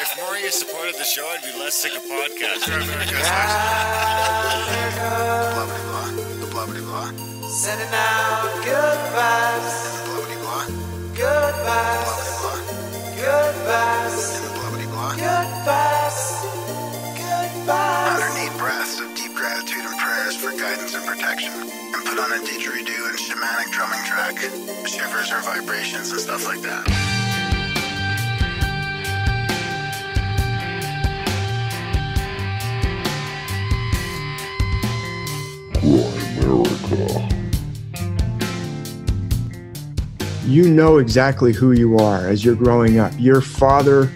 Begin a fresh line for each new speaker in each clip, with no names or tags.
If more of you supported the show, I'd be less sick of podcasts.
Blah blah blah. The blah blah blah.
Sending out good vibes,
Blah blah blah.
good
Blah
vibes,
blah
good vibes,
And the blah blah blah.
good vibes, good vibes.
Underneath breaths of deep gratitude and prayers for guidance and protection. And put on a didgeridoo and shamanic drumming track. Shivers or vibrations and stuff like that.
You know exactly who you are as you're growing up. Your father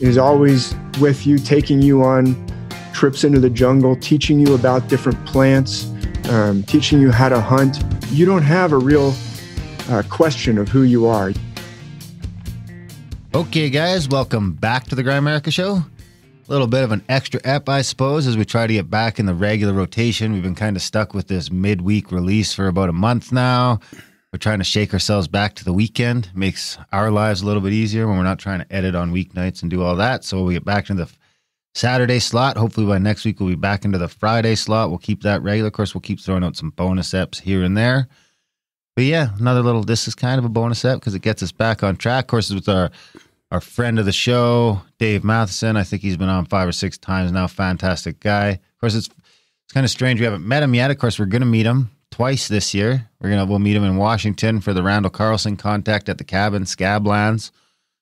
is always with you, taking you on trips into the jungle, teaching you about different plants, um, teaching you how to hunt. You don't have a real uh, question of who you are.
Okay, guys, welcome back to the Grimerica Show. Little bit of an extra ep, I suppose, as we try to get back in the regular rotation. We've been kind of stuck with this midweek release for about a month now. We're trying to shake ourselves back to the weekend. Makes our lives a little bit easier when we're not trying to edit on weeknights and do all that. So we get back into the Saturday slot. Hopefully by next week we'll be back into the Friday slot. We'll keep that regular. Of course, we'll keep throwing out some bonus eps here and there. But yeah, another little. This is kind of a bonus ep because it gets us back on track. Of course, with our our friend of the show, Dave Mathisen. I think he's been on five or six times now. Fantastic guy. Of course, it's it's kind of strange we haven't met him yet. Of course, we're going to meet him twice this year. We're gonna we'll meet him in Washington for the Randall Carlson contact at the cabin Scablands,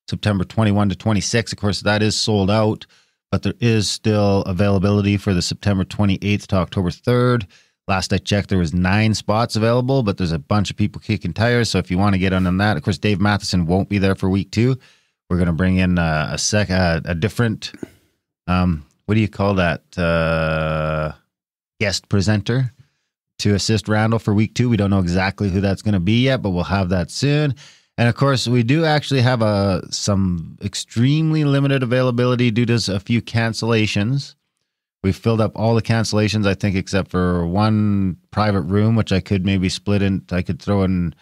September 21 to 26. Of course, that is sold out, but there is still availability for the September 28th to October 3rd. Last I checked, there was nine spots available, but there's a bunch of people kicking tires. So if you want to get on on that, of course, Dave Mathisen won't be there for week two. We're going to bring in uh, a sec, a different, um, what do you call that? Uh, guest presenter to assist Randall for week two. We don't know exactly who that's going to be yet, but we'll have that soon. And of course, we do actually have a some extremely limited availability due to a few cancellations. We filled up all the cancellations, I think, except for one private room, which I could maybe split in. I could throw an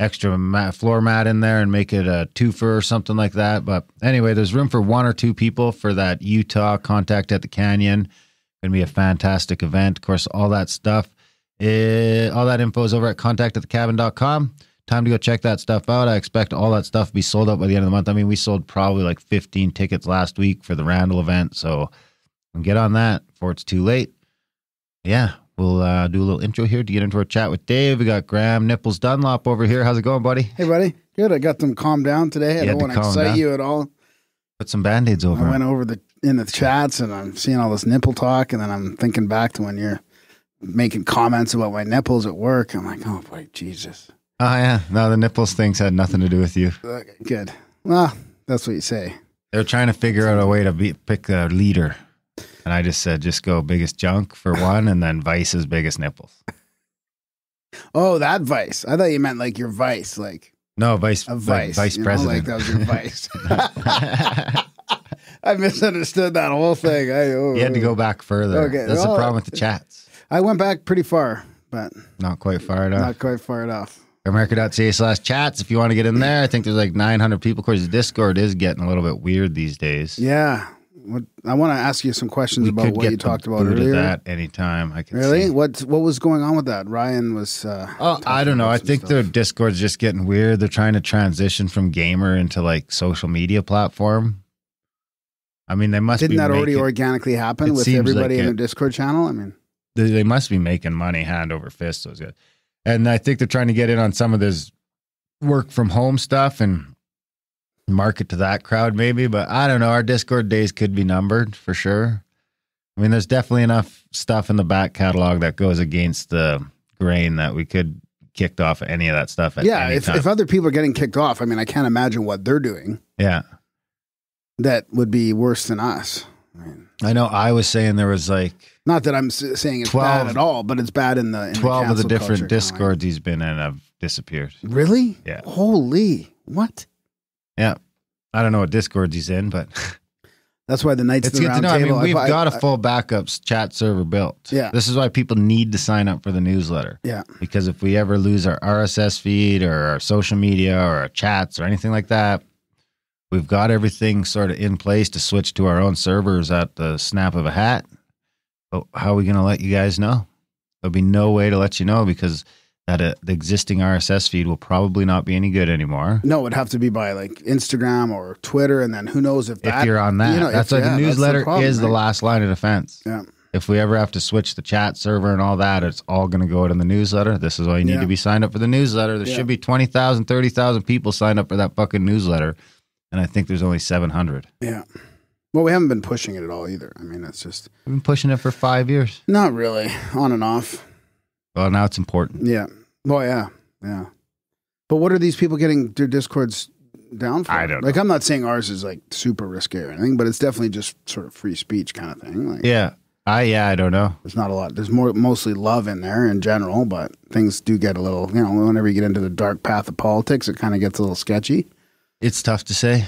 extra mat, floor mat in there and make it a twofer or something like that. But anyway, there's room for one or two people for that Utah contact at the canyon. Going to be a fantastic event. Of course, all that stuff, eh, all that info is over at contactatthecabin.com. Time to go check that stuff out. I expect all that stuff to be sold out by the end of the month. I mean, we sold probably like 15 tickets last week for the Randall event. So get on that before it's too late. Yeah, we'll uh, do a little intro here to get into our chat with Dave. We got Graham Nipples Dunlop over here. How's it going, buddy?
Hey, buddy. Good. I got them calmed down today. I don't want to excite
down?
you at all.
Put some band aids over.
I went over the in the chats and I'm seeing all this nipple talk, and then I'm thinking back to when you're making comments about my nipples at work. I'm like, oh boy, Jesus.
Oh yeah, no, the nipples things had nothing to do with you.
Okay, good. Well, that's what you say.
They're trying to figure out a way to be, pick a leader, and I just said, just go biggest junk for one, and then Vice's biggest nipples.
Oh, that vice. I thought you meant like your vice, like
No, vice,
a
like
vice.
vice
you know, like
president.
that was your vice. I misunderstood that whole thing. I, oh,
you had to go back further.
Okay,
That's the problem with the chats.
I went back pretty far, but
Not quite far enough.
not quite far enough.
Grimerica.ca slash chats if you want to get in there. I think there's like 900 people. Of course, Discord is getting a little bit weird these days.
Yeah. What I want to ask you some questions
we
about what you talked about earlier.
that anytime. I can
Really?
see.
What what was going on with that? Ryan was. Uh,
Oh, I don't know. I think
stuff.
their Discord's just getting weird. They're trying to transition from gamer into like social media platform. I mean, they must
Didn't
be
that already
making-
organically happen with everybody
like
in
it.
the Discord channel? I mean,
they, they must be making money hand over fist. Those guys, and I think they're trying to get in on some of this work from home stuff and market to that crowd, maybe. But I don't know. Our Discord days could be numbered for sure. I mean, there's definitely enough stuff in the back catalog that goes against the grain that we could kicked off any of that stuff. At
yeah.
any
If,
time.
if other people are getting kicked off, I mean, I can't imagine what they're doing
yeah.
that would be worse than us. I mean,
I know I was saying there was like
not that I'm saying it's
12
bad at all, but it's bad in the in
12 of the different
kinda like-
discords he's been in have disappeared.
Really?
Yeah.
Holy! What?
Yeah. I don't know what discords he's in, but
That's why the Knights
it's
of the
good to
Round
know. I mean, we've
I-
got a full backups chat server built.
Yeah.
This is why people need to sign up for the newsletter.
Yeah.
Because if we ever lose our RSS feed or our social media or our chats or anything like that, we've got everything sort of in place to switch to our own servers at the snap of a hat. But how are we going to let you guys know? There'll be no way to let you know because that uh, the existing RSS feed will probably not be any good anymore.
No, it would have to be by like Instagram or Twitter, and then who knows if that
if you're on that,
you know,
that's why
yeah,
the newsletter
problem,
is the last line of defense.
Yeah.
If we ever have to switch the chat server and all that, it's all going to go out in the newsletter. This is why you need
Yeah.
to be signed up for the newsletter. There
Yeah.
should be 20,000, 30,000 people signed up for that fucking newsletter. And I think there's only 700.
Yeah. Well, we haven't been pushing it at all either. I mean, it's just
We've been pushing it for five years.
not really on and off.
Well, now it's important.
Yeah. Well, yeah, yeah. But what are these people getting their discords down for?
I don't
Like, I'm not saying ours is like super risky or anything, but it's definitely just sort of free speech kind of thing. Like,
Yeah. I, yeah, I don't know.
there's not a lot. There's more mostly love in there in general, but things do get a little. You know, whenever you get into the dark path of politics, it kind of gets a little sketchy.
It's tough to say.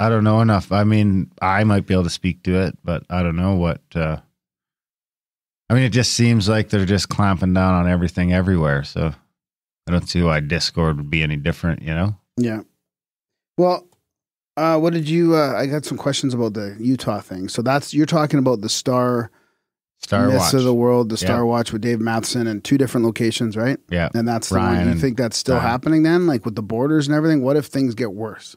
I don't know enough. I mean, I might be able to speak to it, but I don't know what. Uh, I mean, it just seems like they're just clamping down on everything everywhere. So I don't see why Discord would be any different, you know?
Yeah. Well, uh, what did you? Uh, I got some questions about the Utah thing. So that's you're talking about the Star
Star
Myths
Watch.
of the World, the Star
Yeah.
Watch with Dave Mathisen, in two different locations, right?
yeah.
And that's the
Ryan
one. You think that's still
Ryan.
happening then, like with the borders and everything? What if things get worse?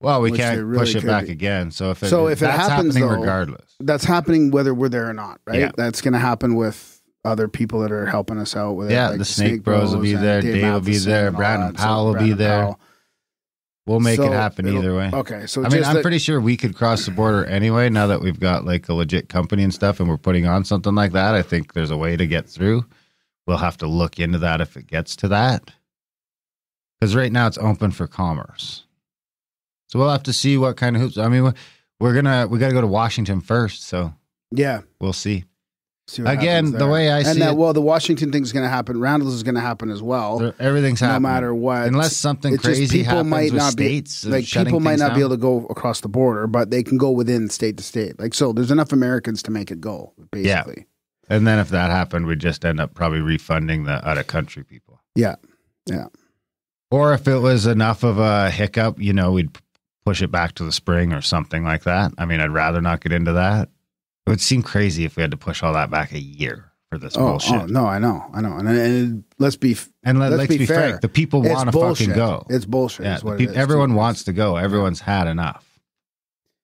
Well, we
Which
can't
really
push it back
be.
again. So if it,
So if it happens, though-
regardless.
That's happening whether we're there or not, right?
Yeah.
That's going to happen with other people that are helping us out with it.
Yeah,
like
the Snake Bros will be
and
there, Dave will be there,
and all
Brandon Powell will be there.
Powell.
We'll make
So
it happen either way.
Okay, so
I mean, I'm
that-
pretty sure we could cross the border anyway. Now that we've got like a legit company and stuff, and we're putting on something like that, I think there's a way to get through. We'll have to look into that if it gets to that, because right now it's open for commerce. So we'll have to see what kind of hoops. I mean, we're- we're gonna we got to go to Washington first, so
yeah.
we'll see.
See
Again, the way I
and
see
that,
it-
well, the Washington thing's going to happen. Randall's is going to happen as well.
There- Everything's
no
happening.
matter what,
unless something
it's just
crazy
people
happens
might
with
not be-
states.
Uh, like people might not be able to go across the border, but they can go within state to state. Like so, there's enough Americans to make it go. Basically,
And then if that happened, we'd just end up probably refunding the out of country people.
yeah, yeah.
Or if it was enough of a hiccup, you know, we'd p- push it back to the spring or something like that. I mean, I'd rather not get into that. It would seem crazy if we had to push all that back a year for this
Oh,
bullshit.
oh, no, I know, I know, and, and let's be
and let,
let's
us
be
be,
fair.
frank, the people want to fucking go.
It's bullshit.
yeah,
is what it
peop- everyone
too.
wants to go. Everyone's had enough.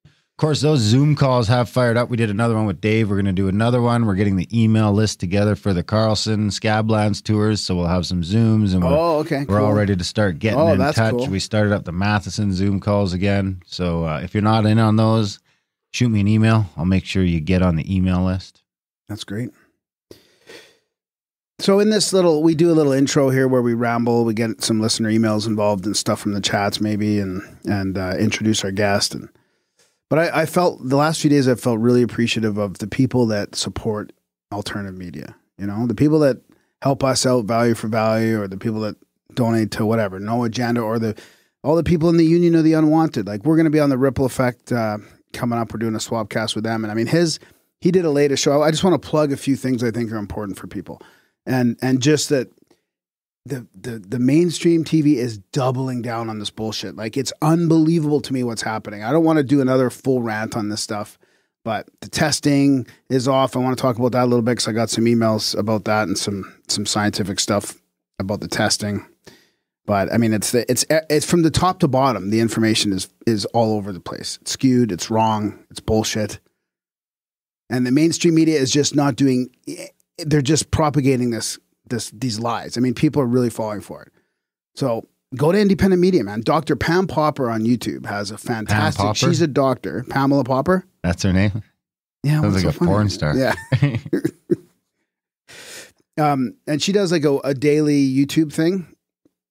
Of course, those Zoom calls have fired up. We did another one with Dave. We're going to do another one. We're getting the email list together for the Carlson Scablands tours. So we'll have some Zooms and we're,
Oh, okay.
we're
cool.
all ready to start getting
Oh,
in touch.
cool.
We started up the Mathisen Zoom calls again. So uh, if you're not in on those, shoot me an email. I'll make sure you get on the email list.
That's great. So in this little, we do a little intro here where we ramble. We get some listener emails involved and stuff from the chats, maybe, and and uh, introduce our guest. And but I, I felt the last few days, I felt really appreciative of the people that support alternative media. You know, the people that help us out, value for value, or the people that donate to whatever, no agenda, or the all the people in the union of the unwanted. Like we're going to be on the Ripple Effect uh, coming up. We're doing a swap cast with them, and I mean his he did a latest show. I just want to plug a few things I think are important for people, and and just that the the the mainstream TV is doubling down on this bullshit. Like it's unbelievable to me what's happening. I don't want to do another full rant on this stuff, but the testing is off. I want to talk about that a little bit because I got some emails about that and some some scientific stuff about the testing. But I mean, it's the, it's it's from the top to bottom. The information is is all over the place. It's skewed. It's wrong. It's bullshit. And the mainstream media is just not doing. They're just propagating this this these lies. I mean, people are really falling for it. So go to independent media, man. Dr. Pam Popper on YouTube has a fantastic. She's a doctor, Pamela Popper.
That's her name.
Yeah,
Sounds like
so
a
funny?
porn star.
Yeah. um, and she does like a, a daily YouTube thing,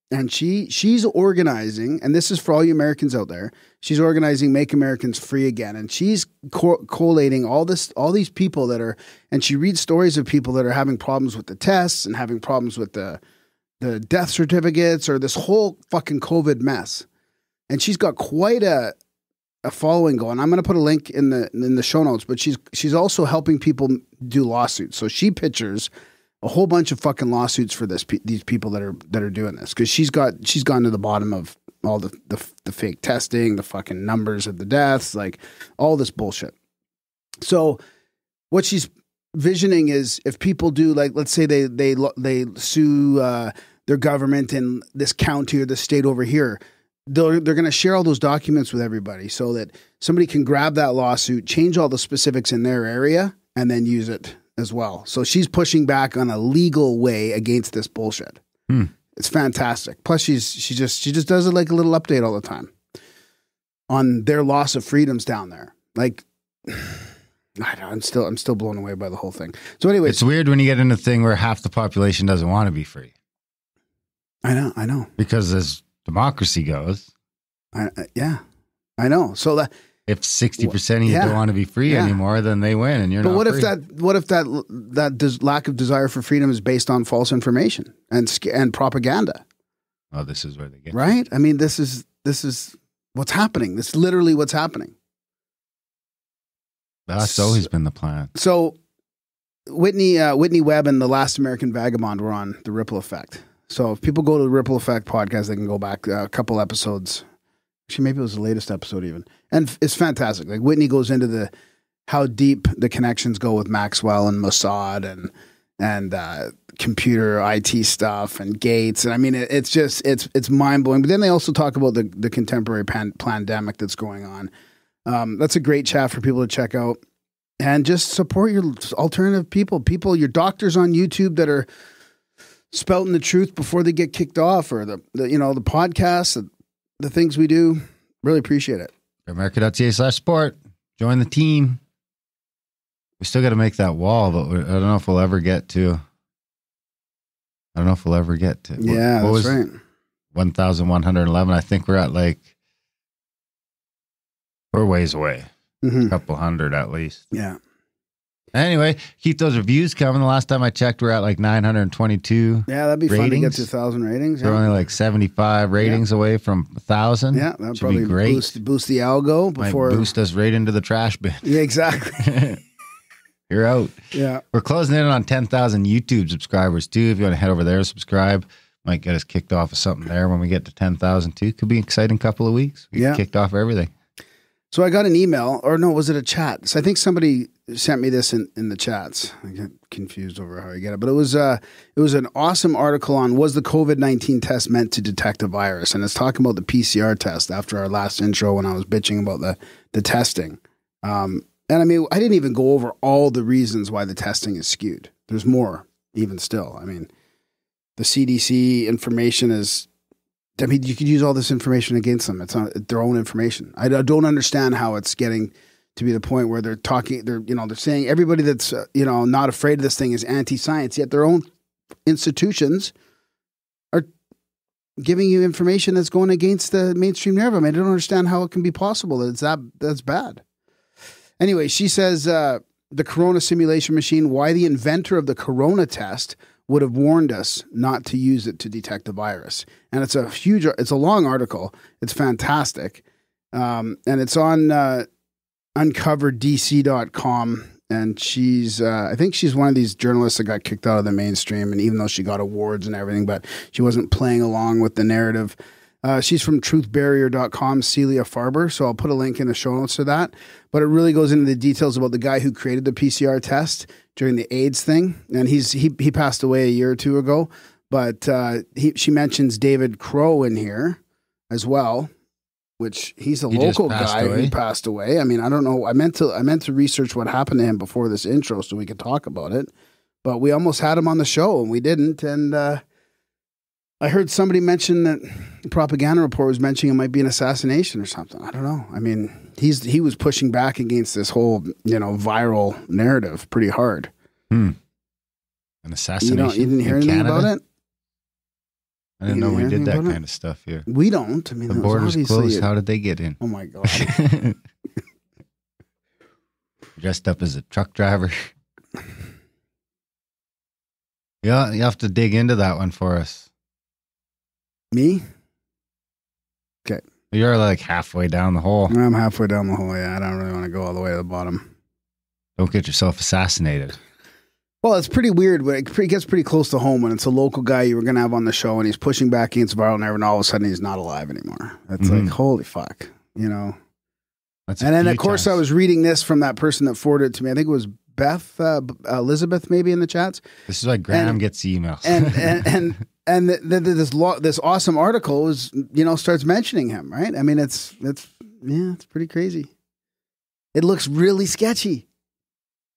and she she's organizing, and this is for all you Americans out there. She's organizing "Make Americans Free Again," and she's co- collating all this all these people that are, and she reads stories of people that are having problems with the tests and having problems with the the death certificates or this whole fucking COVID mess, and she's got quite a a following going. I'm going to put a link in the in the show notes, but she's she's also helping people do lawsuits. So she pictures a whole bunch of fucking lawsuits for this pe- these people that are that are doing this because she's got she's gone to the bottom of all the, the the fake testing, the fucking numbers of the deaths, like all this bullshit. So, what she's visioning is if people do like, let's say they they they sue uh, their government in this county or the state over here, they're they're going to share all those documents with everybody so that somebody can grab that lawsuit, change all the specifics in their area, and then use it as well. So she's pushing back on a legal way against this bullshit.
Hmm.
It's fantastic. Plus, she's she just she just does it like a little update all the time on their loss of freedoms down there. Like, I don't, I'm still I'm still blown away by the whole thing. So, anyway,
It's weird when you get in a thing where half the population doesn't want to be free
I know, I know,
because as democracy goes,
I, I- yeah, I know. So that
if 60% of you
Yeah.
don't want to be free
Yeah.
anymore, then they win and you're
but
not
what if that what if that that des- lack of desire for freedom is based on false information and and propaganda?
Oh, this is where they get
right? i mean this is this is what's happening. This is literally what's happening.
That's always been the plan.
so whitney uh, whitney webb and the last american vagabond were on the ripple effect. So if people go to the ripple effect podcast they can go back uh, a couple episodes actually maybe it was the latest episode even and it's fantastic like whitney goes into the how deep the connections go with maxwell and mossad and and uh, computer IT stuff and Gates, and I mean it, it's just it's it's mind blowing. But then they also talk about the the contemporary pan- pandemic that's going on. Um, that's a great chat for people to check out, and just support your alternative people, people your doctors on YouTube that are spouting the truth before they get kicked off, or the, the you know the podcasts, the, things we do. Really appreciate it.
Grimerica.ca slash sport. Join the team. We still got to make that wall, but I don't know if we'll ever get to. I don't know if we'll ever get to.
Yeah,
what
that's
was
right.
1,111? I think we're at like. We're ways away.
hmm
A couple hundred at least.
Yeah.
Anyway, keep those reviews coming. The last time I checked, we're at like 922.
Yeah, that'd be fun to get
Ratings?
to a thousand ratings.
We're only like 75 ratings away from a thousand.
yeah that'd
Should
probably
be great.
boost boost the algo
Might
before.
boost us right into the trash bin.
Yeah, exactly.
You're out.
yeah.
We're closing in on 10,000 YouTube subscribers too. If you want to head over there, subscribe. Might get us kicked off of something there when we get to 10,000 too. Could be an exciting couple of weeks. We get
Yeah.
kicked off everything.
So I got an email, or no, was it a chat? So I think somebody sent me this in, in the chats. I get confused over how I get it, but it was uh, it was an awesome article on was the COVID nineteen test meant to detect a virus, and it's talking about the PCR test after our last intro when I was bitching about the the testing. Um, and I mean, I didn't even go over all the reasons why the testing is skewed. There's more, even still. I mean, the CDC information is I mean, you could use all this information against them. It's not their own information. I don't understand how it's getting to be the point where they're talking. They're you know they're saying everybody that's uh, you know not afraid of this thing is anti-science. Yet their own institutions are giving you information that's going against the mainstream narrative. I mean, I don't understand how it can be possible that it's that that's bad. Anyway, she says uh, the Corona simulation machine. Why the inventor of the Corona test would have warned us not to use it to detect the virus. And it's a huge, it's a long article. It's fantastic. Um, and it's on uh, uncoverdc.com. And she's, uh, I think she's one of these journalists that got kicked out of the mainstream. And even though she got awards and everything, but she wasn't playing along with the narrative. Uh, she's from truthbarrier.com, Celia Farber. So I'll put a link in the show notes to that. But it really goes into the details about the guy who created the PCR test during the AIDS thing. And he's he, he passed away a year or two ago. But uh, he, she mentions David Crowe in here as well, which he's a
He
local guy
away?
who passed away. I mean, I don't know. I meant to I meant to research what happened to him before this intro so we could talk about it. But we almost had him on the show and we didn't. And uh, I heard somebody mention that the propaganda report was mentioning it might be an assassination or something. I don't know. I mean, he's he was pushing back against this whole you know viral narrative pretty hard.
An assassination.
don't you didn't hear
in
anything
Canada?
about it?
I didn't know we did that
uh,
kind of stuff here.
We don't. I mean,
The border's closed. How did they get in?
oh my god.
Dressed up as a truck driver. Yeah, you have to dig into that one for us.
Me? Okay.
You're like halfway down the hole.
I'm halfway down the hole. Yeah, I don't really want to go all the way to the bottom.
Don't get yourself assassinated.
Well, it's pretty weird. When it gets pretty close to home when it's a local guy you were going to have on the show, and he's pushing back against viral nerve, and all of a sudden he's not alive anymore. It's
Mhm.
like holy fuck, you know.
That's
And then of course
times.
I was reading this from that person that forwarded it to me. I think it was Beth uh, Elizabeth, maybe in the chats,
This is why Graham
and-
gets emails.
and and and and the, the, this lo- this awesome article was you know starts mentioning him, right? I mean, it's it's yeah, it's pretty crazy. It looks really sketchy.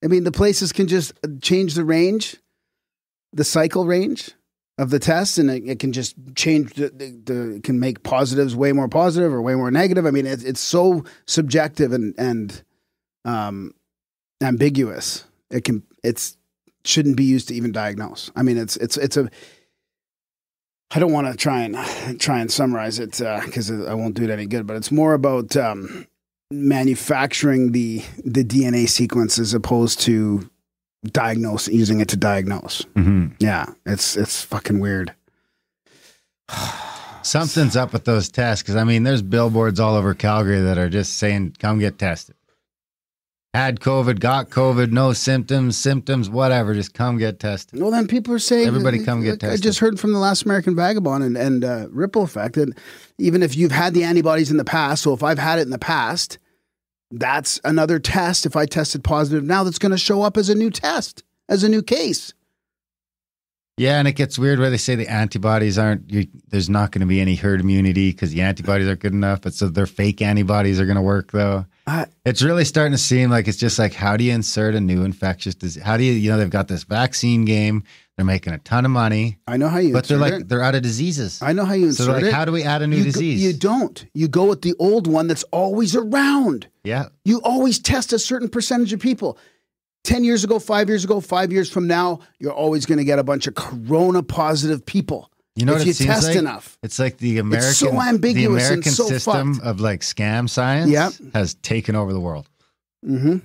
I mean, the places can just change the range, the cycle range of the test, and it, it can just change the, the, the it can make positives way more positive or way more negative. I mean, it's it's so subjective and and um, ambiguous. It can it's shouldn't be used to even diagnose. I mean, it's it's it's a. I don't want to try and try and summarize it because I won't do it any good. But it's more about um, manufacturing the the DNA sequence as opposed to diagnose using it to diagnose.
Mhm.
Yeah, it's it's fucking weird.
Something's up with those tests because I mean, there's billboards all over Calgary that are just saying, "Come get tested." Had COVID, got COVID, no symptoms, symptoms, whatever. Just come get tested.
Well, then people are saying
Everybody come get
like, I just heard from the last American Vagabond and, and uh, Ripple Effect that even if you've had the antibodies in the past, so if I've had it in the past, that's another test. If I tested positive now, that's going to show up as a new test, as a new case.
Yeah, and it gets weird where they say the antibodies aren't. You, there's not going to be any herd immunity because the antibodies aren't good enough. But so their fake antibodies are going to work though.
I,
It's really starting to seem like it's just like how do you insert a new infectious disease? How do you you know they've got this vaccine game? They're making a ton of money,
I know how you.
but they're like
it.
they're out of diseases.
I know how you
so like,
it.
how do we add a new
you, go-
disease?
you don't. You go with the old one that's always around.
yeah,
You always test a certain percentage of people. 10 years ago, five years ago, five years from now, you're always going to get a bunch of corona positive people.
You know
if
what
you
it seems
test
like?
enough.
It's like the American,
so
the American
so
system
fucked.
of like scam science
Yep.
has taken over the world.
Mm-hmm.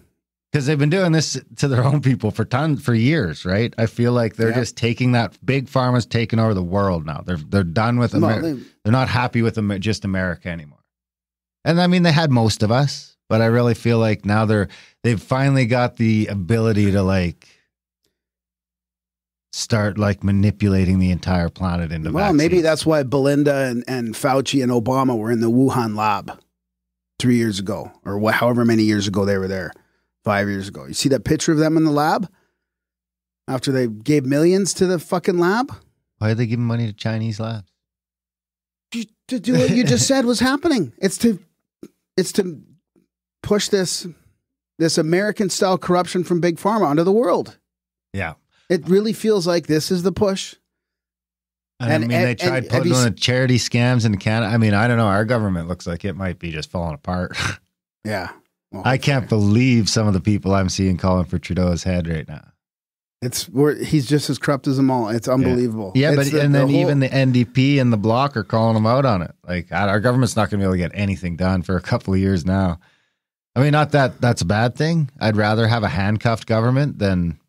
because they've been doing this to their own people for tons for years, right? I feel like they're
Yeah.
just taking that big pharma's taking over the world now. They're they're done with America.
they-
they're not happy with Amer- just America anymore. And I mean, they had most of us, but I really feel like now they're they've finally got the ability to like start like manipulating the entire planet into
Well, maybe that's why Belinda and, and Fauci and Obama were in the Wuhan lab three years ago, or wh- however many years ago they were there, five years ago. You see that picture of them in the lab after they gave millions to the fucking lab
why are they giving money to Chinese labs?
to, to do what you just said was happening. It's to it's to push this this American style corruption from big pharma onto the world.
Yeah.
It really feels like this is the push.
And,
And-
I mean, they tried
and
putting on the charity scams in Canada. I mean, I don't know. Our government looks like it might be just falling apart.
Yeah. Well,
I can't believe some of the people I'm seeing calling for Trudeau's head right now.
It's where he's just as corrupt as them all. It's unbelievable.
Yeah,
It's
but
the-
and
the
then
whole-
even the NDP and the Bloc are calling them out on it. Like our government's not going to be able to get anything done for a couple of years now. I mean, not that that's a bad thing. I'd rather have a handcuffed government than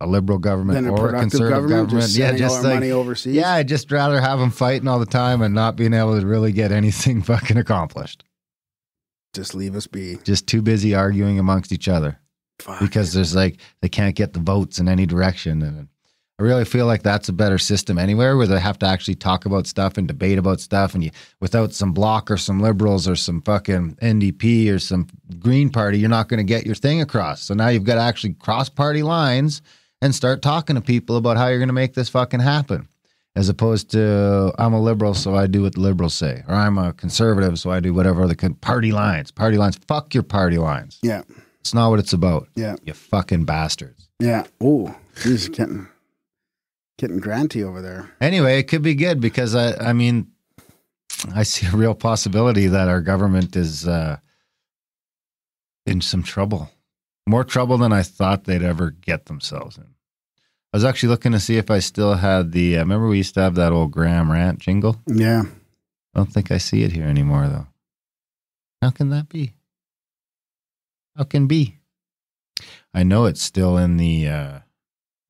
a liberal government
a
or a conservative
government,
government.
just
yeah, just like
money overseas.
yeah, I'd just rather have them fighting all the time and not being able to really get anything fucking accomplished.
just leave us be.
Just too busy arguing amongst each other.
Fuck.
because there's like they can't get the votes in any direction and I really feel like that's a better system anywhere where they have to actually talk about stuff and debate about stuff and you without some block or some liberals or some fucking NDP or some green party you're not going to get your thing across so now you've got to actually cross party lines and start talking to people about how you're going to make this fucking happen. As opposed to I'm a liberal so I do what the liberals say. Or I'm a conservative so I do whatever the party lines. Party lines. Fuck your party lines.
Yeah,
it's not what it's about.
Yeah,
you fucking bastards.
yeah. Oh, he's getting getting granty over there.
Anyway, it could be good because I, I mean, I see a real possibility that our government is uh, in some trouble, more trouble than I thought they'd ever get themselves in. I was actually looking to see if I still had the. Uh, remember, we used to have that old Graham rant jingle.
Yeah,
I don't think I see it here anymore, though. How can that be? How can be? I know it's still in the uh,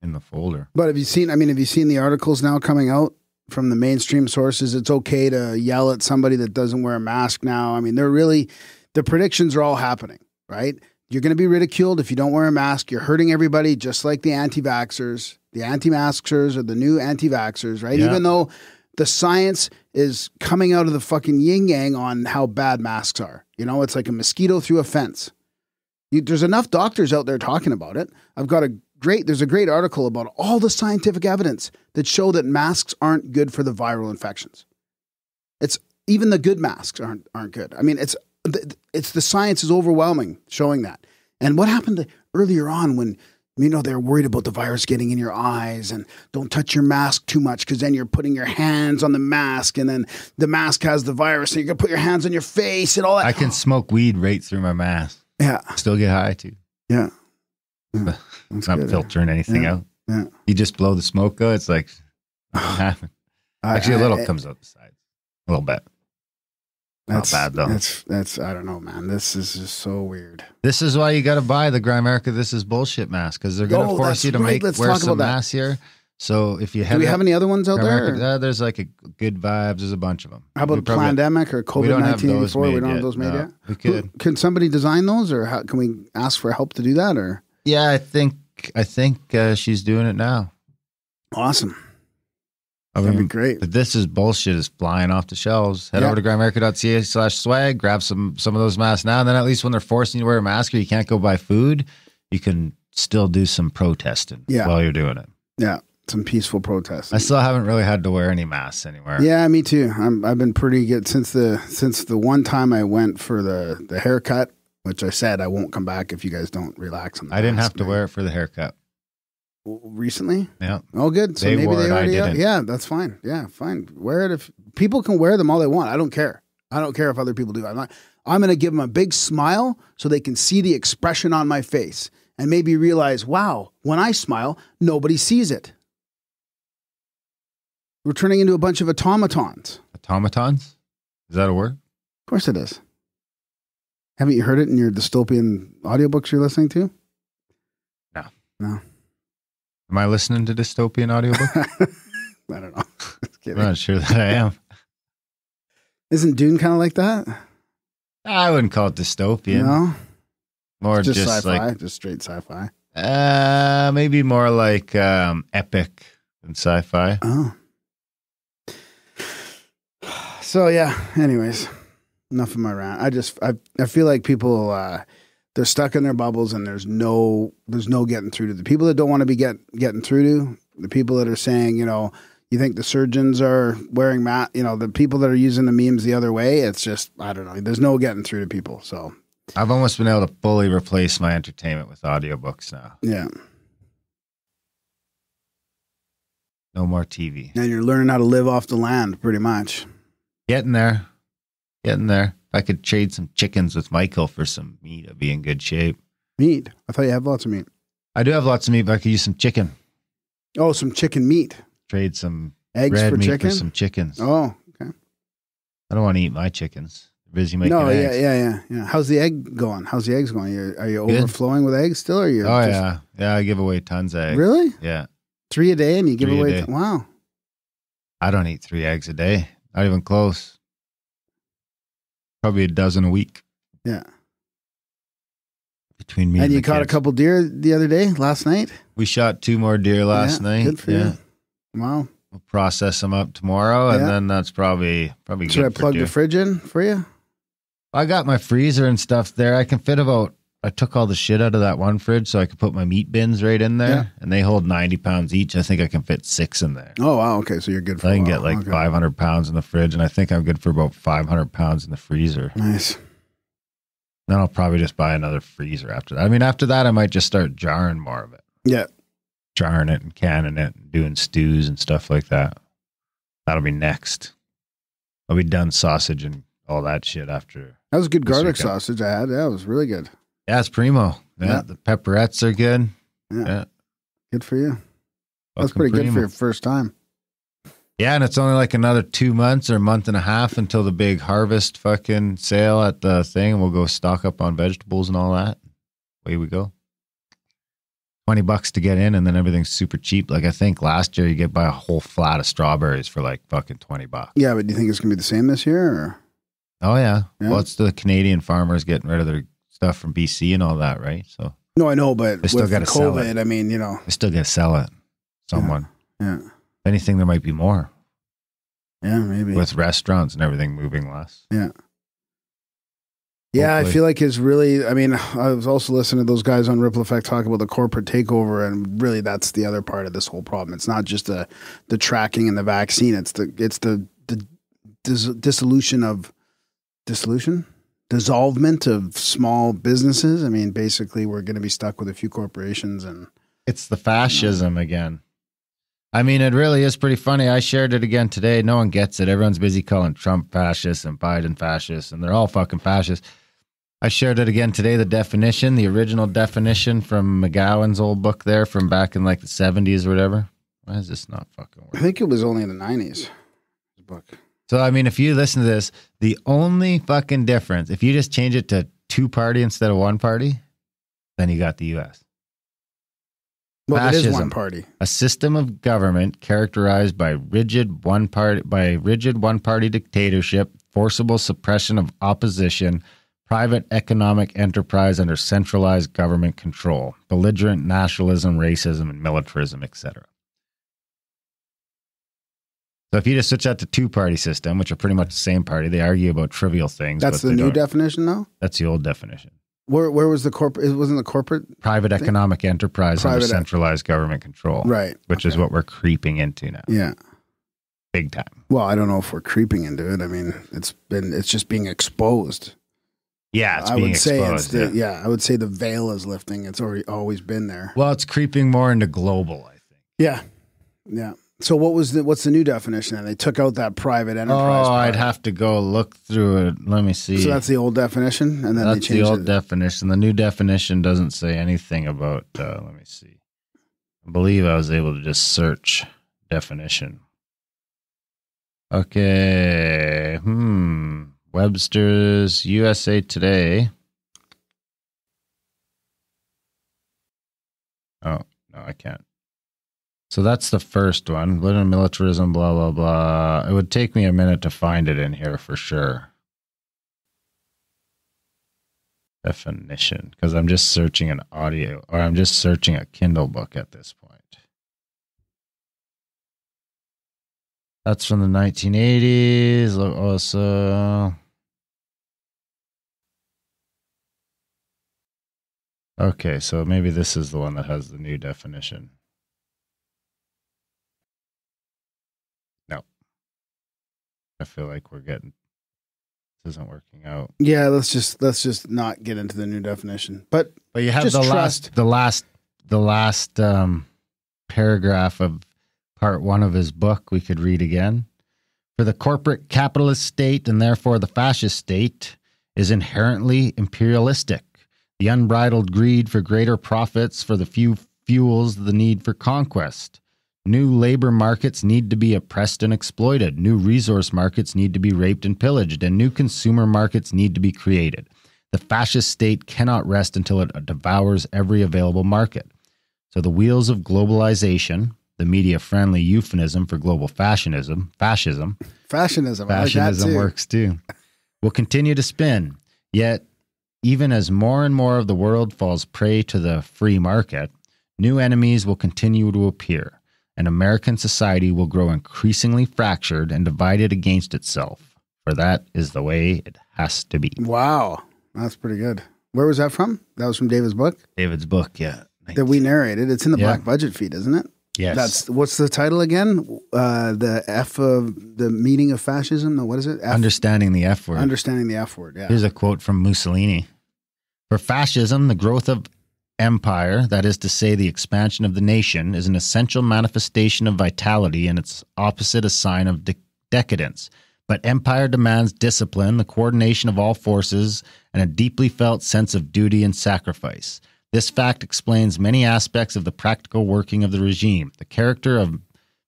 in the folder.
but have you seen? I mean, have you seen the articles now coming out from the mainstream sources? It's okay to yell at somebody that doesn't wear a mask now. I mean, they're really the predictions are all happening, right? You're going to be ridiculed if you don't wear a mask. You're hurting everybody, just like the anti vaxxers. The anti maskers are the new anti vaxxers, right?
Yeah.
Even though the science is coming out of the fucking yin yang on how bad masks are. You know, it's like a mosquito through a fence. You, there's enough doctors out there talking about it. I've got a great, there's a great article about all the scientific evidence that show that masks aren't good for the viral infections. It's even the good masks aren't aren't good. I mean, it's it's the science is overwhelming showing that. And what happened earlier on when you know they're worried about the virus getting in your eyes and don't touch your mask too much because then you're putting your hands on the mask and then the mask has the virus and you're gonna put your hands on your face and all that.
I can smoke weed right through my mask.
yeah
Still get high too.
yeah.
It's not filtering anything
Yeah.
out.
Yeah.
You just blow the smoke out. It's like nothing happened. Actually, a little
I- I-
comes out the sides. A little bit. Not
that's,
bad, though.
That's that's I don't know, man. This is just so weird.
This is why you got to buy the Grimerica This is Bullshit mask because they're going to
Oh,
force you to
right.
make
Let's
wear some masks here. So if you have, Do
we have any other ones out there?
Grimerica, uh, there's like a good vibes. There's a bunch of them.
How about pandemic or COVID nineteen four? We don't have those made
No.
yet.
We
Who-
could.
Can somebody design those, or how, can we ask for help to do that? Or
Yeah, I think I think uh, she's doing it now.
awesome,
I
that'd be great.
But this is bullshit is flying off the shelves. Head
Yeah.
over to grimerica.ca slash swag, grab some some of those masks now. And then at least when they're forcing you to wear a mask or you can't go buy food, you can still do some protesting
Yeah.
while you're doing it.
Yeah, some peaceful protests.
I still haven't really had to wear any masks anywhere.
Yeah, me too. I'm, I've been pretty good since the since the one time I went for the the haircut, which I said I won't come back if you guys don't relax on. The
I didn't have to
man.
wear it for the haircut.
Recently.
Yeah.
Oh, good. So
They
maybe they already. Yeah, that's fine. Yeah, fine. Wear it if people can wear them all they want. I don't care. I don't care if other people do. I'm not. I'm going to give them a big smile so they can see the expression on my face and maybe realize, wow, when I smile, nobody sees it. We're turning into a bunch of automatons.
Automatons? Is that a word?
Of course it is. Haven't you heard it in your dystopian audiobooks you're listening to?
Am I listening to dystopian audiobook?
I don't know.
I'm not sure that I am.
Isn't Dune kind of like that?
I wouldn't call it dystopian.
No,
More
just,
just,
sci-fi,
like
just straight sci-fi.
uh maybe more like um epic than sci-fi.
Oh. So yeah. Anyways, enough of my rant. I just I I feel like people uh, they're stuck in their bubbles and there's no there's no getting through to the people that don't want to be get getting through to the people that are saying you know you think the surgeons are wearing mat you know the people that are using the memes the other way. It's just I don't know. There's no getting through to people. So
I've almost been able to fully replace my entertainment with audiobooks now.
yeah.
No more TV.
And you're learning how to live off the land pretty much.
Getting there. Getting there. If I could trade some chickens with Michael for some meat, I'd be in good shape.
Meat. I thought you had lots of meat.
I do have lots of meat, but I could use some chicken.
Oh, some chicken meat.
Trade some
Eggs for chicken.
for some chickens.
Oh, okay.
I don't want to eat my chickens. They're busy making
no,
eggs.
yeah, yeah, yeah, yeah. How's the egg going? How's the eggs going? You're, are you
Good.
overflowing with eggs still? Or are you?
Oh
just-
yeah, yeah. I give away tons of eggs.
Really?
Yeah,
Three a day, and you give
Three
away? wow.
I don't eat three eggs a day. Not even close. Probably a dozen a week
Yeah.
between me
and
and,
you
the
caught a
kids.
couple deer the other day, last night.
We shot two more deer last
Yeah,
night.
Good for
yeah,
you. Wow.
we'll process them up tomorrow, and
Yeah.
then that's probably probably
Should I
for
plug
deer.
the fridge in for you?
I got my freezer and stuff there. I can fit about. I took all the shit out of that one fridge, so I could put my meat bins right in there,
Yeah.
and they hold ninety pounds each. I think I can fit six in there.
Oh wow. Okay, so you're good for.
I can get like
Okay.
500 pounds in the fridge, and I think I'm good for about 500 pounds in the freezer.
Nice.
Then I'll probably just buy another freezer after that. I mean, after that, I might just start jarring more of it,
Yeah.
jarring it and canning it, and doing stews and stuff like that. That'll be next. I'll be done sausage and all that shit after.
That was good garlic
weekend.
sausage I had. Yeah, was really good.
Yeah, it's primo. Yeah,
Yeah.
the pepperettes are good.
Yeah.
Yeah.
Good for you. That's
Fucking
pretty good for your first time.
Yeah, and it's only like another two months or a month and a half until the big harvest fucking sale at the thing. and We'll go stock up on vegetables and all that. Away we go. 20 bucks to get in, and then everything's super cheap. Like I think last year you get buy a whole flat of strawberries for like fucking 20 bucks.
Yeah, but do you think it's gonna be the same this year? Or?
Oh, yeah.
Yeah.
Well, it's the Canadian farmers getting rid of their stuff from BC and all that, right? So
No, I know, but
They still gotta sell it.
I mean, you know,
I still got to sell it. Someone.
yeah,
If anything, there might be more
yeah, maybe.
with restaurants and everything moving less.
Yeah, Yeah,
I
feel like it's really. I mean, I was also listening to those guys on Ripple Effect talk about the corporate takeover, and really, that's the other part of this whole problem. It's not just the the tracking and the vaccine; it's the it's the the dis- dissolution of dissolution, dissolvement of small businesses. I mean, basically, we're going to be stuck with a few corporations, and
It's the fascism again. I mean, it really is pretty funny. I shared it again today. No one gets it. Everyone's busy calling Trump fascist and Biden fascist, and they're all fucking fascist. I shared it again today. The definition, the original definition from McGowan's old book there from back in like the 70s or whatever. Why is this not fucking
I think it was only in the nineties. Book.
So, I mean, if you listen to this, the only fucking difference, if you just change it to two party instead of one party, then you got the US.
Well, it is one party.
a system of government characterized by rigid one party by rigid one party dictatorship, forcible suppression of opposition, private economic enterprise under centralized government control, belligerent nationalism, racism, and militarism, etc. So if you just switch out to two party system, which are pretty much the same party, they argue about trivial things.
That's the new definition, though.
That's the old definition.
Where where was the corporate? It wasn't the corporate,
Private economic enterprise under
Private-
centralized government control,
right?
which is what we're creeping into now,
Yeah.
big time.
Well, I don't know if we're creeping into it. I mean, it's been it's just being exposed.
Yeah, it's
I would say it's the,
yeah.
yeah. I would say the veil is lifting. It's already always been there.
Well, it's creeping more into global, I think.
Yeah, yeah. So what was the what's the new definition? And they took out that private enterprise.
Oh, I'd have to go look through it. Let me see.
So that's the old definition, and then they
That's the old
it.
definition. The new definition doesn't say anything about. Uh, let me see. I believe I was able to just search definition. Okay. Hmm. Webster's USA Today. Oh no, I can't. So that's the first one. What militarism, blah blah blah. It would take me a minute to find it in here for sure. Definition, because I'm just searching an audio, or I'm just searching a Kindle book at this point. That's from the 1980s. Look, Also, okay, so maybe this is the one that has the new definition. No, I feel like we're getting this isn't working out.
Yeah, let's just let's just not get into the new definition. But
But you have the
trust.
last, the last, the last um, paragraph of part one of his book. We could read again. For the corporate capitalist state and therefore the fascist state is inherently imperialistic. The unbridled greed for greater profits for the few fuels the need for conquest. New labor markets need to be oppressed and exploited. New resource markets need to be raped and pillaged, and new consumer markets need to be created. The fascist state cannot rest until it devours every available market. So the wheels of globalization, the media friendly euphemism for global fascism, fascism,
fashionism, like
fascism
too.
works too, will continue to spin. Yet, even as more and more of the world falls prey to the free market, new enemies will continue to appear, and American society will grow increasingly fractured and divided against itself. For that is the way it has to be.
Wow, that's pretty good. Where was that from? That was from David's book
David's book, yeah.
that we narrated. It's in the
Yeah.
Black Budget feed, isn't it?
Yes.
That's what's the title again? Uh, the F of the meaning of fascism. No, what is it? F,
understanding the F word.
understanding the F word. Yeah.
Here's a quote from Mussolini For fascism, the growth of empire, that is to say, the expansion of the nation, is an essential manifestation of vitality and its opposite a sign of de- decadence. But empire demands discipline, the coordination of all forces, and a deeply felt sense of duty and sacrifice. This fact explains many aspects of the practical working of the regime, the character of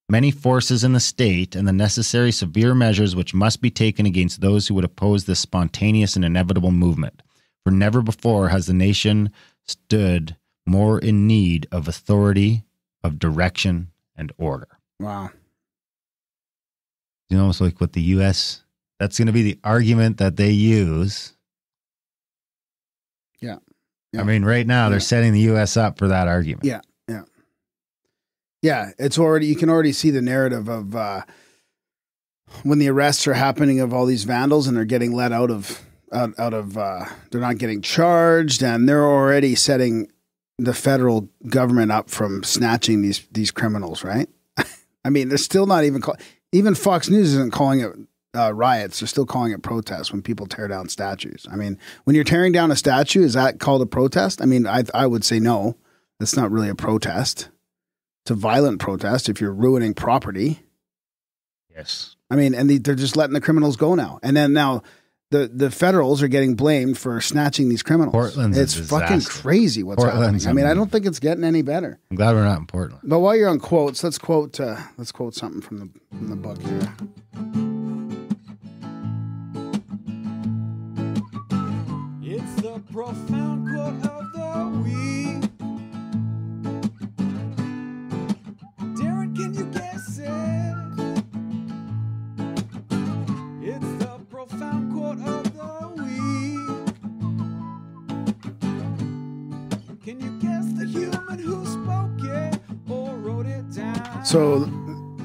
many forces in the state, and the necessary severe measures which must be taken against those who would oppose this spontaneous and inevitable movement. For never before has the nation stood more in need of authority, of direction, and order.
wow.
You know, it's like what the U.S. That's going to be the argument that they use
Yeah.
I mean, right now they're setting the U.S. up for that argument.
Yeah, yeah, yeah. It's already you can already see the narrative of uh, when the arrests are happening of all these vandals and they're getting let out of out, out of uh, they're not getting charged and they're already setting the federal government up from snatching these these criminals. Right? I mean, they're still not even call, even Fox News isn't calling it. Uh, riots, they're still calling it protests when people tear down statues. I mean, when you're tearing down a statue, is that called a protest? I mean, I I would say no. That's not really a protest. It's a violent protest if you're ruining property.
Yes.
I mean, and they, they're just letting the criminals go now. And then now the, the federals are getting blamed for snatching these criminals.
Portland's a
it's fucking crazy what's
Portland's
happening. I mean, I don't think it's getting any better.
I'm glad we're not in Portland.
But while you're on quotes, let's quote uh, let's quote something from the from the book here. So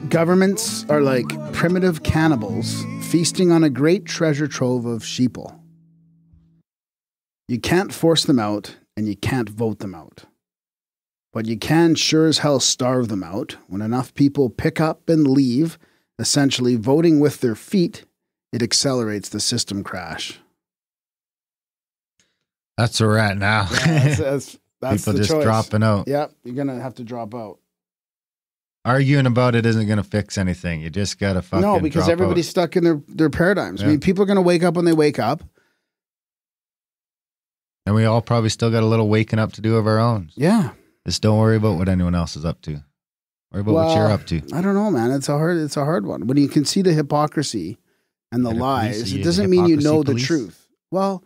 governments are like primitive cannibals feasting on a great treasure trove of sheeple. You can't force them out and you can't vote them out. But you can sure as hell starve them out when enough people pick up and leave, essentially voting with their feet. It accelerates the system crash.
That's where we're at now.
that's, that's, that's
People just
choice.
dropping out.
Yep, you're gonna have to drop out.
Arguing about it isn't going to fix anything. You just got to fucking
no, because everybody's
out.
stuck in their their paradigms. I mean, people are gonna wake up when they wake up.
And we all probably still got a little waking up to do of our own.
Yeah,
Just don't worry about what anyone else is up to. Worry about what you're up to.
I don't know, man. It's a hard it's a hard one. When you can see the hypocrisy and the
And police,
lies, it doesn't mean you know the truth. Well,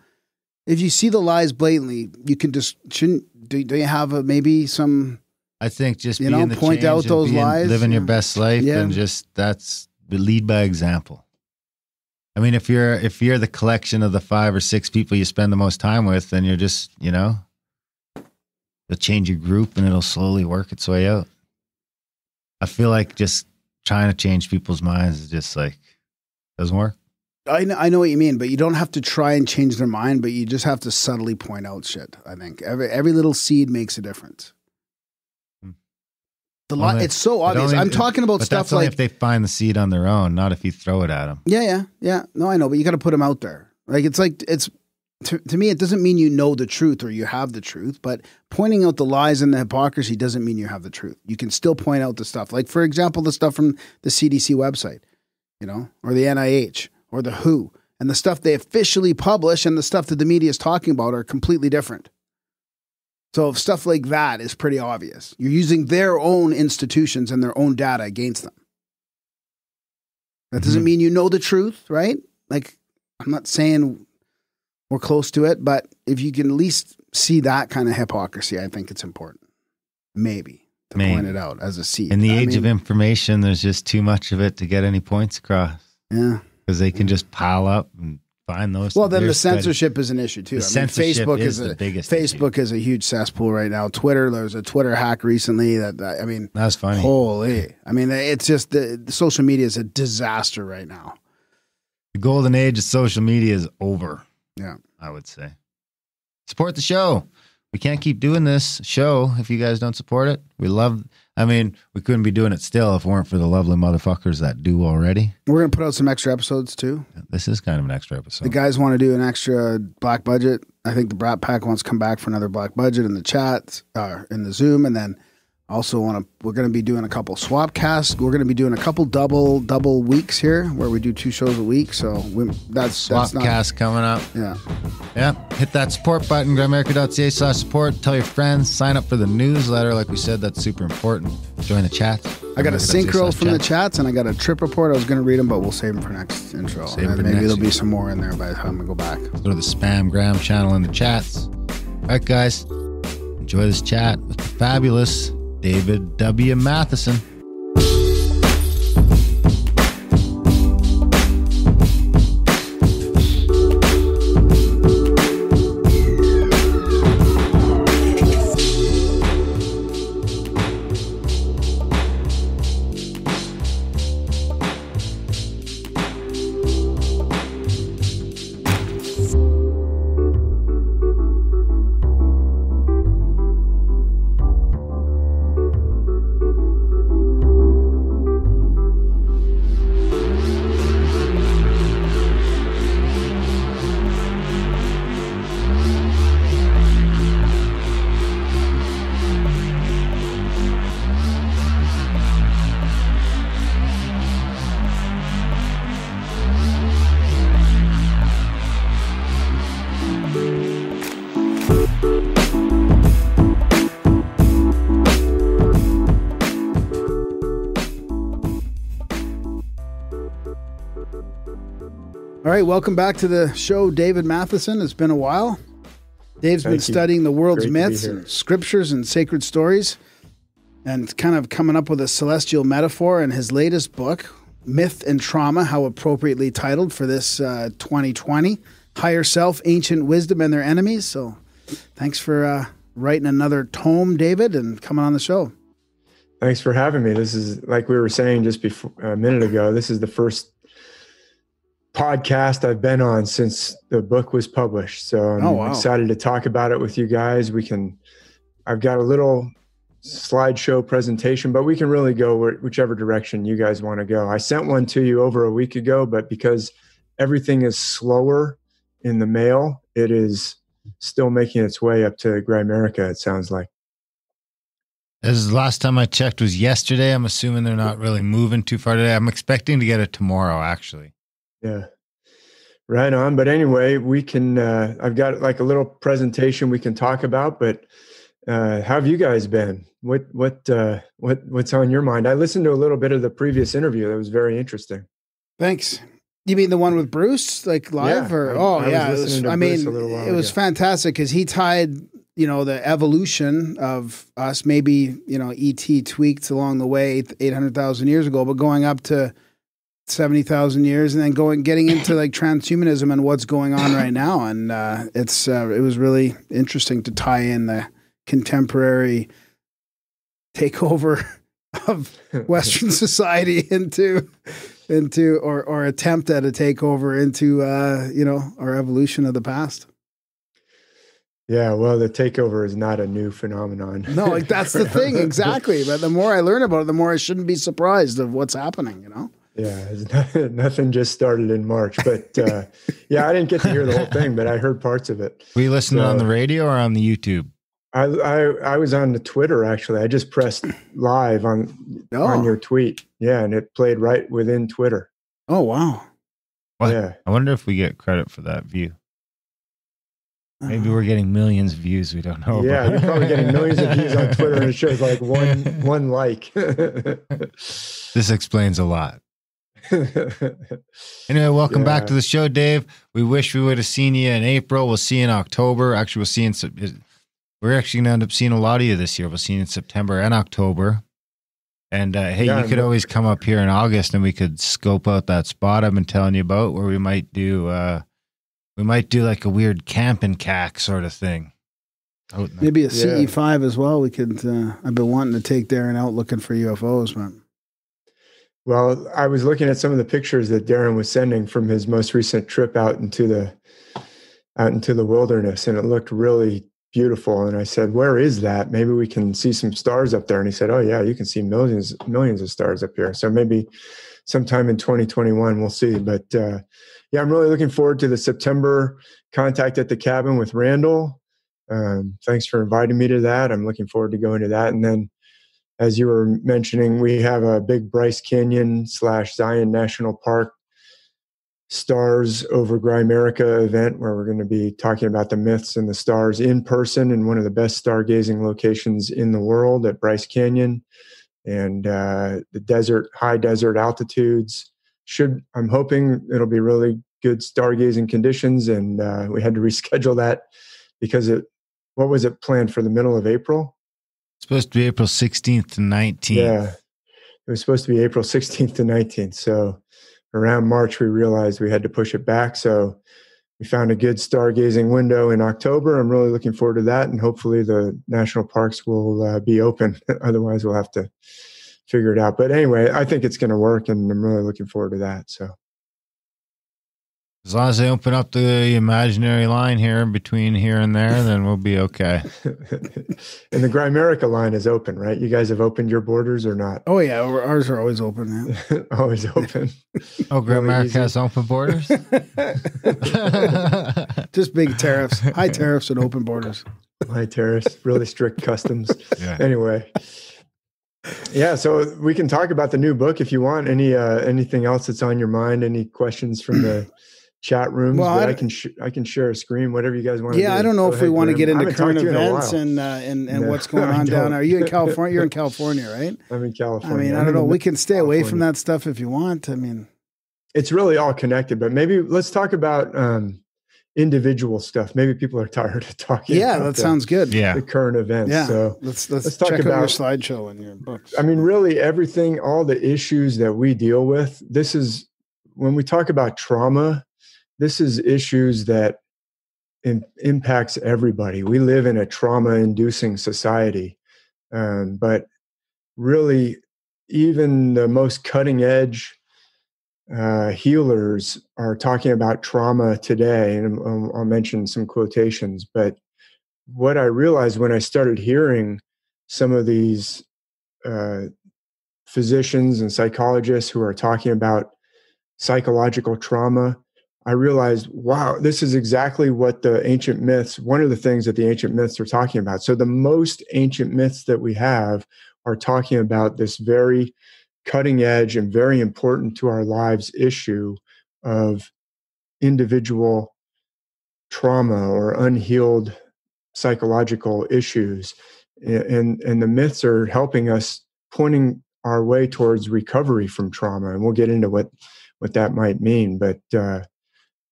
if you see the lies blatantly, you can just shouldn't do, do you have a, maybe some
I think just
You
being
know,
the
point out those
being-
lies,
living your best life,
Yeah.
and just that's lead by example. I mean, if you're if you're the collection of the five or six people you spend the most time with, then you're just you know, you'll change your group and it'll slowly work its way out. I feel like just trying to change people's minds is just like doesn't work.
I know, I know what you mean, but you don't have to try and change their mind, but you just have to subtly point out shit. I think every every little seed makes a difference. The
well,
li- it's so obvious. I'm talking about stuff
that's only
like
if they find the seed on their own, not if you throw it at them.
Yeah, yeah, yeah. No, I know, but you got to put them out there. Like it's like it's to, to me, it doesn't mean you know the truth or you have the truth, but pointing out the lies and the hypocrisy doesn't mean you have the truth. You can still point out the stuff, like for example, the stuff from the CDC website, you know, or the NIH or the WHO, and the stuff they officially publish and the stuff that the media is talking about are completely different. So stuff like that is pretty obvious. You're using their own institutions and their own data against them. That doesn't
Mhm.
mean you know the truth, right? Like, I'm not saying we're close to it, but if you can at least see that kind of hypocrisy, I think it's important. Maybe to point it out as a seed.
In the
I
age of information, there's just too much of it to get any points across
yeah.
because they can just pile up and find those.
Well, then the
studies.
censorship is an issue too.
The
I mean, Facebook
is
is,
the
a
biggest issue.
Facebook is a huge cesspool right now. Twitter, there was a Twitter hack recently that that- I mean,
That's funny.
holy! I mean, it's just the, the social media is a disaster right now.
The golden age of social media is over.
Yeah.
I would say. Support the show. We can't keep doing this show if you guys don't support it. We love. I mean, we couldn't be doing it still if it weren't for the lovely motherfuckers that do already.
We're gonna put out some extra episodes too.
This is kind of an extra episode.
The guys want to do an extra black budget. I think the Brat Pack wants to come back for another black budget in the chat, uh, in the Zoom, and then also want to. We're going to be doing a couple swap casts. We're going to be doing a couple double double weeks here, where we do two shows a week. So we, that's that's not.
Swapcast coming up.
Yeah,
Yeah. Hit that support button, grimerica.ca slash support. Tell your friends. Sign up for the newsletter. Like we said, that's super important. Join the chat.
I got a synchro from the chats, and I got a trip report. I was going to read them, but we'll save them for next intro.
Save
and maybe
next
there'll be some more in there by the time we go back.
Go to the Spam Gram channel in the chats. All right, guys. Enjoy this chat with the fabulous David W.
Mathisen. Right, welcome back to the show, David Mathisen. It's been a while. Dave's been
you.
studying the world's
Great
myths and scriptures and sacred stories and kind of coming up with a celestial metaphor in his latest book, Myth and Trauma, how appropriately titled for this uh, 2020 Higher Self, Ancient Wisdom, and Their Enemies. So thanks for uh, writing another tome, David, and coming on the show.
Thanks for having me. This is like we were saying just before a minute ago. This is the first podcast I've been on since the book was published. So I'm
Oh, wow.
excited to talk about it with you guys. We can. I've got a little slideshow presentation, but we can really go whichever direction you guys want to go. I sent one to you over a week ago, but because everything is slower in the mail, it is still making its way up to Grimerica. It sounds like.
As the last time I checked was yesterday. I'm assuming they're not really moving too far today. I'm expecting to get it tomorrow, actually.
Yeah. Right on. But anyway, we can, uh, I've got like a little presentation we can talk about, but, uh, how have you guys been? What, what, uh, what, what's on your mind? I listened to a little bit of the previous interview. That was very interesting.
Thanks. You mean the one with Bruce, like live,
Yeah,
or
I-
oh
I
yeah? Was, I mean,
a little while
it was
ago.
fantastic because he tied, you know, the evolution of us. Maybe you know, ET tweaked along the way eight hundred thousand years ago, but going up to seventy thousand years, and then going getting into like transhumanism and what's going on right now, and uh, it's uh, it was really interesting to tie in the contemporary takeover of Western society into into or or attempt at a takeover into uh, you know our evolution of the past.
Yeah. Well, the takeover is not a new phenomenon.
No, like that's the thing exactly. But the more I learn about it, the more I shouldn't be surprised of what's happening. You know.
Yeah, not, nothing just started in March, but uh, yeah, I didn't get to hear the whole thing, but I heard parts of it.
Were you listening on the radio or on the YouTube?
I, I I was on the Twitter actually. I just pressed live on
Oh.
on your tweet. Yeah, and it played right within Twitter.
Oh wow.
What?
Yeah.
I wonder if we get credit for that view. Maybe we're getting millions of views we don't know
yeah, you're probably getting millions of views on Twitter, and it shows like one one like.
This explains a lot. Anyway, welcome back to the show, Dave. We wish we would have seen you in April. We'll see you in October. Actually, we'll see you in. We're actually going to end up seeing a lot of you this year. We'll see you in September and October. And uh, hey,
Yeah,
you could always come up here in August, and we could scope out that spot I've been telling you about, where we might do. Uh, we might do like a weird camp and cack sort of thing. Out in the-
Maybe a
Yeah.
CE five as well. We could. Uh, I've been wanting to take Darren out looking for UFOs, but
well, I was looking at some of the pictures that Darren was sending from his most recent trip out into the out into the wilderness, and it looked really beautiful. And I said, "Where is that? Maybe we can see some stars up there." And he said, "Oh yeah, you can see millions millions of stars up here. So maybe sometime in 2021 we'll see." But uh, yeah, I'm really looking forward to the September contact at the cabin with Randall. Um, thanks for inviting me to that. I'm looking forward to going to that, and then as you were mentioning, we have a big Bryce Canyon slash Zion National Park stars over Grimerica event where we're going to be talking about the myths and the stars in person in one of the best stargazing locations in the world at Bryce Canyon and uh, the desert, high desert altitudes. Should I'm hoping it'll be really good stargazing conditions, and uh, we had to reschedule that because it. What was it planned for the middle of April?
Supposed to be April 16th to 19th.
Yeah. It was supposed to be April 16th to 19th. So around March, we realized we had to push it back. So we found a good stargazing window in October. I'm really looking forward to that. And hopefully the national parks will uh, be open. Otherwise, we'll have to figure it out. But anyway, I think it's going to work. And I'm really looking forward to that. So
As long as they open up the imaginary line here between here and there, then we'll be okay.
and the Grimerica line is open, right? You guys have opened your borders or not?
oh yeah, ours are always open. Yeah.
Always open.
Oh, Great
Really
America
easy.
has open borders?
Just big tariffs, high tariffs, and open borders.
High tariffs, really strict customs.
yeah.
anyway yeah so we can talk about the new book if you want any uh anything else that's on your mind any questions from the chat rooms
Well,
but
I
I, can sh- i can share a screen whatever you guys want to
Yeah,
do.
I don't know
Go
if we want to get into current
to you in
events and uh, and and
No,
what's going on down.
don't.
Are you in California? You're in California, right?
i'm in California.
I mean, I
I'm
don't
in
know. We can stay away from that stuff if you want. I mean,
it's really all connected. But maybe let's talk about um, individual stuff. Maybe people are tired of talking.
Yeah,
about
that
the,
sounds good.
Yeah.
the current events.
Yeah.
So
let's let's,
let's talk
check out your slideshow and your books.
I mean, really, everything, all the issues that we deal with, this is when we talk about trauma, this is issues that im- impacts everybody. We live in a trauma inducing society. Um, but really, even the most cutting edge uh, healers are talking about trauma today. And I'll, I'll mention some quotations. But what I realized when I started hearing some of these uh, physicians and psychologists who are talking about psychological trauma, I realized, wow, this is exactly what the ancient myths, one of the things that the ancient myths are talking about. So, the most ancient myths that we have are talking about this very cutting edge and very important to our lives issue of individual trauma or unhealed psychological issues and and the myths are helping us pointing our way towards recovery from trauma and we'll get into what what that might mean but uh,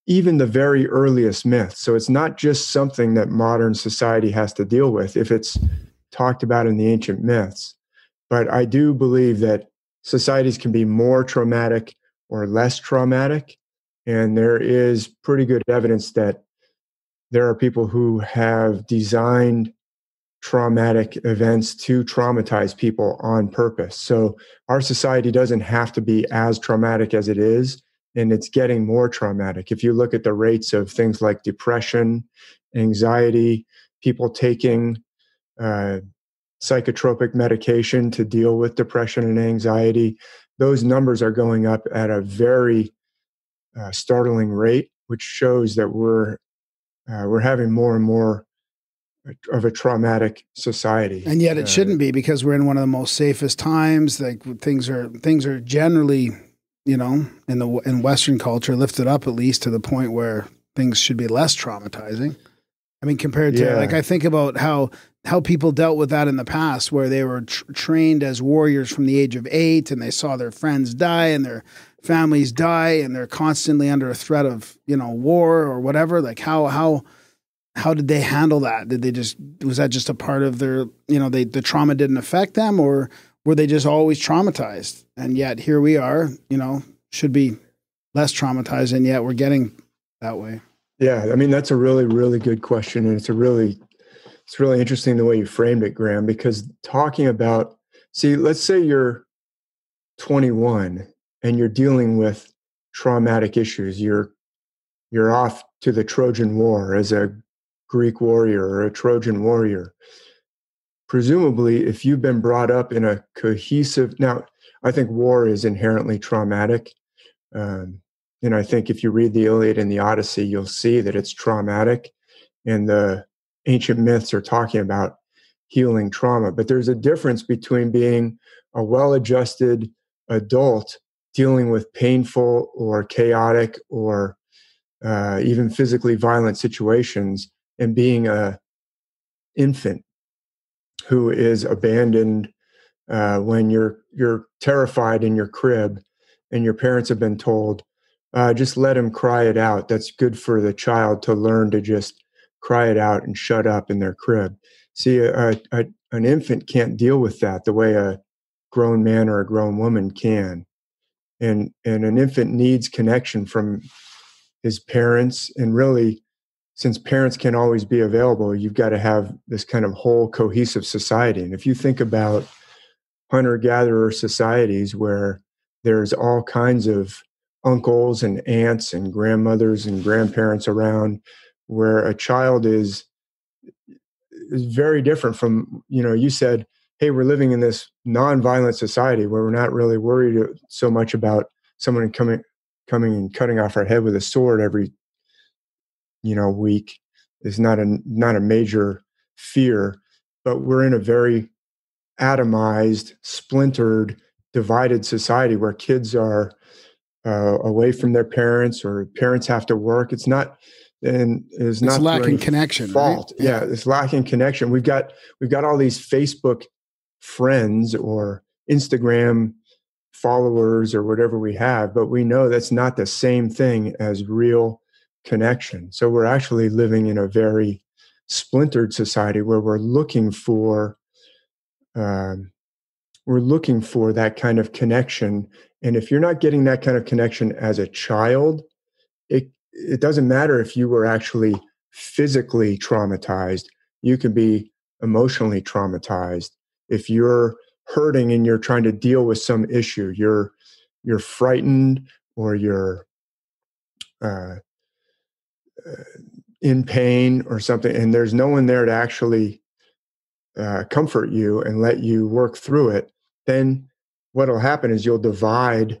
even the very earliest myths. So it's not just something that modern society has to deal with if it's talked about in the ancient myths. But i do believe that societies can be more traumatic or less traumatic and there is pretty good evidence that there are people who have designed traumatic events to traumatize people on purpose. So our society doesn't have to be as traumatic as it is, and it's getting more traumatic. If you look at the rates of things like depression, anxiety, people taking uh, psychotropic medication to deal with depression and anxiety, those numbers are going up at a very uh, startling rate, which shows that we're uh, we're having more and more of a traumatic society.
and yet it
Uh,
shouldn't be because we're in one of the most safest times. Like things are things are generally, you know, in the in Western culture lifted up at least to the point where things should be less traumatizing. I mean, compared to
Yeah.
like I think about how how people dealt with that in the past, where they were tr- trained as warriors from the age of eight, and they saw their friends die and their families die, and they're constantly under a threat of you know war or whatever. Like how how how did they handle that? Did they just was that just a part of their you know they the trauma didn't affect them, or were they just always traumatized? And yet here we are, you know, should be less traumatized, and yet we're getting that way.
Yeah, I mean that's a really really good question, and it's a really it's really interesting the way you framed it, Graham. Because talking about see, let's say you're 21 and you're dealing with traumatic issues. You're you're off to the Trojan War as a Greek warrior or a Trojan warrior. Presumably, if you've been brought up in a cohesive now, I think war is inherently traumatic. Um, and I think if you read the Iliad and the Odyssey, you'll see that it's traumatic. And the ancient myths are talking about healing trauma. But there's a difference between being a well adjusted adult dealing with painful or chaotic or uh, even physically violent situations and being a infant who is abandoned uh, when you're you're terrified in your crib and your parents have been told uh, just let him cry it out. That's good for the child to learn to just cry it out and shut up in their crib. See, a, a, an infant can't deal with that the way a grown man or a grown woman can, and and an infant needs connection from his parents. And really, since parents can't always be available, you've got to have this kind of whole cohesive society. And if you think about hunter gatherer societies where there's all kinds of uncles and aunts and grandmothers and grandparents around where a child is is very different from you know you said hey we're living in this non-violent society where we're not really worried so much about someone coming coming and cutting off our head with a sword every you know weak is not a not a major fear but we're in a very atomized splintered divided society where kids are uh, away from their parents or parents have to work. It's not and is not
It's lacking connection. right?
Fault, yeah. it's lacking connection. We've got we've got all these Facebook friends or Instagram followers or whatever we have, but we know that's not the same thing as real connection. So we're actually living in a very splintered society where we're looking for um, we're looking for that kind of connection. And if you're not getting that kind of connection as a child, it it doesn't matter if you were actually physically traumatized. You can be emotionally traumatized. If you're hurting and you're trying to deal with some issue, you're you're frightened or you're uh, in pain or something, and there's no one there to actually uh, comfort you and let you work through it, then what'll happen is you'll divide.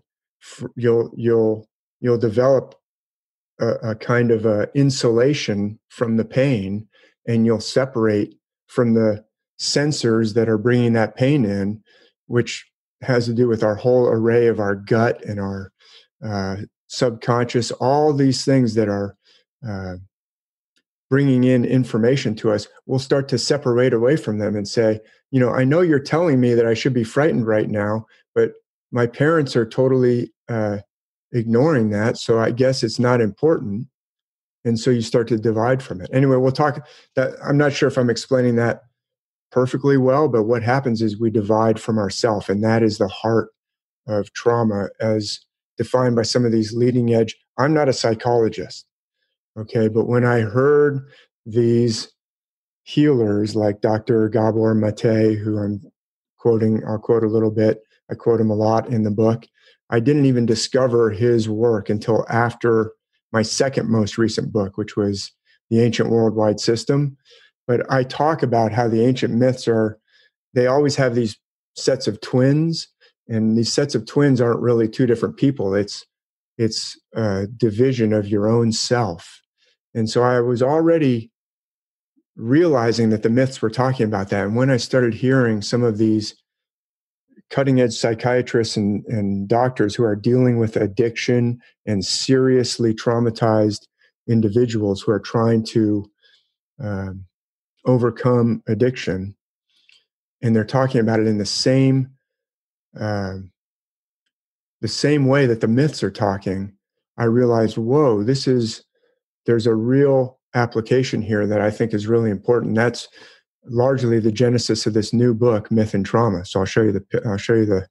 You'll you'll you'll develop a, a kind of a insulation from the pain, and you'll separate from the sensors that are bringing that pain in, which has to do with our whole array of our gut and our uh, subconscious, all these things that are uh, bringing in information to us, we'll start to separate away from them and say, you know, I know you're telling me that I should be frightened right now, but my parents are totally uh, ignoring that. So I guess it's not important. And so you start to divide from it. Anyway, we'll talk that. I'm not sure if I'm explaining that perfectly well, but what happens is we divide from ourself, and that is the heart of trauma as defined by some of these leading edge. I'm not a psychologist, okay, but when I heard these healers like Dr. Gabor Mate, who I'm quoting, I'll quote a little bit. I quote him a lot in the book. I didn't even discover his work until after my second most recent book, which was The Ancient Worldwide System. But I talk about how the ancient myths are, they always have these sets of twins, and these sets of twins aren't really two different people. It's it's a division of your own self. And so I was already realizing that the myths were talking about that. And when I started hearing some of these cutting edge psychiatrists and, and doctors who are dealing with addiction and seriously traumatized individuals who are trying to um, overcome addiction and they're talking about it in the same uh, the same way that the myths are talking i realized whoa this is there's a real application here that i think is really important. That's largely the genesis of this new book myth and trauma. So i'll show you the i'll show you the,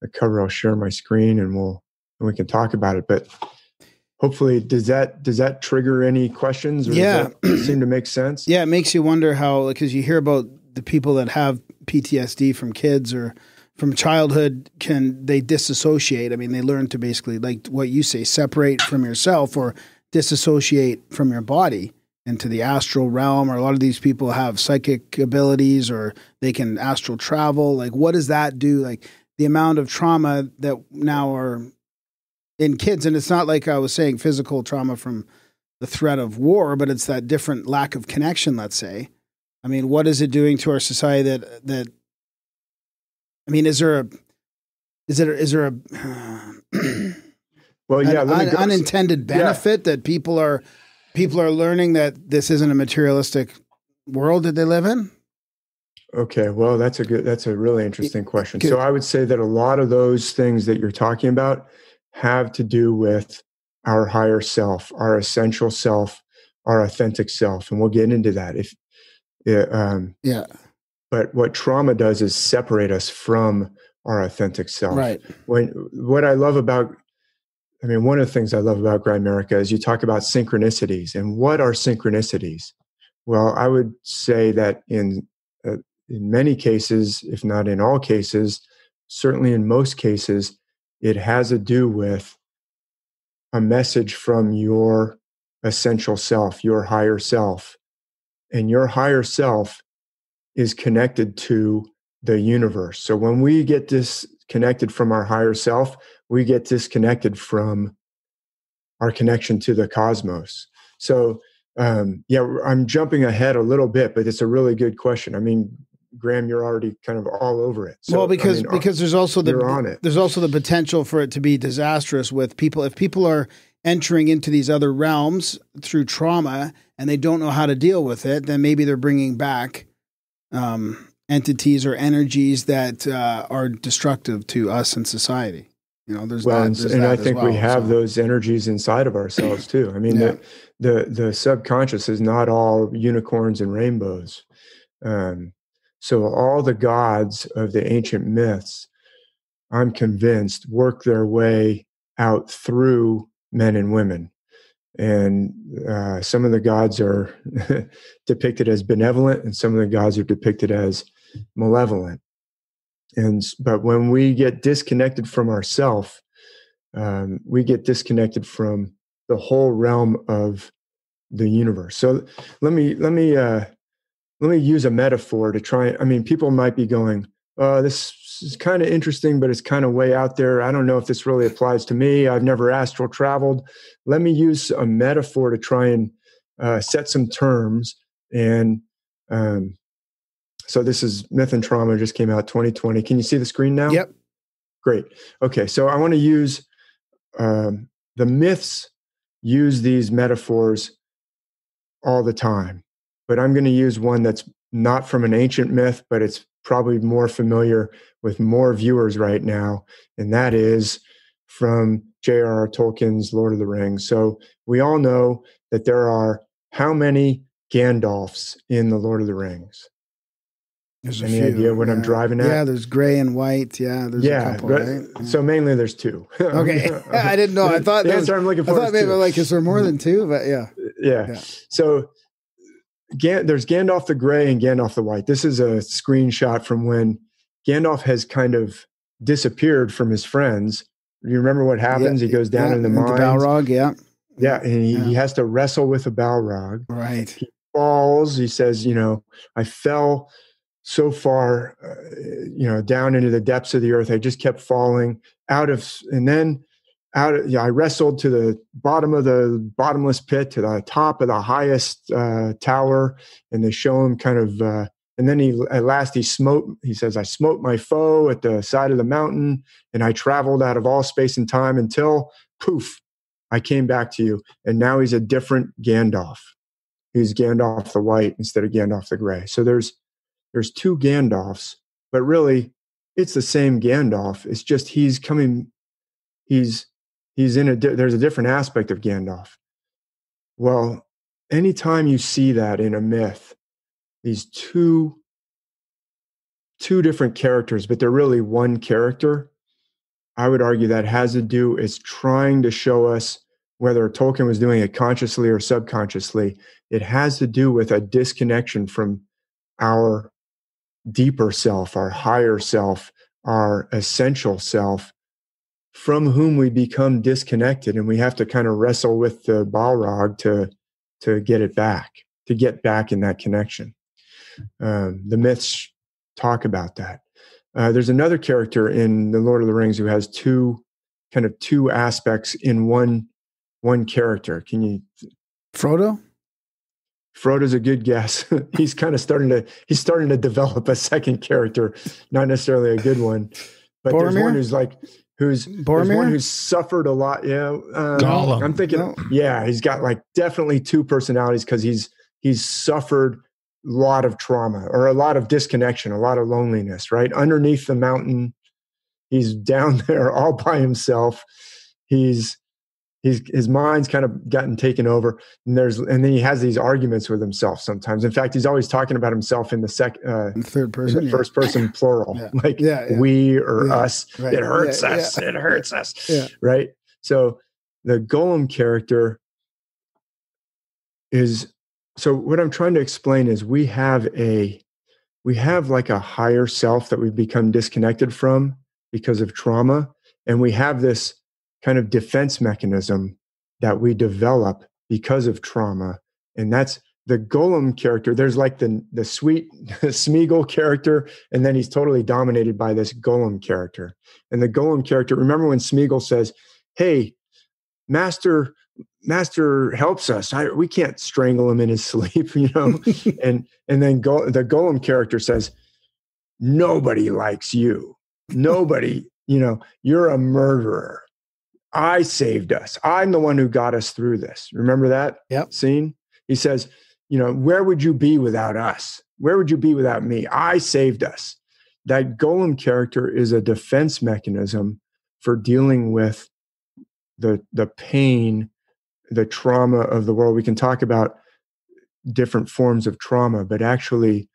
the cover i'll share my screen and we'll and we can talk about it. But hopefully does that does that trigger any questions
yeah.
seem to make sense?
Yeah it makes you wonder how because you hear about the people that have ptsd from kids or from childhood can they disassociate? I mean they learn to basically like what you say separate from yourself or disassociate from your body into the astral realm or a lot of these people have psychic abilities or they can astral travel. Like what does that do? Like the amount of trauma that now are in kids and it's not like i was saying physical trauma from the threat of war but it's that different lack of connection let's say. I mean what is it doing to our society that that i mean is there a is there is there a
well yeah
an, un, unintended benefit yeah. that people are people are learning that this isn't a materialistic world that they live in
Okay, well, that's a good, that's a really interesting question. So I would say that a lot of those things that you're talking about have to do with our higher self, our essential self, our authentic self, and we'll get into that. If um,
yeah,
but what trauma does is separate us from our authentic self.
Right.
When what I love about, I mean, one of the things I love about Grimerica is you talk about synchronicities, and what are synchronicities? Well, I would say that in uh, in many cases, if not in all cases, certainly in most cases, it has to do with a message from your essential self, your higher self. And your higher self is connected to the universe. So when we get disconnected from our higher self, we get disconnected from our connection to the cosmos. So, um, yeah, I'm jumping ahead a little bit, but it's a really good question. I mean, Graham, you're already kind of all over it.
So, well, because I mean, because there's also the there's also the potential for it to be disastrous with people if people are entering into these other realms through trauma and they don't know how to deal with it, then maybe they're bringing back um, entities or energies that uh, are destructive to us and society. You know, there's
well,
that.
and,
there's
and
that
I think we have
so.
those energies inside of ourselves too. I mean,
Yeah.
the, the the subconscious is not all unicorns and rainbows. Um, so all the gods of the ancient myths, I'm convinced, work their way out through men and women. And uh, some of the gods are depicted as benevolent, and some of the gods are depicted as malevolent. And but when we get disconnected from ourself, um, we get disconnected from the whole realm of the universe. So let me let me uh, let me use a metaphor to try. I mean, people might be going, uh, "This is kind of interesting, but it's kind of way out there. I don't know if this really applies to me. I've never astral traveled." Let me use a metaphor to try and uh, set some terms. And um, so this is Myth and Trauma just came out 2020. Can you see the screen now?
Yep.
Great. Okay, so I want to use um, the myths use these metaphors all the time, but I'm going to use one that's not from an ancient myth, but it's probably more familiar with more viewers right now, and that is from J.R.R. Tolkien's Lord of the Rings. So we all know that there are how many Gandalfs in the Lord of the Rings?
There's
Any
few,
idea what I'm driving at?
Yeah, there's gray and white. Yeah, there's a
yeah,
couple,
but-
right? Yeah.
so mainly there's two.
okay, I didn't know. I thought
the
there was,
I'm looking for.
I
thought
maybe
two.
like is there more than two? But yeah,
yeah.
Yeah.
So Gan- there's Gandalf the Gray and Gandalf the White. This is a screenshot from when Gandalf has kind of disappeared from his friends. You remember what happens?
Yeah,
he goes down
yeah,
in the mines.
Balrog. Yeah,
Yeah, and he, he has to wrestle with a Balrog.
right.
He Falls. He says, you know, I fell so far, uh, you know, down into the depths of the earth. I just kept falling out of, and then out. Of, yeah, I wrestled to the bottom of the bottomless pit, to the top of the highest uh, tower, and they show him kind of. Uh, and then he, at last, he smote. He says, "I smote my foe at the side of the mountain, and I traveled out of all space and time until, poof, I came back to you." And now he's a different Gandalf. He's Gandalf the White instead of Gandalf the Gray. So there's there's two Gandalfs, but really it's the same Gandalf. It's just he's coming. He's he's in a there's a different aspect of Gandalf. Well, anytime you see that in a myth, these two two different characters, but they're really one character. I would argue that has to do is trying to show us whether Tolkien was doing it consciously or subconsciously. It has to do with a disconnection from our deeper self, our higher self, our essential self, from whom we become disconnected, and we have to kind of wrestle with the Balrog to to get it back, to get back in that connection. Um, the myths talk about that. Uh, there's another character in the Lord of the Rings who has two kind of two aspects in one one character. Can you
Frodo.
Frodo's a good guess. he's kind of starting to he's starting to develop a second character, not necessarily a good one, but there's one who's like who's there's
Boromir?
one who's suffered a lot. Yeah, um,
Gollum.
I'm thinking,
No.
yeah, he's got like definitely two personalities because he's he's suffered a lot of trauma or a lot of disconnection, a lot of loneliness. Right underneath the mountain, he's down there all by himself. He's he's his mind's kind of gotten taken over and there's and then he has these arguments with himself sometimes in fact he's always talking about himself in the sec uh
third person. yeah.
first person plural
Yeah.
like
Yeah,
we or us
right.
it hurts us it hurts us
Yeah.
right so the Gollum character is so what i'm trying to explain is we have a we have like a higher self that we've become disconnected from because of trauma and we have this kind of defense mechanism that we develop because of trauma. And that's the Gollum character. There's like the the sweet smeagol character and then he's totally dominated by this Gollum character. And the Gollum character remember when smeagol says hey master master helps us. I, we can't strangle him in his sleep you know? And and then go, the golem character says nobody likes you. Nobody you know you're a murderer i saved us i'm the one who got us through this remember that
Yep.
scene he says you know, where would you be without us? Where would you be without me? I saved us. That Gollum character is a defense mechanism for dealing with the the pain, the trauma of the world. We can talk about different forms of trauma, but actually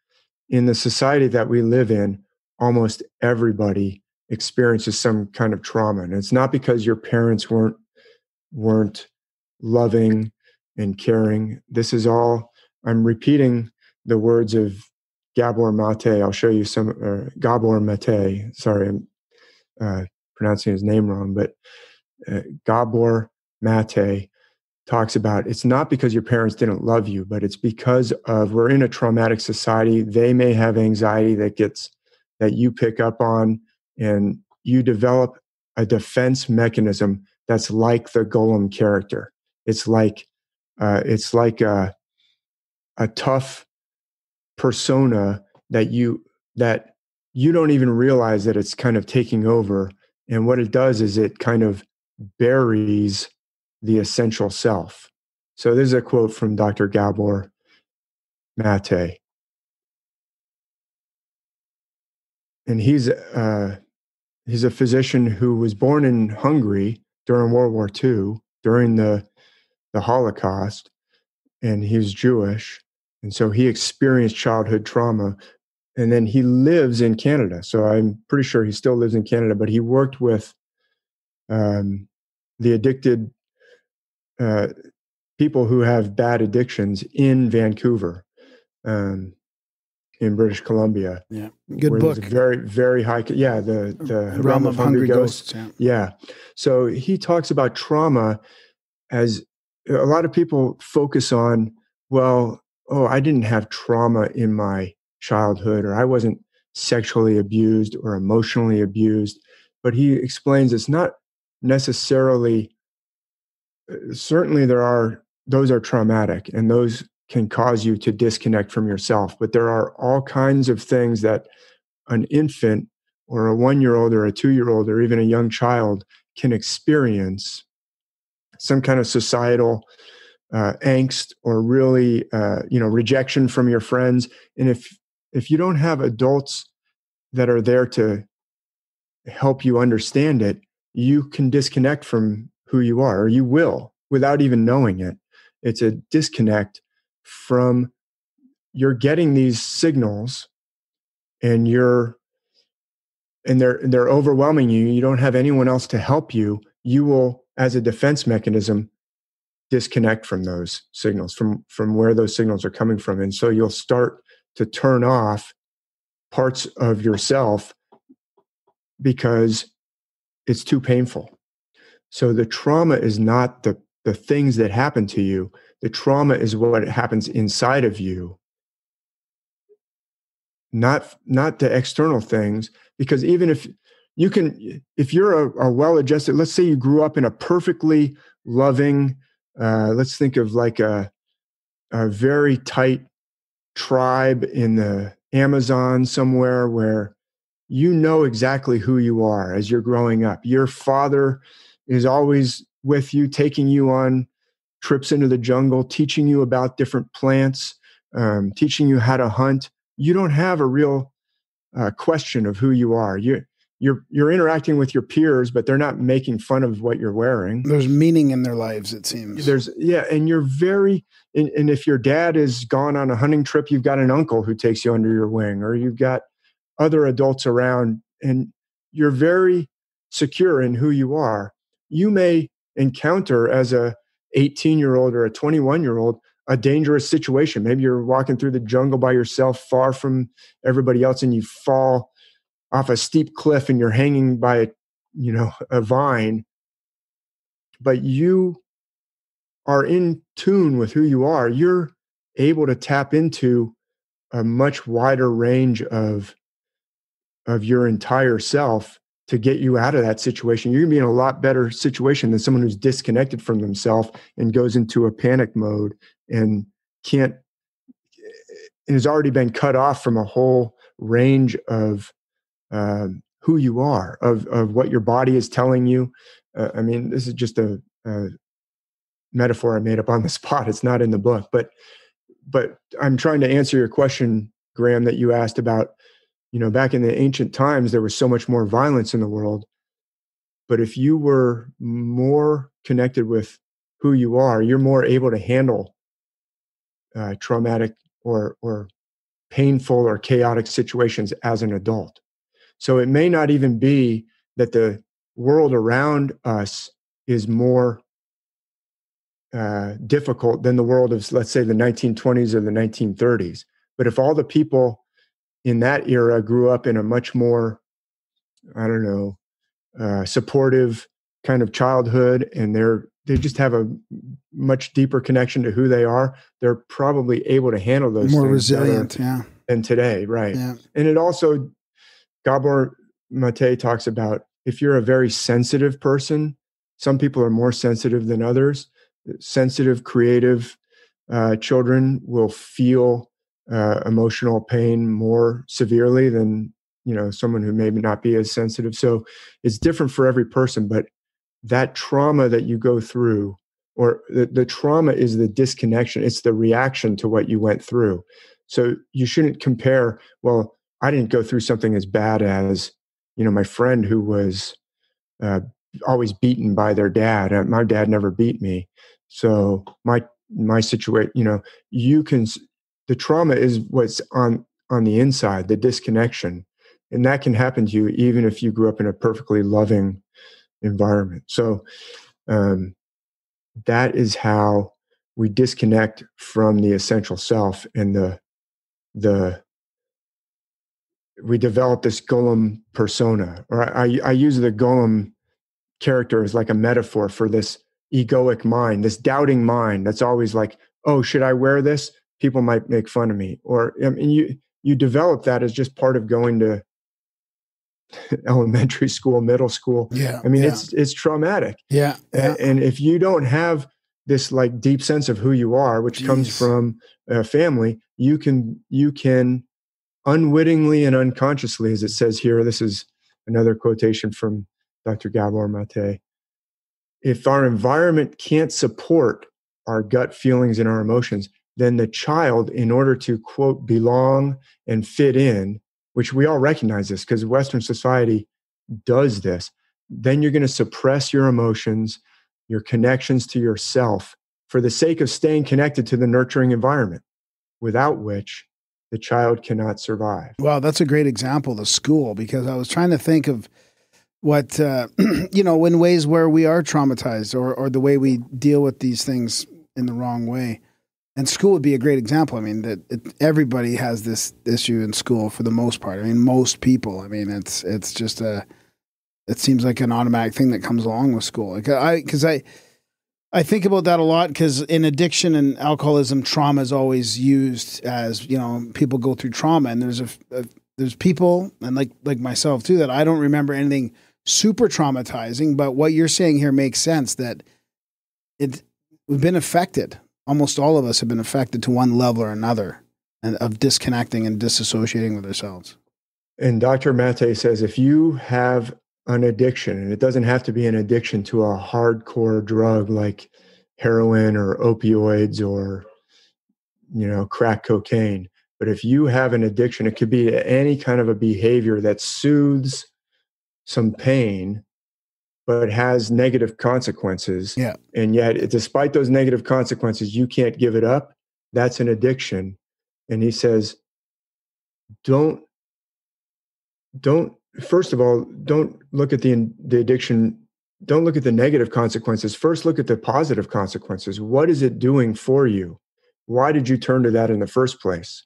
in the society that we live in, almost everybody experiences some kind of trauma. And it's not because your parents weren't weren't loving and caring. This is all I'm repeating the words of Gabor Mate. I'll show you some uh, Gabor Mate. Sorry, I'm uh, pronouncing his name wrong, but uh, Gabor Mate talks about it's not because your parents didn't love you, but it's because of we're in a traumatic society. They may have anxiety that gets that you pick up on, and you develop a defense mechanism that's like the Gollum character. It's like uh, it's like a, a tough persona that you that you don't even realize that it's kind of taking over. And what it does is it kind of buries the essential self. So this is a quote from Dr. Gabor Mate. And he's uh, he's a physician who was born in Hungary during World War II, during the the Holocaust, and he was Jewish, and so he experienced childhood trauma. And then he lives in Canada. So I'm pretty sure he still lives in Canada, but he worked with um, the addicted uh, people who have bad addictions in Vancouver, um, in British Columbia.
Yeah, good book.
Very, very high. Yeah, the the
Realm of Hungry Ghosts. yeah.
yeah. So he talks about trauma as a lot of people focus on, well, oh, I didn't have trauma in my childhood, or I wasn't sexually abused or emotionally abused. But he explains it's not necessarily, uh, certainly, there are, those are traumatic and those can cause you to disconnect from yourself. But there are all kinds of things that an infant or a one year old or a two year old or even a young child can experience. Some kind of societal uh, angst or really uh, you know rejection from your friends. And if if you don't have adults that are there to help you understand it you can disconnect from who you are or you will without even knowing it. It's a disconnect from you're getting these signals and you're and they're they're overwhelming you you don't have anyone else to help you you will as a defense mechanism disconnect from those signals from from where those signals are coming from. And so you'll start to turn off parts of yourself because it's too painful. So the trauma is not the the things that happen to you the trauma is what happens inside of you. Not not the external things because even if you can if you're a, a well adjusted let's say you grew up in a perfectly loving uh, let's think of like a a very tight tribe in the amazon somewhere where you know exactly who you are as you're growing up. Your father is always with you taking you on trips into the jungle teaching you about different plants um, teaching you how to hunt you don't have a real uh, question of who you are. You you're you're interacting with your peers, but they're not making fun of what you're wearing.
There's meaning in their lives, it seems.
There's yeah, and you're very and, and if your dad is gone on a hunting trip, you've got an uncle who takes you under your wing, or you've got other adults around, and you're very secure in who you are. You may encounter as a 18 year old or a 21 year old a dangerous situation. Maybe you're walking through the jungle by yourself, far from everybody else, and you fall off a steep cliff and you're hanging by a, you know, a vine. But you are in tune with who you are. You're able to tap into a much wider range of of your entire self to get you out of that situation. You're gonna be in a lot better situation than someone who's disconnected from themselves and goes into a panic mode and can't and has already been cut off from a whole range of um, who you are, of of what your body is telling you. Uh, I mean, this is just a, a metaphor I made up on the spot. It's not in the book, but but I'm trying to answer your question, Graham, that you asked about, you know, back in the ancient times, there was so much more violence in the world. But if you were more connected with who you are, you're more able to handle uh, traumatic or or painful or chaotic situations as an adult. So it may not even be that the world around us is more uh, difficult than the world of, let's say, the 1920s or the 1930s. But if all the people in that era grew up in a much more, I don't know, uh, supportive kind of childhood, and they're they just have a much deeper connection to who they are, they're probably able to handle those
more resilient, yeah.
Than today, right?
Yeah.
And it also, Gabor Mate talks about if you're a very sensitive person, some people are more sensitive than others. Sensitive, creative uh, children will feel uh, emotional pain more severely than you know someone who maybe not be as sensitive. So it's different for every person, but that trauma that you go through or the, the trauma is the disconnection it's the reaction to what you went through so you shouldn't compare well i didn't go through something as bad as you know my friend who was uh, always beaten by their dad uh, my dad never beat me so my my situation you know you can the trauma is what's on on the inside the disconnection and that can happen to you even if you grew up in a perfectly loving environment. So um, that is how we disconnect from the essential self and the the we develop this Gollum persona or I, I use the Gollum character as like a metaphor for this egoic mind this doubting mind that's always like oh should i wear this people might make fun of me or i mean you you develop that as just part of going to elementary school, middle school.
Yeah.
I mean,
yeah.
it's it's traumatic.
Yeah. yeah.
And, if you don't have this like deep sense of who you are, which Jeez. comes from a family, you can you can unwittingly and unconsciously, as it says here, this is another quotation from Dr. Gabor Mate. If our environment can't support our gut feelings and our emotions, then the child, in order to quote belong and fit in, which we all recognize this because Western society does this, then you're going to suppress your emotions, your connections to yourself for the sake of staying connected to the nurturing environment, without which the child cannot survive.
Wow, that's a great example, the school, because I was trying to think of what, uh, you know, in ways where we are traumatized or, or the way we deal with these things in the wrong way and school would be a great example. I mean, that it, everybody has this issue in school for the most part. I mean, most people. I mean, it's it's just a. It seems like an automatic thing that comes along with school. Like I, because I, I think about that a lot because in addiction and alcoholism, trauma is always used as you know people go through trauma, and there's a, a there's people and like like myself too that I don't remember anything super traumatizing, but what you're saying here makes sense that it we've been affected almost all of us have been affected to one level or another and of disconnecting and disassociating with ourselves.
And Dr. Mate says if you have an addiction, and it doesn't have to be an addiction to a hardcore drug like heroin or opioids or you know crack cocaine, but if you have an addiction, it could be any kind of a behavior that soothes some pain but has negative consequences.
Yeah.
And yet, despite those negative consequences, you can't give it up. That's an addiction. And he says, don't, don't, first of all, don't look at the, the addiction. Don't look at the negative consequences. First, look at the positive consequences. What is it doing for you? Why did you turn to that in the first place?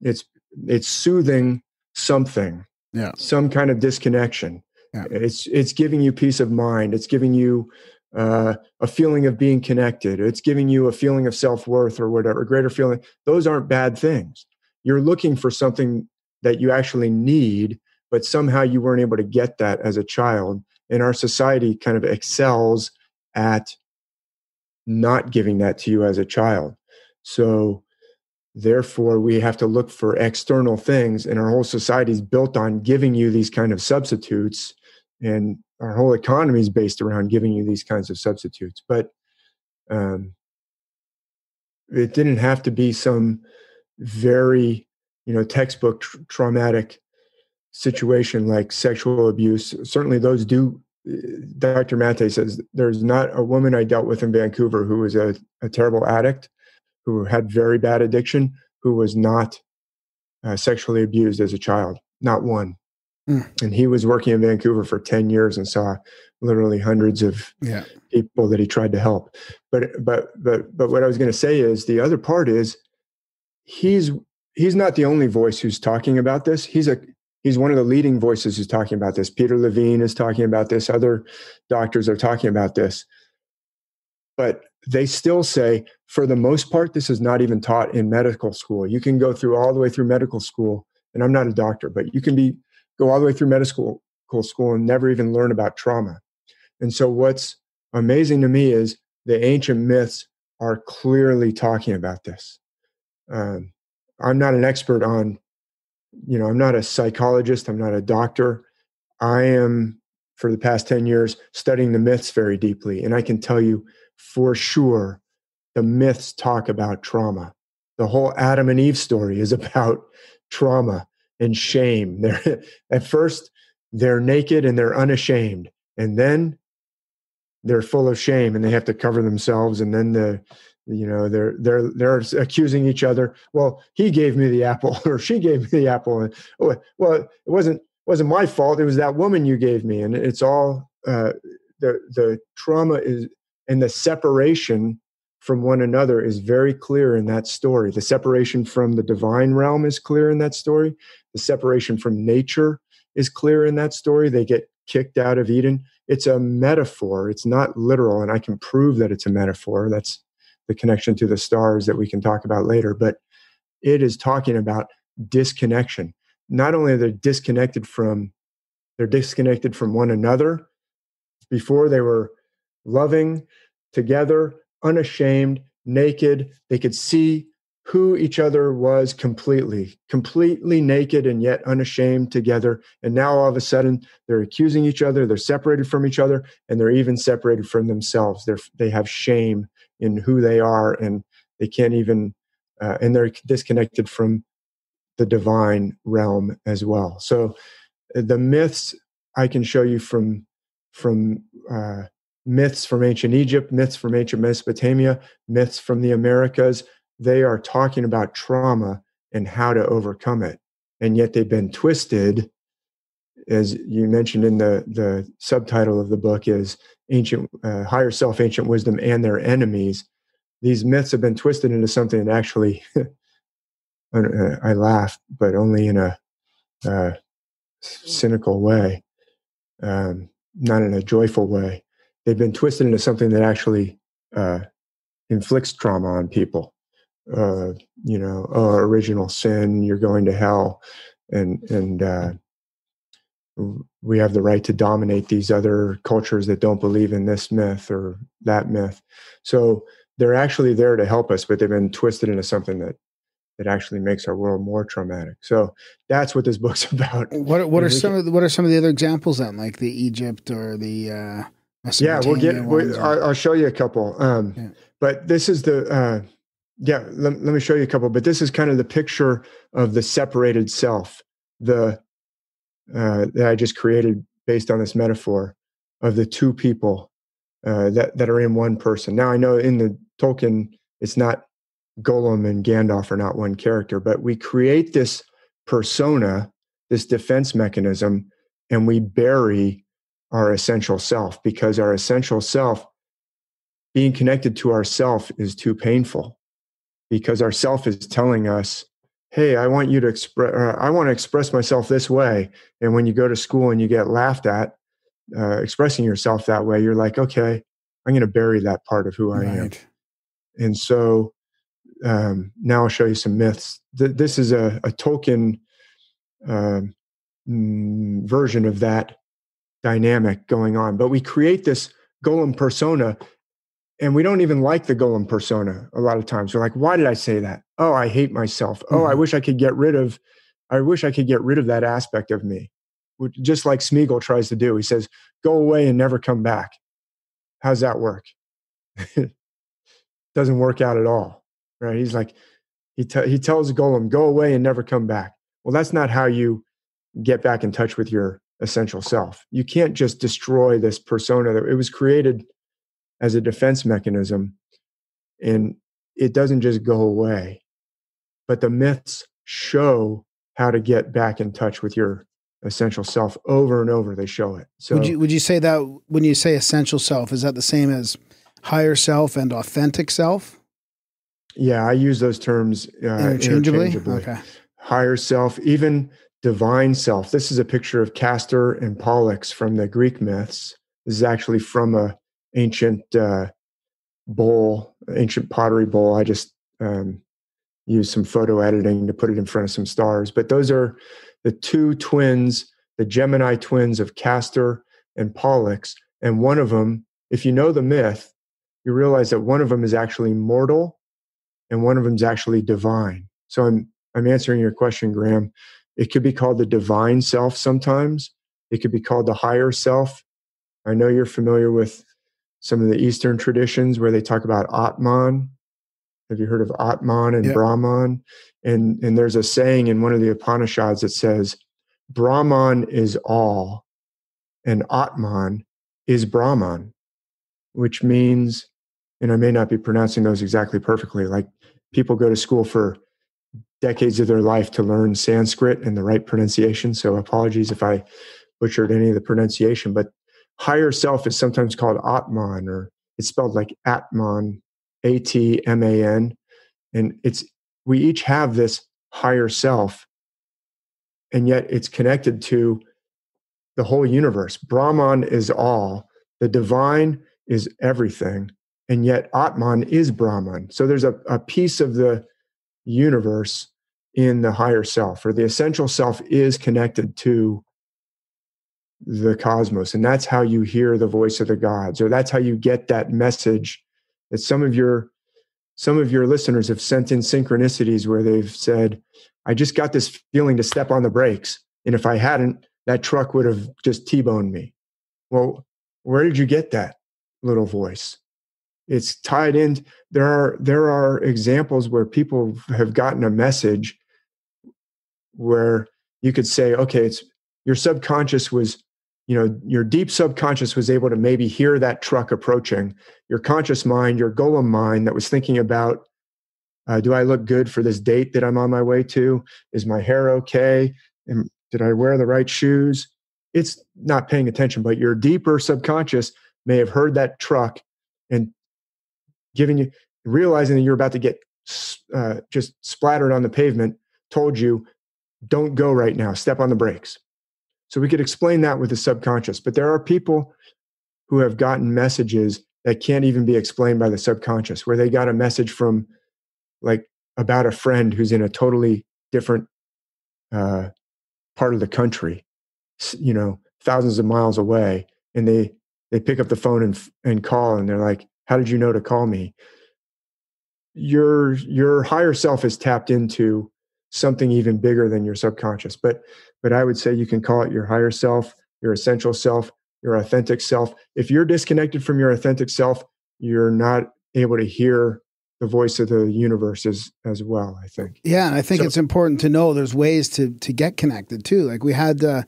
It's, it's soothing something,
yeah.
some kind of disconnection yeah. It's it's giving you peace of mind. It's giving you uh, a feeling of being connected. It's giving you a feeling of self worth or whatever, greater feeling. Those aren't bad things. You're looking for something that you actually need, but somehow you weren't able to get that as a child. And our society kind of excels at not giving that to you as a child. So therefore we have to look for external things and our whole society is built on giving you these kind of substitutes and our whole economy is based around giving you these kinds of substitutes but um, it didn't have to be some very you know textbook tr- traumatic situation like sexual abuse. Certainly those do dr mate says there's not a woman i dealt with in vancouver who was a, a terrible addict who had very bad addiction who was not uh, sexually abused as a child. Not one
Mm.
and he was working in vancouver for 10 years and saw literally hundreds of
Yeah.
people that he tried to help. But but but but what I was going to say is the other part is he's he's not the only voice who's talking about this. He's a he's one of the leading voices who's talking about this. Peter Levine is talking about this. Other doctors are talking about this. But they still say, for the most part, this is not even taught in medical school. You can go through all the way through medical school, and I'm not a doctor, but you can be go all the way through medical school and never even learn about trauma. And so, what's amazing to me is the ancient myths are clearly talking about this. Um, I'm not an expert on, you know, I'm not a psychologist, I'm not a doctor. I am, for the past 10 years, studying the myths very deeply. And I can tell you for sure the myths talk about trauma. The whole Adam and Eve story is about trauma and shame. They're, at first, they're naked and they're unashamed. And then they're full of shame and they have to cover themselves and then the you know they're they're they're accusing each other well he gave me the apple or she gave me the apple and oh well it wasn't wasn't my fault it was that woman you gave me and it's all uh the the trauma is and the separation from one another is very clear in that story the separation from the divine realm is clear in that story the separation from nature is clear in that story. They get kicked out of eden. It's a metaphor. It's not literal and i can prove that it's a metaphor. That's the connection to the stars that we can talk about later. But it is talking about disconnection. Not only are they disconnected from they're disconnected from one another. Before they were loving together unashamed naked. They could see who each other was completely, completely naked and yet unashamed together. And now all of a sudden they're accusing each other, they're separated from each other, and they're even separated from themselves. They're, they have shame in who they are, and they can't even, uh, and they're disconnected from the divine realm as well. So uh, the myths I can show you from, from, uh, myths from ancient Egypt, myths from ancient Mesopotamia, myths from the Americas, they are talking about trauma and how to overcome it. And yet they've been twisted, as you mentioned in the, the subtitle of the book, is ancient uh, higher self, ancient wisdom, and their enemies. These myths have been twisted into something that actually, I laugh, but only in a uh, cynical way, um, not in a joyful way. They've been twisted into something that actually uh, inflicts trauma on people uh, you know, oh, original sin, you're going to hell, and and uh, we have the right to dominate these other cultures that don't believe in this myth or that myth. So they're actually there to help us, but they've been twisted into something that that actually makes our world more traumatic. So that's what this book's about.
What what are some of the, what are some of the other examples then, like the Egypt or the uh,
yeah we'll get we, I'll, I'll show you a couple um
Yeah.
but this is the uh yeah let, let me show you a couple but this is kind of the picture of the separated self the uh that i just created based on this metaphor of the two people uh that that are in one person. Now i know in the tolkien it's not Gollum and gandalf are not one character but we create this persona this defense mechanism and we bury our essential self because our essential self being connected to ourself is too painful because our self is telling us hey i want you to express i want to express myself this way and when you go to school and you get laughed at uh, expressing yourself that way you're like okay i'm going to bury that part of who i am and so um, now I'll show you some myths. Th- this is a, a Tolkien um, mm, version of that dynamic going on. But we create this Gollum persona, and we don't even like the Gollum persona a lot of times. We're like, why did I say that? Oh, I hate myself. Oh, I
Mhm.
wish I could get rid of. I wish I could get rid of that aspect of me. Just like Smeagol tries to do. He says, "Go away and never come back." How's that work? Doesn't work out at all right? He's like, he, te- he tells Gollum go away and never come back. Well, that's not how you get back in touch with your essential self. You can't just destroy this persona that it was created as a defense mechanism and it doesn't just go away. But the myths show how to get back in touch with your essential self over and over they show it. So
would you would you say that when you say essential self is that the same as higher self and authentic self?
Yeah, I use those terms uh,
interchangeably?
interchangeably.
Okay.
Higher self, even divine self. This is a picture of Castor and Pollux from the Greek myths. This is actually from a ancient uh, bowl, ancient pottery bowl. I just um, used some photo editing to put it in front of some stars. But those are the two twins, the Gemini twins of Castor and Pollux. And one of them, if you know the myth, you realize that one of them is actually mortal and one of them is actually divine. So I'm I'm answering your question, Graham. It could be called the divine self sometimes. It could be called the higher self. I know you're familiar with some of the Eastern traditions where they talk about Atman. Have you heard of Atman and. Brahman? And and there's a saying in one of the Upanishads that says, Brahman is all, and Atman is Brahman, which means, and I may not be pronouncing those exactly perfectly, like people go to school for decades of their life to learn Sanskrit and the right pronunciation. So apologies if I butchered any of the pronunciation, but higher self is sometimes called Atman or it's spelled like Atman, A T M A N. And it's, we each have this higher self, and yet it's connected to the whole universe. Brahman is all, the divine is everything, and yet Atman is Brahman. So there's a, a piece of the universe in the higher self, or the essential self is connected to the cosmos. And that's how you hear the voice of the gods, or that's how you get that message that some of your some of your listeners have sent in synchronicities where they've said, I just got this feeling to step on the brakes. And if I hadn't, that truck would have just T-boned me. Well, where did you get that little voice? It's tied in. There are there are examples where people have gotten a message where you could say, okay, it's your subconscious was, you know, your deep subconscious was able to maybe hear that truck approaching. Your conscious mind, your Gollum mind that was thinking about, uh, do I look good for this date that I'm on my way to? Is my hair okay? And did I wear the right shoes? It's not paying attention, but your deeper subconscious may have heard that truck and giving you, realizing that you're about to get uh, just splattered on the pavement, told you, don't go right now, step on the brakes. So we could explain that with the subconscious, but there are people who have gotten messages that can't even be explained by the subconscious, where they got a message from like about a friend who's in a totally different uh, part of the country, you know, thousands of miles away, and they they pick up the phone and and call, and they're like, "How did you know to call me?" Your your higher self is tapped into something even bigger than your subconscious, but but I would say you can call it your higher self, your essential self, your authentic self. If you're disconnected from your authentic self, you're not able to hear the voice of the universe as as well. I think.
Yeah, and I think
So-
it's important to know there's ways to to get connected too. Like we had, uh,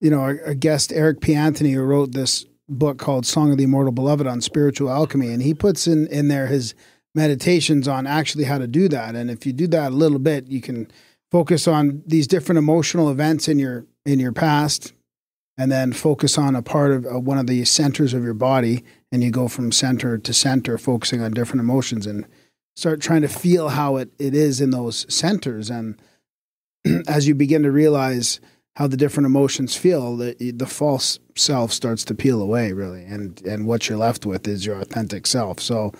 you know, our, our guest Eric P. Anthony who wrote this book called "Song of the Immortal Beloved" on spiritual alchemy, and he puts in in there his meditations on actually how to do that. And if you do that a little bit, you can focus on these different emotional events in your in your past, and then focus on a part of uh, one of the centers of your body, and you go from center to center, focusing on different emotions and start trying to feel how it, it is in those centers. And as you begin to realize how the different emotions feel the, the false self starts to peel away really and and what you're left with is your authentic self. So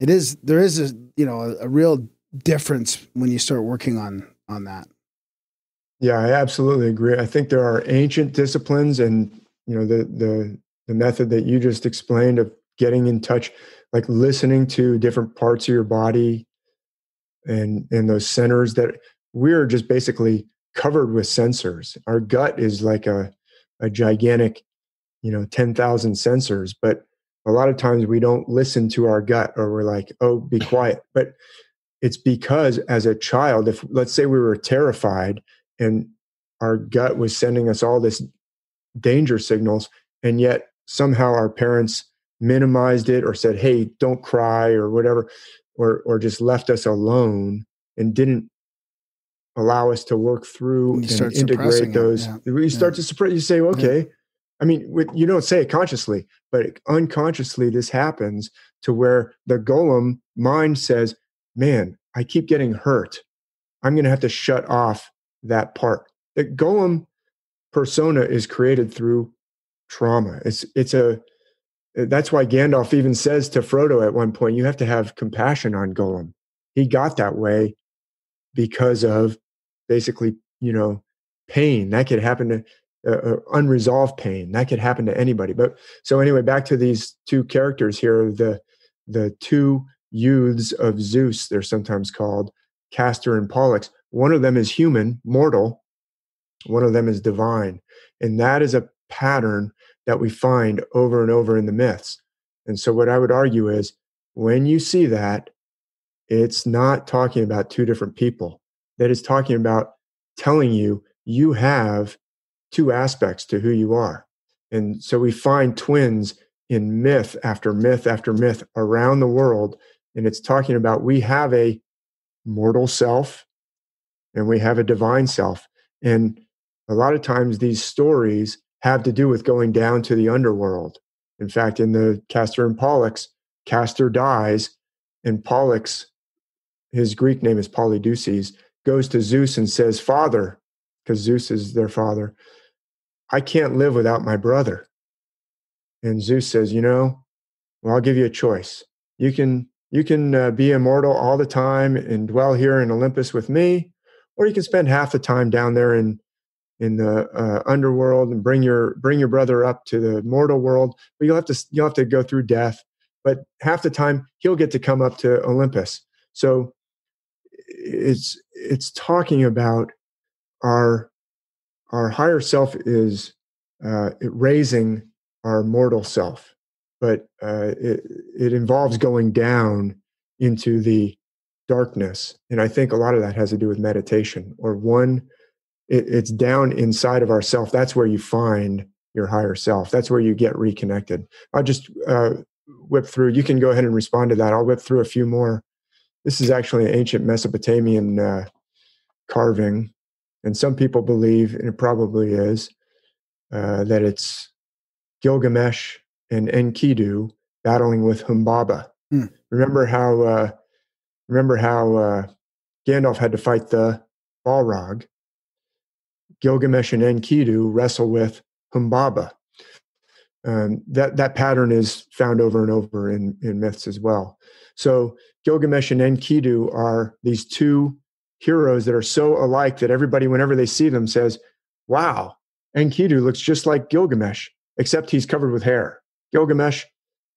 it is there is a you know a, a real difference when you start working on on that
Yeah, I absolutely agree. I think there are ancient disciplines, and you know the the the method that you just explained of getting in touch, like listening to different parts of your body, and and those centers that we're just basically covered with sensors. Our gut is like a a gigantic, you know, ten thousand sensors, but a lot of times we don't listen to our gut, or we're like, oh, be quiet. But it's because as a child, if let's say we were terrified and our gut was sending us all this danger signals, and yet somehow our parents minimized it or said, "Hey, don't cry" or whatever, or or just left us alone and didn't allow us to work through and
suppressing
integrate
it,
those.
yeah.
You start to suppress. You say, "Okay." I mean, with- you don't say it consciously, but unconsciously, this happens to where the Gollum mind says, "Man, I keep getting hurt. I'm going to have to shut off that part." The Gollum persona is created through trauma. It's it's a that's why Gandalf even says to Frodo at one point, "You have to have compassion on Gollum." He got that way because of basically, you know, pain that could happen to uh, uh, unresolved pain that could happen to anybody. But so anyway, back to these two characters here, the the two youths of Zeus, they're sometimes called Castor and Pollux. One of them is human, mortal. One of them is divine, and that is a pattern that we find over and over in the myths. And so, what I would argue is when you see that, it's not talking about two different people. That is talking about telling you you have two aspects to who you are. And so, we find twins in myth after myth after myth around the world. And it's talking about we have a mortal self and we have a divine self. And a lot of times, these stories have to do with going down to the underworld. In fact, in the Castor and Pollux, Castor dies, and Pollux, his Greek name is Polydeuces, goes to Zeus and says, Father, because Zeus is their father, I can't live without my brother. And Zeus says, You know, well, I'll give you a choice. You can you can uh, be immortal all the time and dwell here in Olympus with me, or you can spend half the time down there in in the uh, underworld and bring your bring your brother up to the mortal world but you'll have to you'll have to go through death but half the time he'll get to come up to olympus. So it's it's talking about our our higher self is uh, raising our mortal self but uh, it, it involves going down into the darkness and i think a lot of that has to do with meditation or one it, it's down inside of ourself. That's where you find your higher self. That's where you get reconnected. I'll just uh, whip through. You can go ahead and respond to that. I'll whip through a few more. This is actually an ancient Mesopotamian uh, carving, and some people believe, and it probably is, uh, that it's Gilgamesh and Enkidu battling with Humbaba.
Hmm.
Remember how? Uh, remember how uh, Gandalf had to fight the Balrog. Gilgamesh and Enkidu wrestle with Humbaba. Um, that that pattern is found over and over in, in myths as well. So Gilgamesh and Enkidu are these two heroes that are so alike that everybody, whenever they see them, says, "Wow, Enkidu looks just like Gilgamesh, except he's covered with hair." Gilgamesh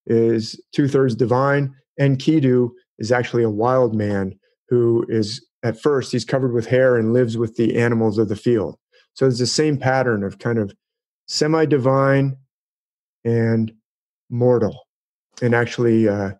is two thirds divine. And Enkidu is actually a wild man who is at first he's covered with hair and lives with the animals of the field. So it's the same pattern of kind of semi divine and mortal. And actually, uh,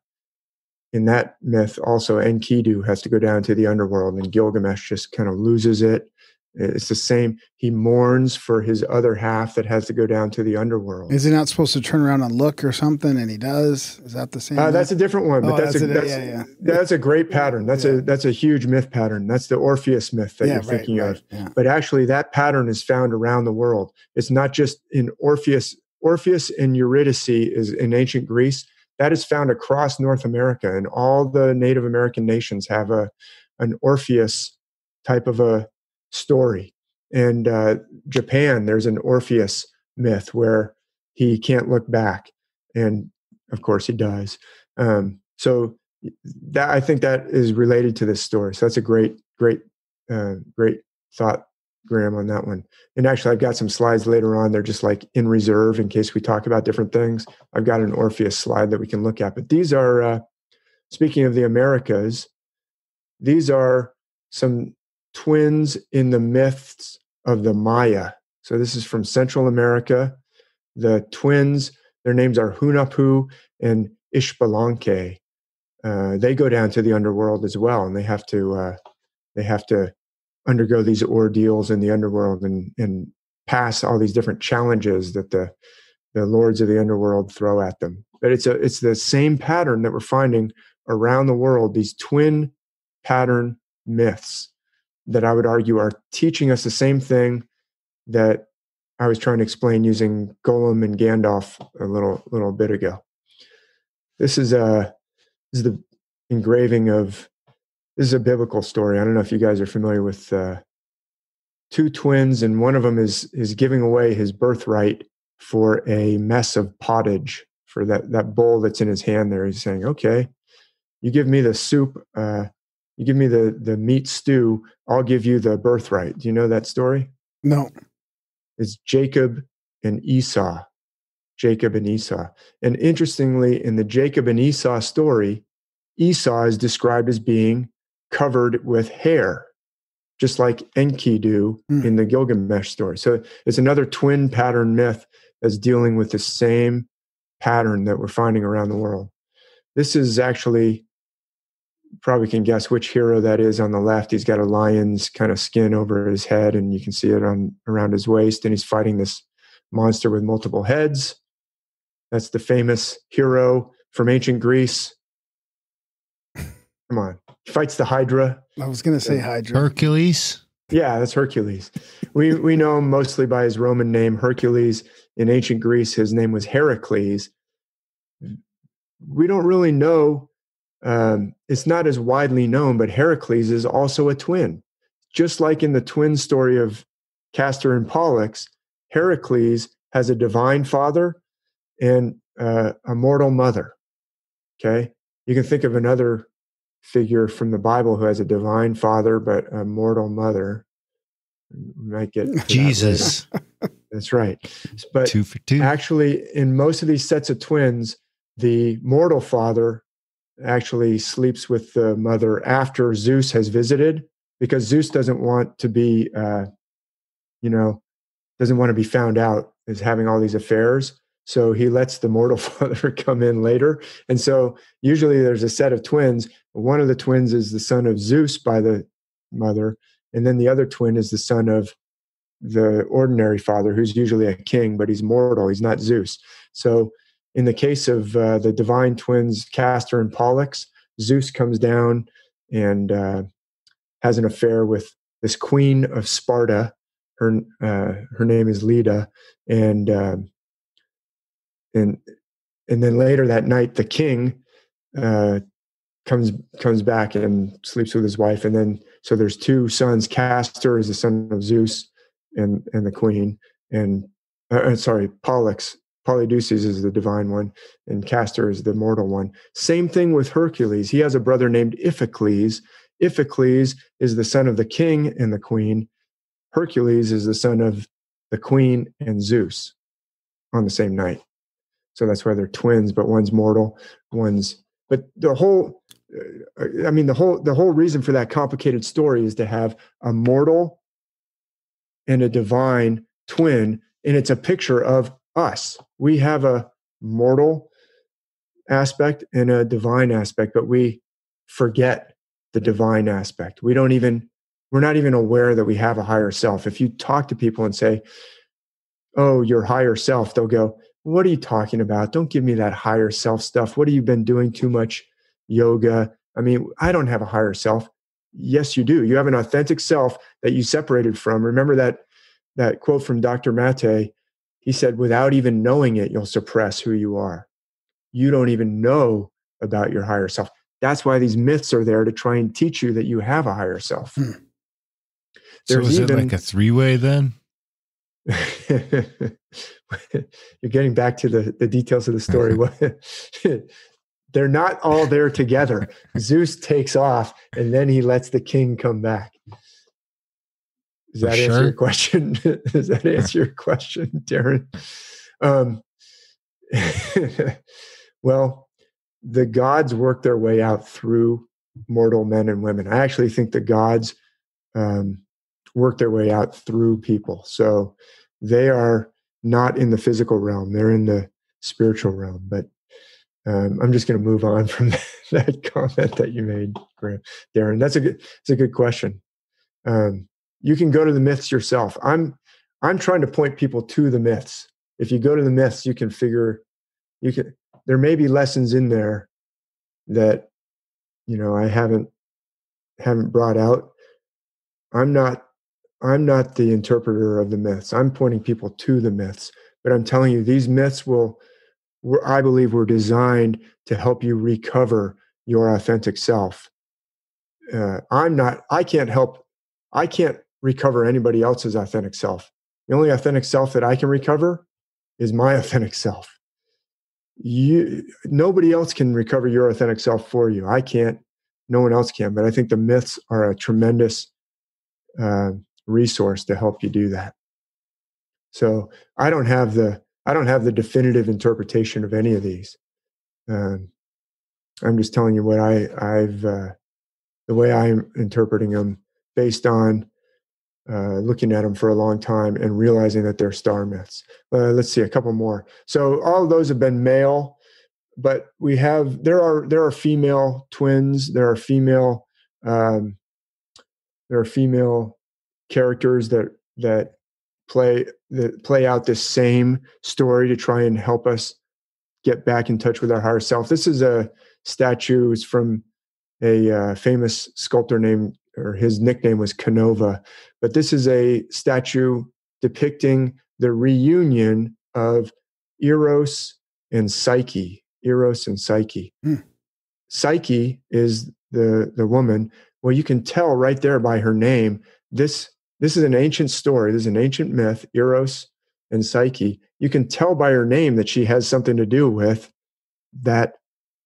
in that myth, also Enkidu has to go down to the underworld, and Gilgamesh just kind of loses it. It's the same. He mourns for his other half that has to go down to the underworld.
Is he not supposed to turn around and look or something? And he does. Is that the same?
Uh, that's a different one, but
Oh,
that's,
that's
a that's,
yeah, yeah.
that's a great pattern. That's
Yeah.
a that's a huge myth pattern. That's the Orpheus myth that you're
right,
thinking
right,
of. But actually that pattern is found around the world it's not just in orpheus orpheus and eurydice is in ancient greece that is found across north america and all the native american nations have a an orpheus type of a story. And uh, japan there's an orpheus myth where he can't look back and of course he dies. Um, so that i think that is related to this story. So that's a great great uh, great thought graham on that one. And actually i've got some slides later on. They're just like in reserve in case we talk about different things. I've got an orpheus slide that we can look at. But these are uh, speaking of the americas these are some twins in the myths of the maya so this is from central america the twins their names are Hunahpu and Xbalanque uh, they go down to the underworld as well, and they have to uh, they have to undergo these ordeals in the underworld and and pass all these different challenges that the the lords of the underworld throw at them. But it's a it's the same pattern that we're finding around the world. These twin pattern myths that I would argue are teaching us the same thing that I was trying to explain using Gollum and Gandalf a little little bit ago. This is a this is the engraving of this is a biblical story. I don't know if you guys are familiar with uh, two twins, and one of them is is giving away his birthright for a mess of pottage for that that bowl that's in his hand. There, he's saying, "Okay, you give me the soup, uh, you give me the the meat stew. I'll give you the birthright." Do you know that story?
No.
It's Jacob and Esau. Jacob and Esau. And interestingly, in the Jacob and Esau story, Esau is described as being covered with hair, just like Enkidu
Hmm.
in the Gilgamesh story. So it's another twin pattern myth that's dealing with the same pattern that we're finding around the world. This is actually probably can guess which hero that is on the left. He's got a lion's kind of skin over his head, and you can see it on around his waist, and he's fighting this monster with multiple heads. That's the famous hero from ancient Greece. Come on. He fights the Hydra.
I was going to say uh, Hydra.
Hercules.
Yeah, that's Hercules. We we know him mostly by his Roman name, Hercules. In ancient Greece, his name was Heracles. We don't really know. Um, it's not as widely known, but Heracles is also a twin. Just like in the twin story of Castor and Pollux, Heracles has a divine father and uh, a mortal mother. Okay, you can think of another figure from the Bible who has a divine father but a mortal mother. We might get to that
Jesus.
That's right. But
two for two.
actually, in most of these sets of twins, the mortal father actually sleeps with the mother after Zeus has visited because Zeus doesn't want to be, uh, you know, doesn't want to be found out as having all these affairs. So he lets the mortal father come in later. And so usually there's a set of twins. One of the twins is the son of Zeus by the mother, and then the other twin is the son of the ordinary father, who's usually a king, but he's mortal. He's not Zeus. So in the case of uh, the divine twins, Castor and Pollux, Zeus comes down and uh, has an affair with this queen of Sparta. Her uh, her name is Leda, and um and and then later that night, the king uh, comes comes back and sleeps with his wife, and then so there's two sons. Castor is the son of Zeus, and and the queen, and uh, uh, sorry, Pollux. Polydeuces is the divine one, and Castor is the mortal one. Same thing with Hercules. He has a brother named Iphicles. Iphicles is the son of the king and the queen. Hercules is the son of the queen and Zeus on the same night. So that's why they're twins, but one's mortal, one's. But the whole, uh, I mean, the whole the whole reason for that complicated story is to have a mortal and a divine twin, and it's a picture of us. We have a mortal aspect and a divine aspect, but we forget the divine aspect. We don't even we're not even aware that we have a higher self. If you talk to people and say, "Oh, your higher self," they'll go, "What are you talking about? Don't give me that higher self stuff. What have you been doing too much yoga? I mean, I don't have a higher self." Yes, you do. You have an authentic self that you separated from. Remember that that quote from Dr. Mate. He said, "Without even knowing it, you'll suppress who you are. You don't even know about your higher self." That's why these myths are there to try and teach you that you have a higher self.
Hmm.
So is
even-
it like a three way then?
You're getting back to the, the details of the story. They're not all there together. Zeus takes off and then he lets the king come back. Does that answer
sure.
your question? Does that answer your question, Darren? Um, well, the gods work their way out through mortal men and women. I actually think the gods um, work their way out through people. So they are not in the physical realm; they're in the spiritual realm. But um, I'm just going to move on from that, that comment that you made, Graham, Darren. That's a good. It's a good question. Um, you can go to the myths yourself. I'm I'm trying to point people to the myths. If you go to the myths, you can figure. You can. There may be lessons in there that you know I haven't haven't brought out. I'm not I'm not the interpreter of the myths. I'm pointing people to the myths, but I'm telling you these myths will I believe were designed to help you recover your authentic self. Uh, I'm not, I can't help, I can't recover anybody else's authentic self. The only authentic self that I can recover is my authentic self. You, nobody else can recover your authentic self for you. I can't, no one else can. But I think the myths are a tremendous uh, resource to help you do that. So I don't have the I don't have the definitive interpretation of any of these. Um, I'm just telling you what I, I've, uh, the way I'm interpreting them based on uh, looking at them for a long time and realizing that they're star myths. Uh, let's see a couple more. So all of those have been male, but we have there are there are female twins. There are female um, there are female characters that that play that play out this same story to try and help us get back in touch with our higher self. This is a statue. It's from a uh, famous sculptor named, or his nickname was Canova. But this is a statue depicting the reunion of Eros and Psyche. Eros and Psyche. Hmm. Psyche is the the woman. Well, you can tell right there by her name. This this is an ancient story. This is an ancient myth, Eros and Psyche. You can tell by her name that she has something to do with that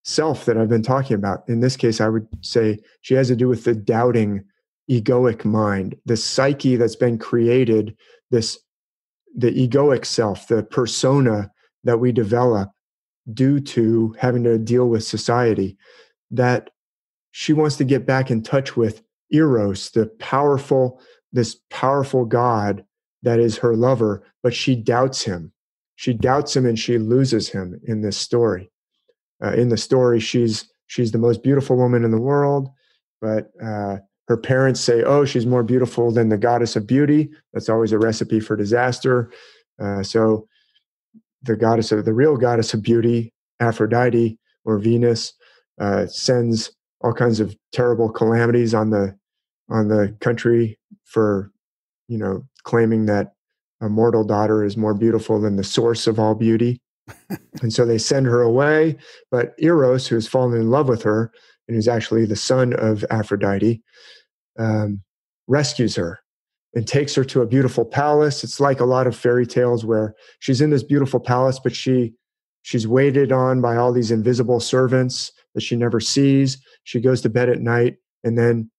self that I've been talking about. In this case, I would say she has to do with the doubting, egoic mind, the psyche that's been created, this the egoic self, the persona that we develop due to having to deal with society, that she wants to get back in touch with Eros, the powerful this powerful God that is her lover, but she doubts him. She doubts him and she loses him in this story. Uh, in the story, she's she's the most beautiful woman in the world, but uh, her parents say, "Oh, she's more beautiful than the goddess of beauty." That's always a recipe for disaster. Uh, so, the goddess of the real goddess of beauty, Aphrodite or Venus, uh, sends all kinds of terrible calamities on the on the country for you know claiming that a mortal daughter is more beautiful than the source of all beauty and so they send her away but eros who has fallen in love with her and who's actually the son of aphrodite um, rescues her and takes her to a beautiful palace. It's like a lot of fairy tales where she's in this beautiful palace but she she's waited on by all these invisible servants that she never sees. She goes to bed at night and then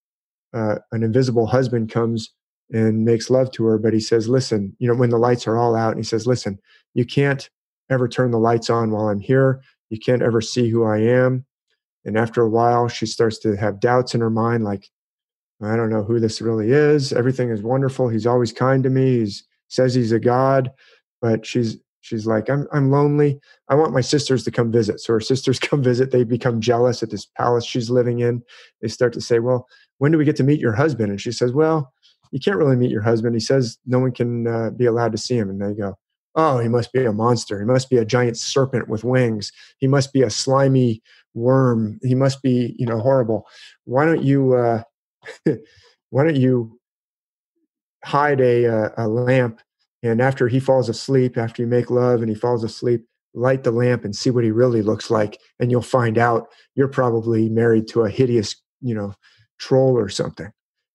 uh, an invisible husband comes and makes love to her, but he says, Listen, you know, when the lights are all out, and he says, Listen, you can't ever turn the lights on while I'm here. You can't ever see who I am. And after a while, she starts to have doubts in her mind, like, I don't know who this really is. Everything is wonderful. He's always kind to me. He says he's a god, but she's she's like, I'm I'm lonely. I want my sisters to come visit. So her sisters come visit. They become jealous at this palace she's living in. They start to say, Well, when do we get to meet your husband? And she says, well, you can't really meet your husband. He says no one can uh, be allowed to see him. And they go, oh, he must be a monster. He must be a giant serpent with wings. He must be a slimy worm. He must be, you know, horrible. Why don't you, uh, why don't you hide a, a, uh, a lamp and after he falls asleep, after you make love and he falls asleep, light the lamp and see what he really looks like. And you'll find out you're probably married to a hideous, you know, troll or something.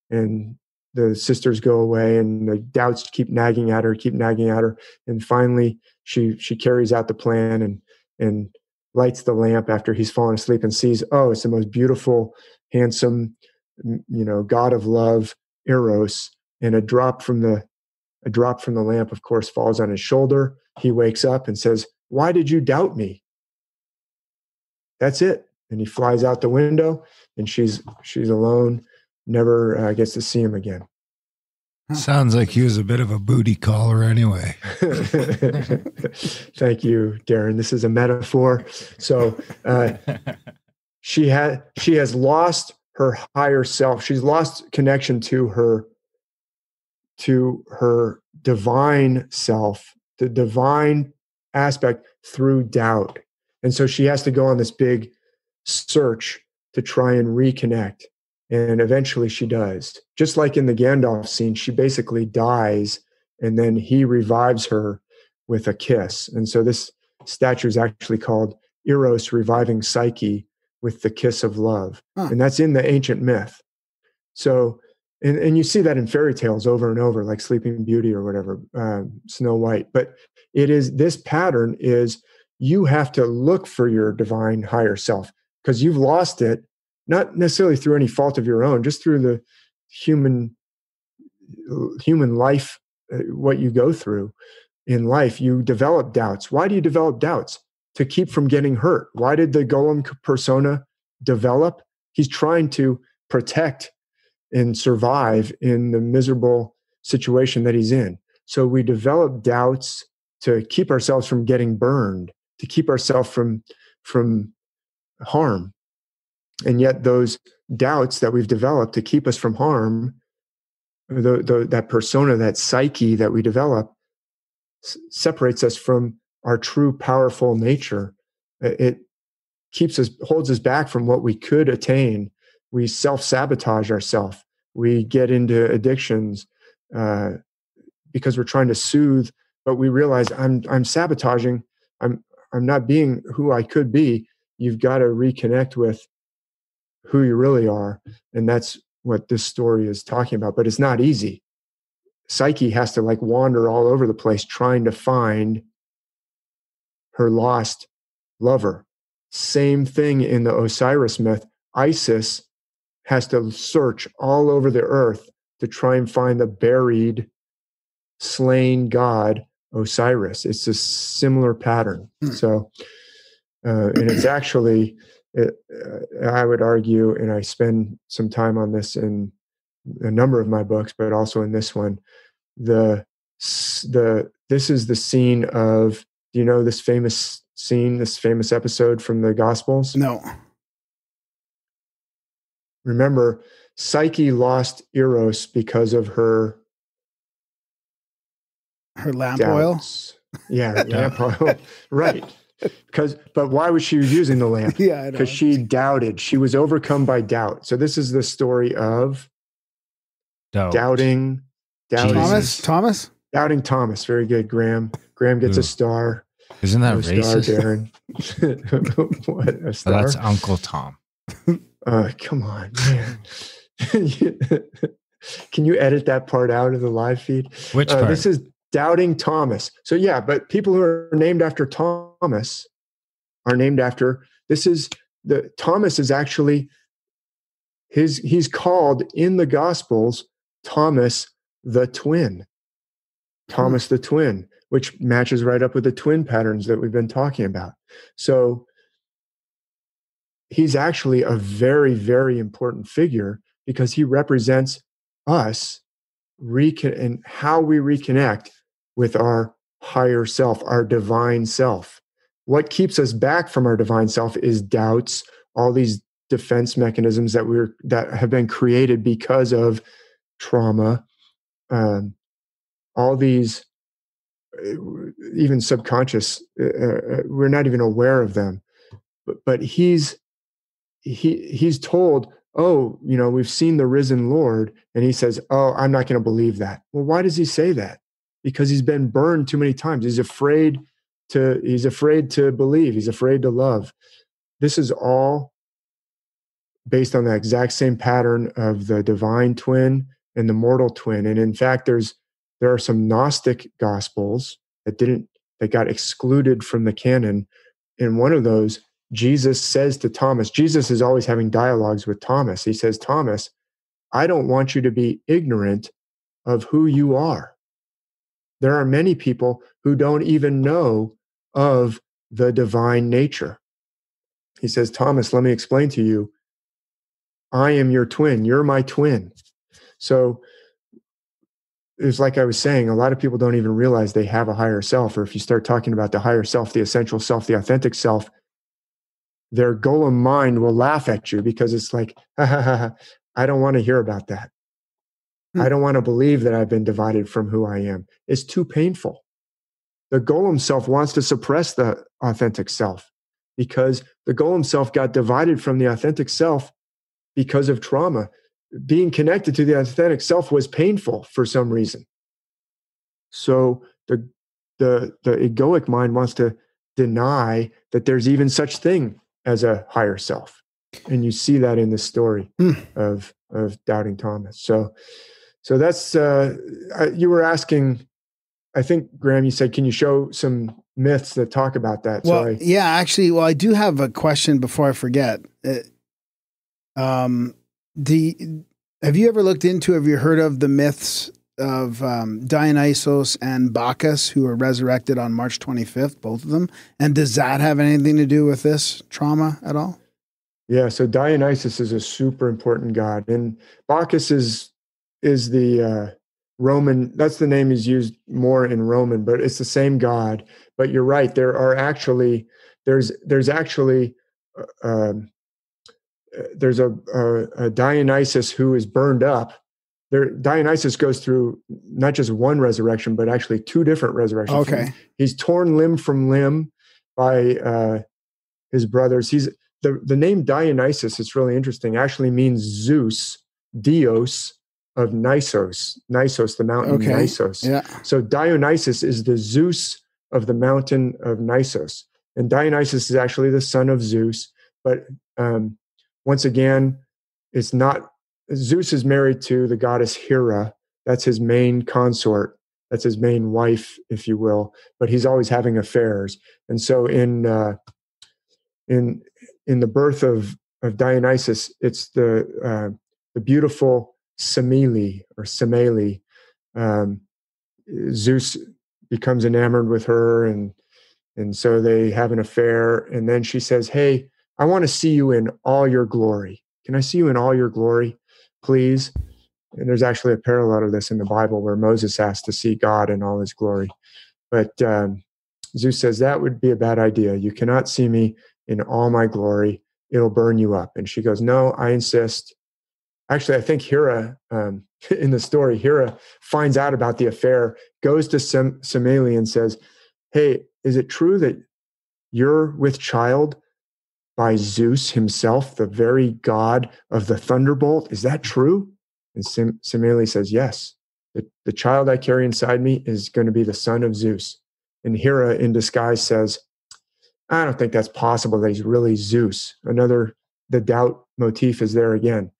And the sisters go away and the doubts keep nagging at her, keep nagging at her. And finally she she carries out the plan and and lights the lamp after he's fallen asleep and sees, oh, it's the most beautiful, handsome, you know, God of love, Eros. And a drop from the a drop from the lamp, of course, falls on his shoulder. He wakes up and says, Why did you doubt me? That's it and he flies out the window and she's she's alone never uh, gets to see him again
Sounds like he was a bit of a booty caller anyway.
Thank you, Darren. This is a metaphor. So uh, she had she has lost her higher self. She's lost connection to her to her divine self, the divine aspect through doubt. And so she has to go on this big search to try and reconnect. And eventually she does. Just like in the Gandalf scene, she basically dies and then he revives her with a kiss. And so this statue is actually called Eros reviving Psyche with the kiss of love.
Huh.
And that's in the ancient myth. So, and, and you see that in fairy tales over and over, like Sleeping Beauty or whatever, uh, Snow White. But it is this pattern is you have to look for your divine higher self because you've lost it not necessarily through any fault of your own just through the human human life uh, what you go through in life you develop doubts. Why do you develop doubts? To keep from getting hurt. Why did the Gollum persona develop? He's trying to protect and survive in the miserable situation that he's in. So we develop doubts to keep ourselves from getting burned to keep ourselves from from harm and yet those doubts that we've developed to keep us from harm the, the, that persona that psyche that we develop s- separates us from our true powerful nature. It keeps us holds us back from what we could attain. We self-sabotage ourselves we get into addictions uh, because we're trying to soothe but we realize i'm i'm sabotaging. I'm i'm not being who i could be. You've got to reconnect with who you really are and that's what this story is talking about but it's not easy. Psyche has to like wander all over the place trying to find her lost lover. Same thing in the osiris myth. Isis has to search all over the earth to try and find the buried slain god osiris. It's a similar pattern.
Hmm.
so uh, and it's actually it, uh, i would argue and i spend some time on this in a number of my books but also in this one the the this is the scene of do you know this famous scene this famous episode from the gospels?
No.
remember psyche lost eros because of her
Her lamp oil.
yeah. lamp oil. Right because but why was she using the lamp
Yeah,
because she doubted she was overcome by doubt so this is the story of
Doubt.
doubting doubting
Thomas. Thomas.
doubting thomas very good graham graham gets
Ooh.
a star
Isn't that
a star
racist?
darren what a
Oh,
star
that's Uncle Tom.
uh, come on man can you edit that part out of the live feed
Which
Uh,
part?
this is doubting Thomas. So yeah, but people who are named after Thomas are named after this is the Thomas is actually his he's called in the gospels Thomas the twin. Thomas the twin, which matches right up with the twin patterns that we've been talking about. So he's actually a very very important figure because he represents us recon- and how we reconnect with our higher self, our divine self. What keeps us back from our divine self is doubts, all these defense mechanisms that we're that have been created because of trauma, um, all these uh, even subconscious. Uh, uh, we're not even aware of them, but, but he's he he's told oh, you know, we've seen the risen Lord. And he says, oh, I'm not going to believe that. Well, why does he say that? Because he's been burned too many times. He's afraid to, he's afraid to believe. He's afraid to love. This is all based on the exact same pattern of the divine twin and the mortal twin. And in fact, there's, there are some Gnostic gospels that didn't, that got excluded from the canon. In one of those, Jesus says to Thomas, Jesus is always having dialogues with Thomas. He says, Thomas, I don't want you to be ignorant of who you are. There are many people who don't even know of the divine nature. He says, Thomas, let me explain to you. I am your twin. You're my twin. So it's like I was saying, a lot of people don't even realize they have a higher self. Or if you start talking about the higher self, the essential self, the authentic self, their Gollum mind will laugh at you because it's like, ha, ha, ha, I don't want to hear about that.
Hmm.
I don't want to believe that I've been divided from who I am. It's too painful. The Gollum self wants to suppress the authentic self because the Gollum self got divided from the authentic self because of trauma. Being connected to the authentic self was painful for some reason. So the the the egoic mind wants to deny that there's even such thing as a higher self. And you see that in the story
Hmm.
of of doubting Thomas. So so that's uh you were asking I think Graham you said can you show some myths that talk about that?
Well,
so I,
yeah, actually, well, I do have a question before I forget. Uh, um, the have you ever looked into? Have you heard of the myths of um, Dionysos and Bacchus, who were resurrected on March 25th, both of them? And does that have anything to do with this trauma at all?
Yeah, so Dionysus is a super important god, and Bacchus is is the uh, Roman. That's the name is used more in Roman, but it's the same god. But you're right. There are actually there's there's actually uh, um, uh, there's a, a, a Dionysus who is burned up. There, Dionysus goes through not just one resurrection, but actually two different resurrections.
Okay.
he's torn limb from limb by uh, his brothers. He's the the name Dionysus. It's really interesting. Actually means Zeus, Dios of Nisos. Nisos, the mountain
Okay.
Nisos.
Yeah.
So Dionysus is the Zeus of the mountain of Nisos, and Dionysus is actually the son of Zeus. But um, once again, it's not. Zeus is married to the goddess Hera. That's his main consort. That's his main wife, if you will. But he's always having affairs, and so in uh, in in the birth of of Dionysus, it's the uh, the beautiful Semele or Semele. Um, Zeus becomes enamored with her, and and so they have an affair. And then she says, "Hey, I want to see you in all your glory. Can I see you in all your glory, please?" And there's actually a parallel to this in the Bible where Moses asked to see God in all his glory. But um, Zeus says, That would be a bad idea. You cannot see me in all my glory. It'll burn you up. And she goes, No, I insist. Actually, I think Hera, um, in the story, Hera finds out about the affair, goes to Sem- and says, Hey, is it true that you're with child by Zeus himself, the very god of the thunderbolt? Is that true? And Sem- says, Yes. The, the child I carry inside me is going to be the son of Zeus. And Hera, in disguise, says, I don't think that's possible that he's really Zeus. Another, the doubt motif is there again.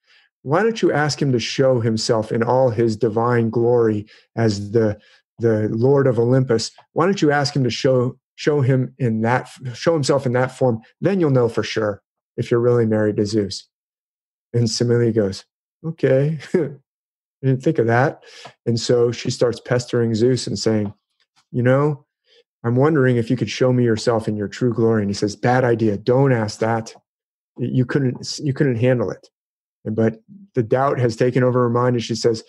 Why don't you ask him to show himself in all his divine glory as the, the Lord of Olympus? Why don't you ask him to show, show him in that, show himself in that form? Then you'll know for sure if you're really married to Zeus. And Semele goes, okay. I didn't think of that. And so she starts pestering Zeus and saying, You know, I'm wondering if you could show me yourself in your true glory. And he says, Bad idea. Don't ask that. You couldn't you couldn't handle it. But the doubt has taken over her mind, and she says,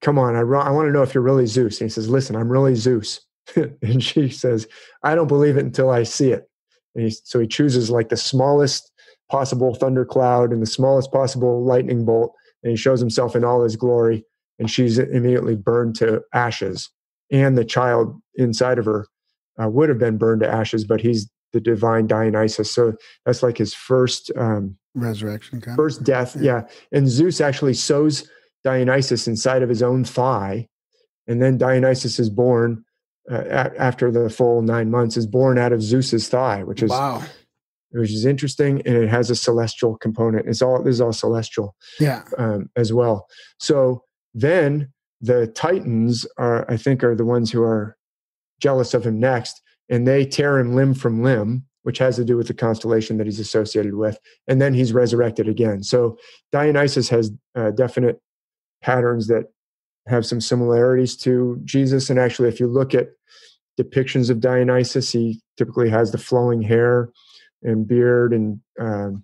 Come on, I, I want to know if you're really Zeus. And he says, Listen, I'm really Zeus. and she says, I don't believe it until I see it. And he, so he chooses like the smallest possible thundercloud and the smallest possible lightning bolt and he shows himself in all his glory and she's immediately burned to ashes and the child inside of her uh, would have been burned to ashes but he's the divine dionysus so that's like his first um,
Resurrection. Kind
first death yeah. and zeus actually sews dionysus inside of his own thigh and then dionysus is born uh, a- after the full nine months is born out of zeus's thigh which is
Wow.
which is interesting and it has a celestial component it's all this is all celestial
Yeah.
um, as well. So then the Titans are, I think, are the ones who are jealous of him next, and they tear him limb from limb, which has to do with the constellation that he's associated with, and then he's resurrected again. So Dionysus has uh, definite patterns that have some similarities to Jesus, and actually, if you look at depictions of Dionysus, he typically has the flowing hair and beard and um,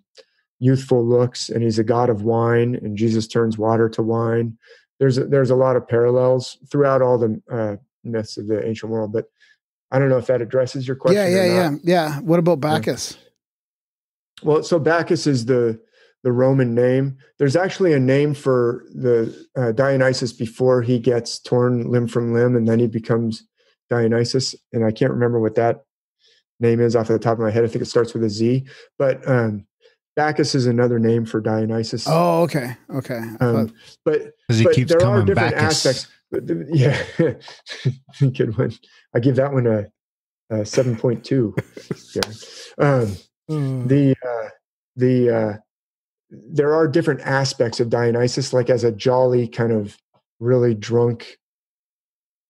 youthful looks, and he's a god of wine, and Jesus turns water to wine. there's a, there's a lot of parallels throughout all the uh, myths of the ancient world. But I don't know if that addresses your question.
yeah,
or
yeah,
not.
yeah, yeah. What about Bacchus?
Well, so Bacchus is the the Roman name. There's actually a name for the uh, Dionysus before he gets torn limb from limb, and then he becomes Dionysus. And I can't remember what that name is off the top of my head. I think it starts with a Z. But um, Bacchus is another name for Dionysus.
Oh, okay, okay.
Um, but
Because he
but
keeps
there are
coming
different
back.
aspects. The- Yeah, good one. I give that one a, a seven point two. Yeah. Um, the uh, the uh, there are different aspects of Dionysus, like as a jolly kind of really drunk,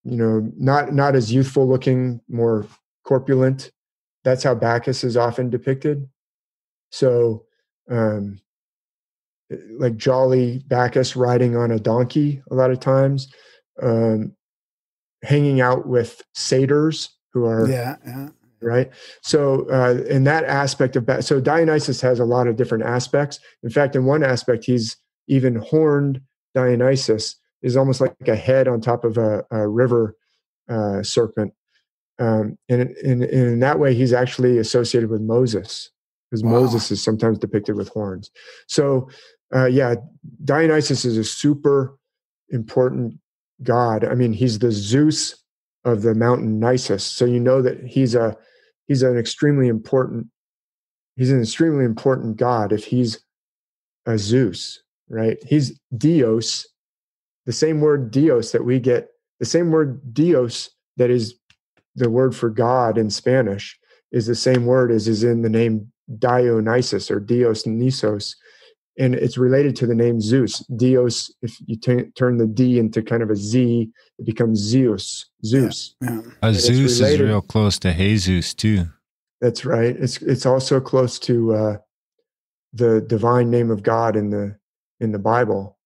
you know, not not as youthful looking, more corpulent. That's how Bacchus is often depicted. So, um, like jolly Bacchus riding on a donkey a lot of times, um, hanging out with satyrs who are
yeah, yeah.
right so uh, in that aspect of so dionysus has a lot of different aspects in fact in one aspect he's even horned dionysus is almost like a head on top of a, a river uh, serpent um, and in, in that way he's actually associated with moses because
Wow.
moses is sometimes depicted with horns so uh, yeah dionysus is a super important god i mean he's the zeus of the mountain Nisus. So you know that he's a he's an extremely important he's an extremely important god if he's a Zeus, right? He's Dios, the same word Dios that we get, the same word Dios that is the word for God in Spanish is the same word as is in the name Dionysus or Dios Nisos. And it's related to the name Zeus. Dios, if you t- turn the D into kind of a Z, it becomes Zeus. Zeus.
yeah.
Uh, Zeus is real close to Jesus too.
That's right. It's it's also close to uh, the divine name of God in the in the Bible,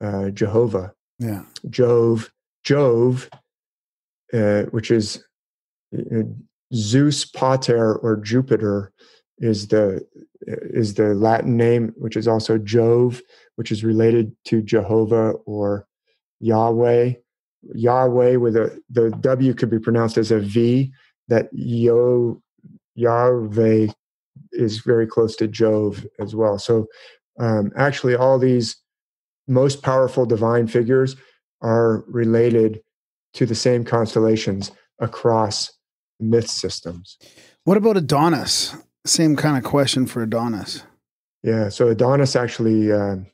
uh, Jehovah,
Yeah.
Jove, Jove, uh, which is uh, Zeus Pater or Jupiter, is the is the Latin name, which is also Jove, which is related to Jehovah or Yahweh. Yahweh with a the W could be pronounced as a V. That Yo Yahweh is very close to Jove as well. So um, actually, all these most powerful divine figures are related to the same constellations across myth systems.
What about Adonis? Same kind of question for Adonis.
Yeah, so Adonis actually um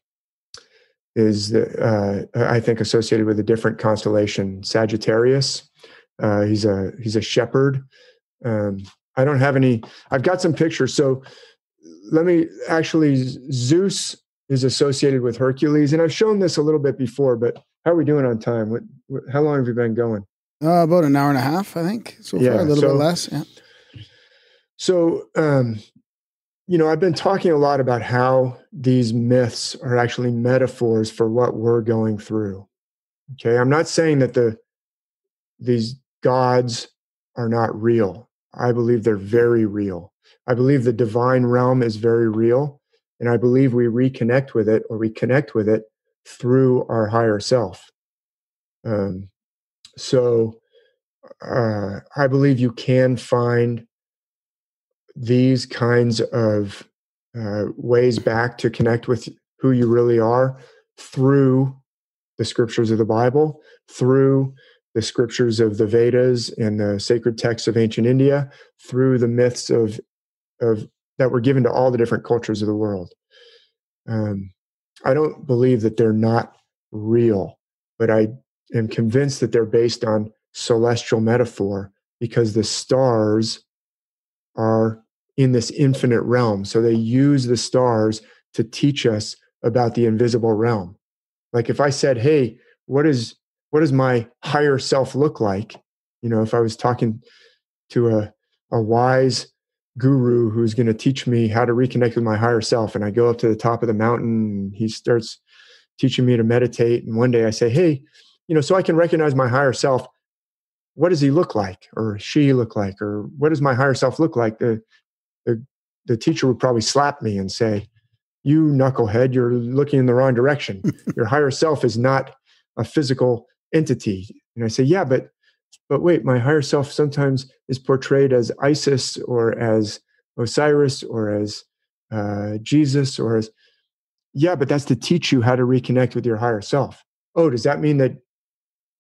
is, uh, I think, associated with a different constellation, Sagittarius. Uh, he's a he's a shepherd. Um, I don't have any. I've got some pictures. So let me actually. Zeus is associated with Hercules, and I've shown this a little bit before. But how are we doing on time? What, what how long have you been going?
Uh, about an hour and a half, I think. So
Yeah,
far, a little
so-
bit less. Yeah.
So, um, you know, I've been talking a lot about how these myths are actually metaphors for what we're going through. Okay, I'm not saying that the these gods are not real. I believe they're very real. I believe the divine realm is very real, and I believe we reconnect with it or we connect with it through our higher self. Um, so, uh, I believe you can find these kinds of uh, ways back to connect with who you really are through the scriptures of the Bible, through the scriptures of the Vedas and the sacred texts of ancient India, through the myths of of that were given to all the different cultures of the world. Um, I don't believe that they're not real, but I am convinced that they're based on celestial metaphor because the stars are in this infinite realm. So they use the stars to teach us about the invisible realm. Like if I said, "Hey, what is what does my higher self look like?" You know, if I was talking to a a wise guru who's going to teach me how to reconnect with my higher self and I go up to the top of the mountain he starts teaching me to meditate and one day I say, "Hey, you know, so I can recognize my higher self, what does he look like or she look like or what does my higher self look like?" The the, teacher would probably slap me and say, "You knucklehead, you're looking in the wrong direction. Your higher self is not a physical entity. And I say, yeah, but but wait, my higher self sometimes is portrayed as Isis or as Osiris or as uh, Jesus or as yeah, but that's to teach you how to reconnect with your higher self. Oh, does that mean that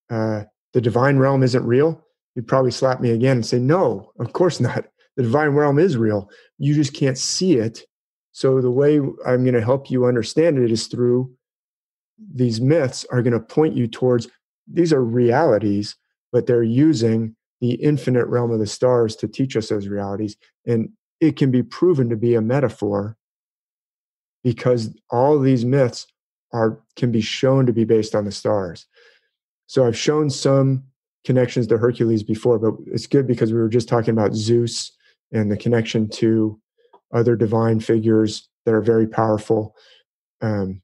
uh, the divine realm isn't real? You'd probably slap me again and say, no, of course not. The divine realm is real. You just can't see it. So the way I'm going to help you understand it is through these myths are going to point you towards these are realities, but they're using the infinite realm of the stars to teach us those realities. And it can be proven to be a metaphor because all these myths are can be shown to be based on the stars. So I've shown some connections to Hercules before, but it's good because we were just talking about Zeus and the connection to other divine figures that are very powerful. Um,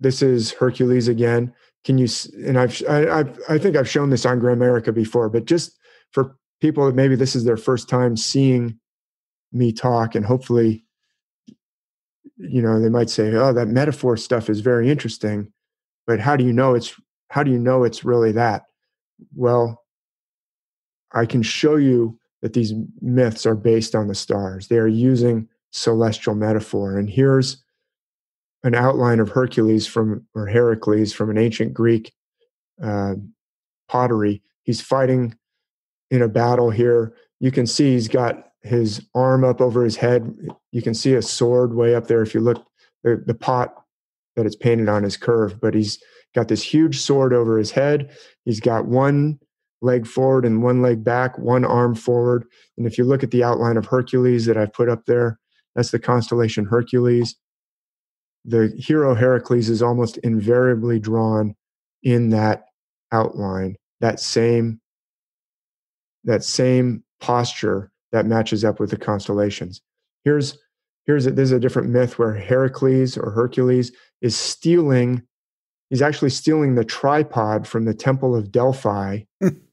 this is Hercules again. Can you? And I've I, I've, I think I've shown this on Grimerica before, but just for people that maybe this is their first time seeing me talk, and hopefully, you know, they might say, "Oh, that metaphor stuff is very interesting," but how do you know it's how do you know it's really that? Well, I can show you that these myths are based on the stars. They are using celestial metaphor, and here's an outline of Hercules from or Heracles from an ancient Greek uh, pottery. He's fighting in a battle here. You can see he's got his arm up over his head. You can see a sword way up there. If you look, the, the pot that it's painted on is curved, but he's got this huge sword over his head. He's got one leg forward and one leg back, one arm forward. And if you look at the outline of Hercules that I've put up there, that's the constellation Hercules the hero Heracles is almost invariably drawn in that outline, that same that same posture that matches up with the constellations. Here's here's a, there's a different myth where Heracles or Hercules is stealing he's actually stealing the tripod from the temple of Delphi.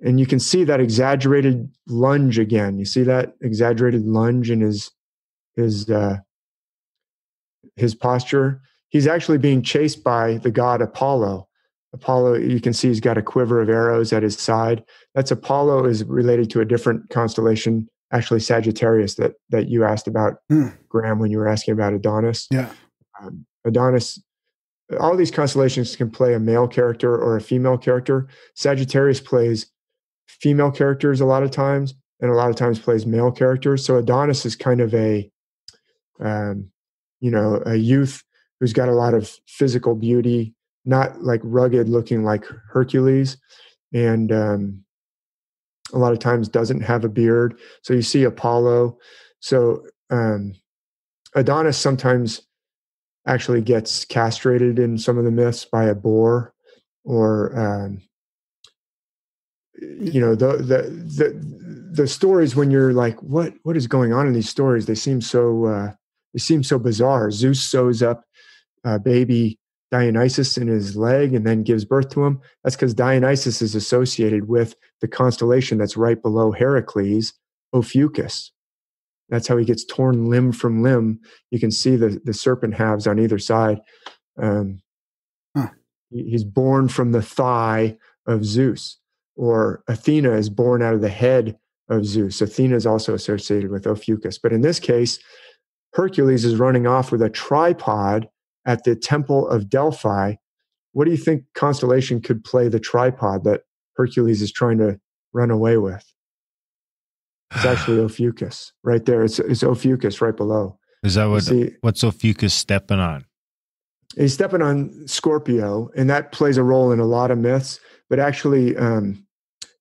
and you can see that exaggerated lunge again. You see that exaggerated lunge in his his uh, his posture. He's actually being chased by the god Apollo. Apollo, you can see he's got a quiver of arrows at his side. That's Apollo is related to a different constellation, actually Sagittarius that that you asked about, hmm. Graham, when you were asking about Adonis.
Yeah,
um, Adonis. All these constellations can play a male character or a female character. Sagittarius plays female characters a lot of times, and a lot of times plays male characters. So Adonis is kind of a um, you know a youth who's got a lot of physical beauty not like rugged looking like hercules and um, a lot of times doesn't have a beard so you see apollo so um, adonis sometimes actually gets castrated in some of the myths by a boar or um, you know the, the the the stories when you're like what what is going on in these stories they seem so uh, it seems so bizarre. Zeus sews up uh, baby Dionysus in his leg and then gives birth to him. That's because Dionysus is associated with the constellation that's right below Heracles, Ophiuchus. That's how he gets torn limb from limb. You can see the, the serpent halves on either side. Um, huh. He's born from the thigh of Zeus, or Athena is born out of the head of Zeus. Athena is also associated with Ophiuchus. But in this case, Hercules is running off with a tripod at the temple of Delphi. What do you think constellation could play the tripod that Hercules is trying to run away with? It's actually Ophiuchus right there. It's, it's Ophiuchus right below.
Is that what, see, what's Ophiuchus stepping on?
He's stepping on Scorpio, and that plays a role in a lot of myths. But actually, um,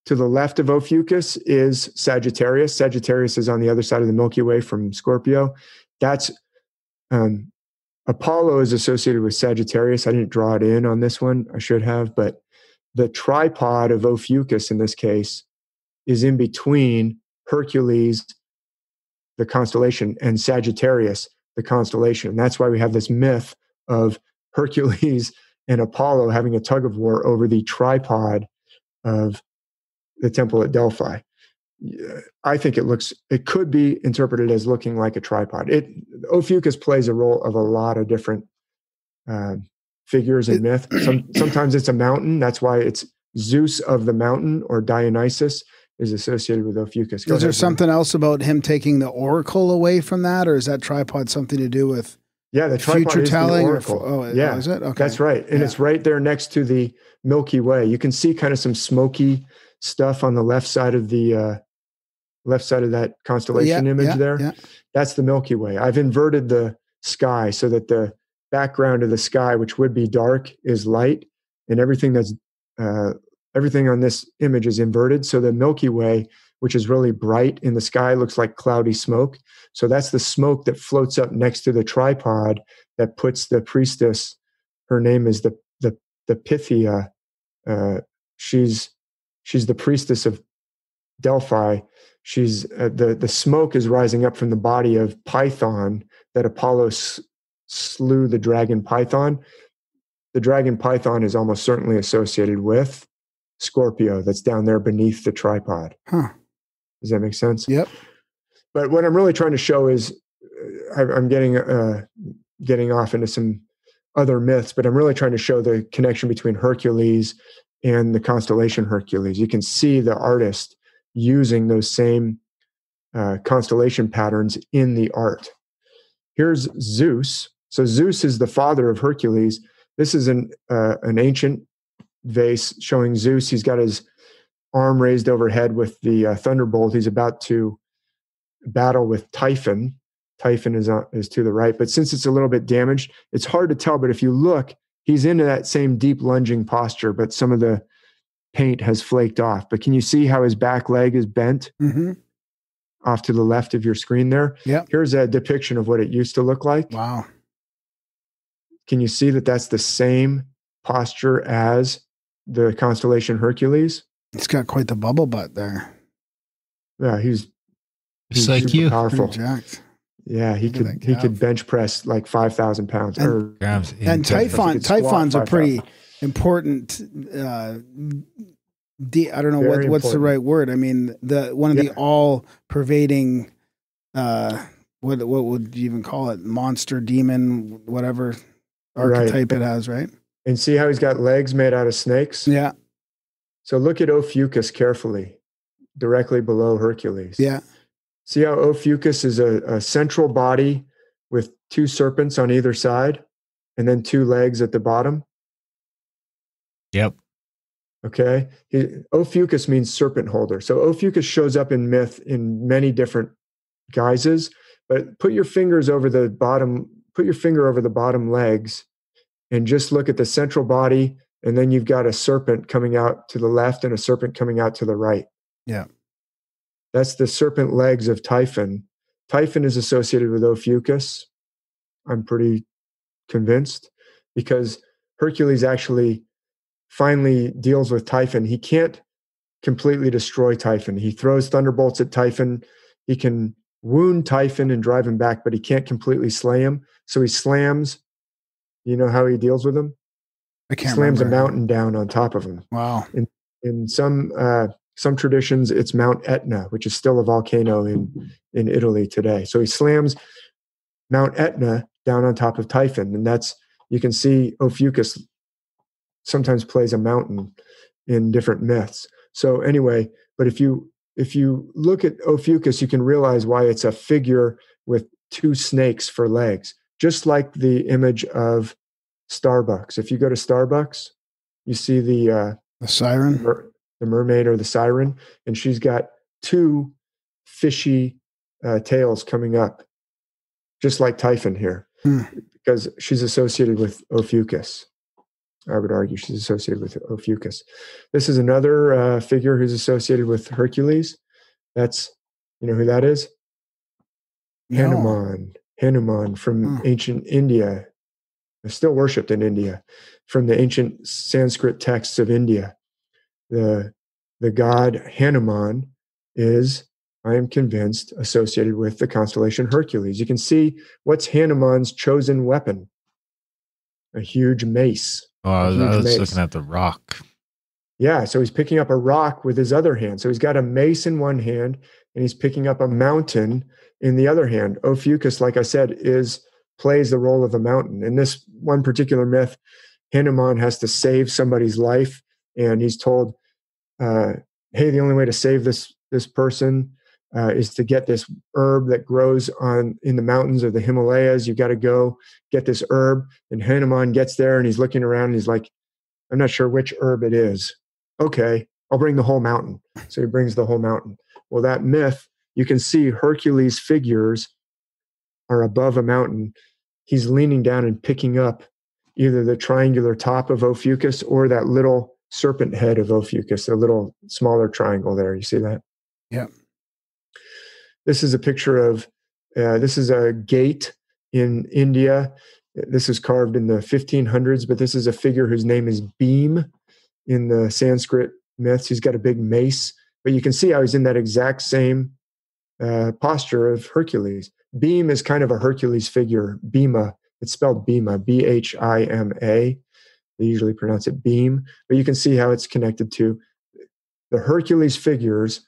to the left of Ophiuchus is Sagittarius. Sagittarius is on the other side of the Milky Way from Scorpio that's um, Apollo is associated with Sagittarius. I didn't draw it in on this one. I should have, but the tripod of Ophiuchus in this case is in between Hercules, the constellation, and Sagittarius, the constellation. And that's why we have this myth of Hercules and Apollo having a tug of war over the tripod of the temple at Delphi. I think it looks it could be interpreted as looking like a tripod. It Ophiuchus plays a role of a lot of different uh, figures in myth. Some, sometimes it's a mountain. That's why it's Zeus of the mountain or Dionysus is associated with Ophiuchus. Go
Is there
ahead,
something else about him taking the oracle away from that, or is that tripod something to do with
Yeah, the tripod
future
is the
telling? Or,
oracle.
oh,
yeah,
is it? Okay.
That's right. And
Yeah.
it's right there next to the Milky Way. You can see kind of some smoky stuff on the left side of the uh, left side of that constellation
Yeah,
image
yeah,
there.
yeah.
That's the Milky Way. I've inverted the sky so that the background of the sky, which would be dark, is light, and everything that's uh, everything on this image is inverted. So the Milky Way, which is really bright in the sky, looks like cloudy smoke. So that's the smoke that floats up next to the tripod that puts the priestess. Her name is the the the Pythia. Uh, she's she's the priestess of Delphi. She's uh, the the smoke is rising up from the body of Python that Apollo s- slew the dragon Python. The dragon Python is almost certainly associated with Scorpio. That's down there beneath the tripod.
Huh.
Does that make sense?
Yep.
But what I'm really trying to show is, uh, I- I'm getting uh, getting off into some other myths, but I'm really trying to show the connection between Hercules and the constellation Hercules. You can see the artist using those same uh, constellation patterns in the art. Here's Zeus. So Zeus is the father of Hercules. This is an uh, an ancient vase showing Zeus. He's got his arm raised overhead with the uh, thunderbolt. He's about to battle with Typhon. Typhon is is to the right, but since it's a little bit damaged, it's hard to tell. But if you look, he's into that same deep lunging posture, but some of the paint has flaked off. But can you see how his back leg is bent
hmm
off to the left of your screen there?
Yeah.
Here's a depiction of what it used to look like.
Wow.
Can you see that that's the same posture as the constellation Hercules?
He's got quite the bubble butt there.
Yeah, he's
Just
he's
like
super
you.
powerful.
Pretty jacked.
Yeah, he could he could bench press like five thousand pounds.
And-
or
Grams
And Typhon, Typhon's a
5,000.
pretty important. Uh, de- I don't know what,
Very
what's the right word. I mean, the one of the all-pervading. Uh, what what would you even call it? Monster, demon, whatever
Right.
archetype it has, right?
and see how he's got legs made out of snakes.
Yeah,
So look at Ophiuchus carefully, directly below Hercules.
yeah,
See how Ophiuchus is a, a central body with two serpents on either side, and then two legs at the bottom.
Yep.
Okay. He, Ophiuchus means serpent holder. So Ophiuchus shows up in myth in many different guises, but put your fingers over the bottom, put your finger over the bottom legs and just look at the central body. And then you've got a serpent coming out to the left and a serpent coming out to the right.
Yeah.
That's the serpent legs of Typhon. Typhon is associated with Ophiuchus. I'm pretty convinced because Hercules actually finally deals with Typhon. He can't completely destroy Typhon. He throws thunderbolts at Typhon. He can wound Typhon and drive him back, but he can't completely slay him. So he slams. You know how he deals with him?
I can't
slams
remember.
a mountain down on top of him.
Wow.
In some uh, some traditions, it's Mount Etna, which is still a volcano in in Italy today. So he slams Mount Etna down on top of Typhon, and that's you can see Ophiuchus sometimes plays a mountain in different myths. So anyway, but if you if you look at Ophiuchus, you can realize why it's a figure with two snakes for legs, just like the image of Starbucks. If you go to Starbucks, you see the uh,
The siren.
The mermaid or the siren, and she's got two fishy uh, tails coming up, just like Typhon here,
Hmm.
because she's associated with Ophiuchus. I would argue she's associated with Ophiuchus. This is another uh, figure who's associated with Hercules. That's you know who that is?
No.
Hanuman. Hanuman from
Hmm.
ancient India, still worshipped in India, from the ancient Sanskrit texts of India. The the god Hanuman is, I am convinced, associated with the constellation Hercules. You can see what's Hanuman's chosen weapon. A huge mace.
Oh, I was, I was
mace.
looking at the rock.
Yeah, so he's picking up a rock with his other hand. So he's got a mace in one hand and he's picking up a mountain in the other hand. Ophiuchus, like I said, is plays the role of a mountain. In this one particular myth, Hanuman has to save somebody's life, and he's told, uh, "Hey, the only way to save this this person uh, is to get this herb that grows on in the mountains of the Himalayas. You've got to go get this herb." And Hanuman gets there, and he's looking around, and he's like, "I'm not sure which herb it is." Okay, I'll bring the whole mountain. So he brings the whole mountain. Well, that myth, you can see Hercules' figures are above a mountain. He's leaning down and picking up either the triangular top of Ophiuchus or that little serpent head of Ophiuchus, a little smaller triangle there. You see that?
Yeah.
This is a picture of, uh, this is a gate in India. This is carved in the 1500s, but this is a figure whose name is Beam in the Sanskrit myths. He's got a big mace, but you can see how he's in that exact same uh, posture of Hercules. Beam is kind of a Hercules figure. Bhima, it's spelled Bhima, B H I M A. They usually pronounce it beam, but you can see how it's connected to the Hercules figures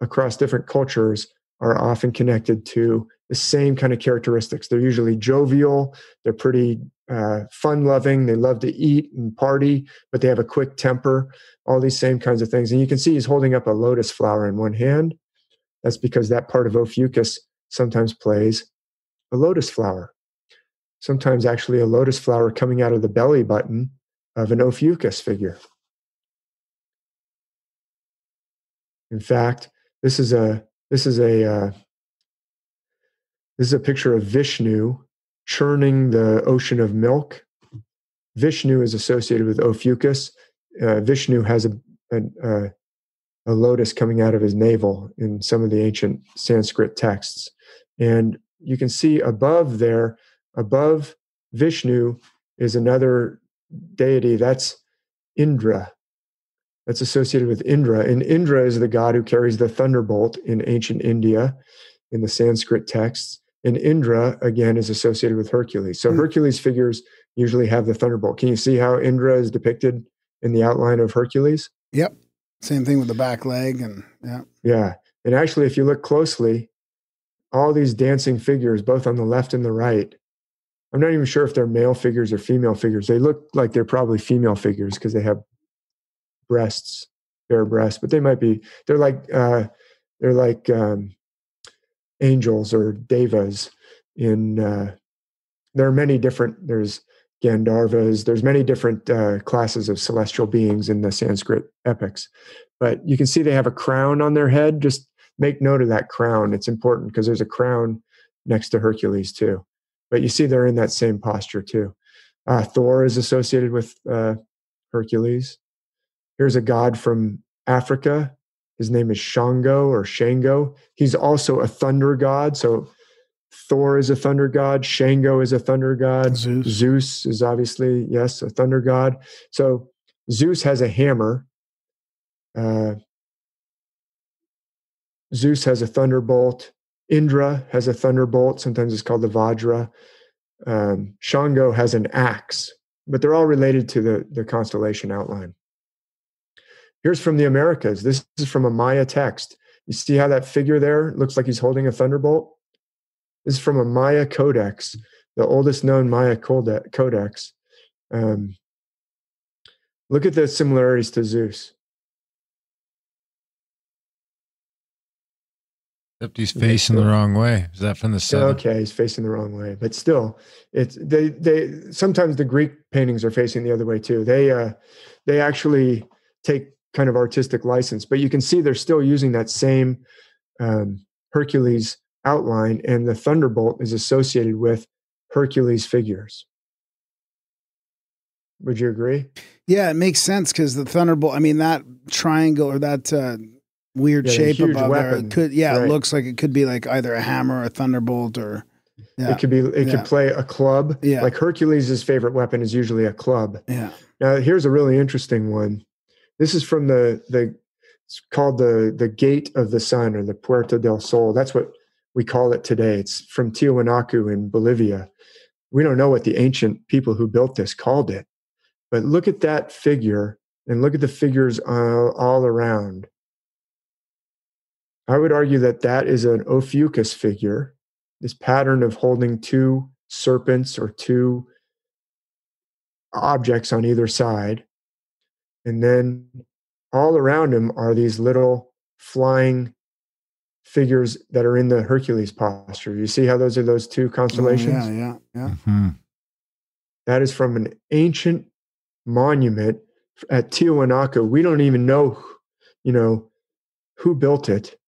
across different cultures are often connected to the same kind of characteristics. They're usually jovial, they're pretty uh, fun loving, they love to eat and party, but they have a quick temper, all these same kinds of things. And you can see he's holding up a lotus flower in one hand. That's because that part of Ophiuchus sometimes plays a lotus flower. Sometimes, actually, a lotus flower coming out of the belly button of an Ophiuchus figure. In fact, this is a this is a uh, this is a picture of Vishnu churning the ocean of milk. Vishnu is associated with Ophiuchus. Uh, Vishnu has a, a, a lotus coming out of his navel in some of the ancient Sanskrit texts. And you can see above there, above Vishnu, is another deity. That's Indra. That's associated with Indra. And Indra is the god who carries the thunderbolt in ancient India in the Sanskrit texts. And Indra, again, is associated with Hercules. So mm. Hercules figures usually have the thunderbolt. Can you see how Indra is depicted in the outline of Hercules?
Yep. Same thing with the back leg and yeah.
Yeah. And actually, if you look closely, all these dancing figures, both on the left and the right, I'm not even sure if they're male figures or female figures. They look like they're probably female figures because they have breasts, bare breasts, but they might be, they're like, uh, they're like um, angels or devas in, uh, there are many different, there's Gandharvas. There's many different uh, classes of celestial beings in the Sanskrit epics, but you can see they have a crown on their head. Just make note of that crown. It's important because there's a crown next to Hercules too. But you see they're in that same posture too. Uh, Thor is associated with uh, Hercules. Here's a god from Africa. His name is Shango or Shango. He's also a thunder god. So Thor is a thunder god. Shango is a thunder god.
Zeus.
Zeus is obviously, yes, a thunder god. So Zeus has a hammer. Uh, Zeus has a thunderbolt. Indra has a thunderbolt. Sometimes it's called the Vajra. Um, Shango has an axe, but they're all related to the, the constellation outline. Here's from the Americas. This is from a Maya text. You see how that figure there looks like he's holding a thunderbolt? This is from a Maya codex, the oldest known Maya codex. Um, look at the similarities to Zeus.
Except he's facing the wrong way. Is that from the sun?
Okay, he's facing the wrong way, but still, it's they they sometimes the Greek paintings are facing the other way too. They uh, they actually take kind of artistic license, but you can see they're still using that same um, Hercules outline, and the thunderbolt is associated with Hercules figures. Would you agree?
Yeah, it makes sense because the thunderbolt. I mean, that triangle or that uh, weird
Yeah,
shape above
weapon.
It could, yeah, it looks like it could be like either a hammer or a thunderbolt or. Yeah,
It could be. It
Yeah.
could play a club.
Yeah.
Like Hercules' favorite weapon is usually a club.
yeah,
Now, here's a really interesting one. This is from the the it's called the the Gate of the Sun or the Puerta del Sol. That's what we call it today. It's from Tiwanaku in Bolivia. We don't know what the ancient people who built this called it, but look at that figure and look at the figures all, all around. I would argue that that is an Ophiuchus figure. This pattern of holding two serpents or two objects on either side. And then all around him are these little flying figures that are in the Hercules posture. You see how those are those two constellations?
Oh, yeah, yeah, yeah.
Hmm.
That is from an ancient monument at Tiwanaku. We don't even know, you know, who built it.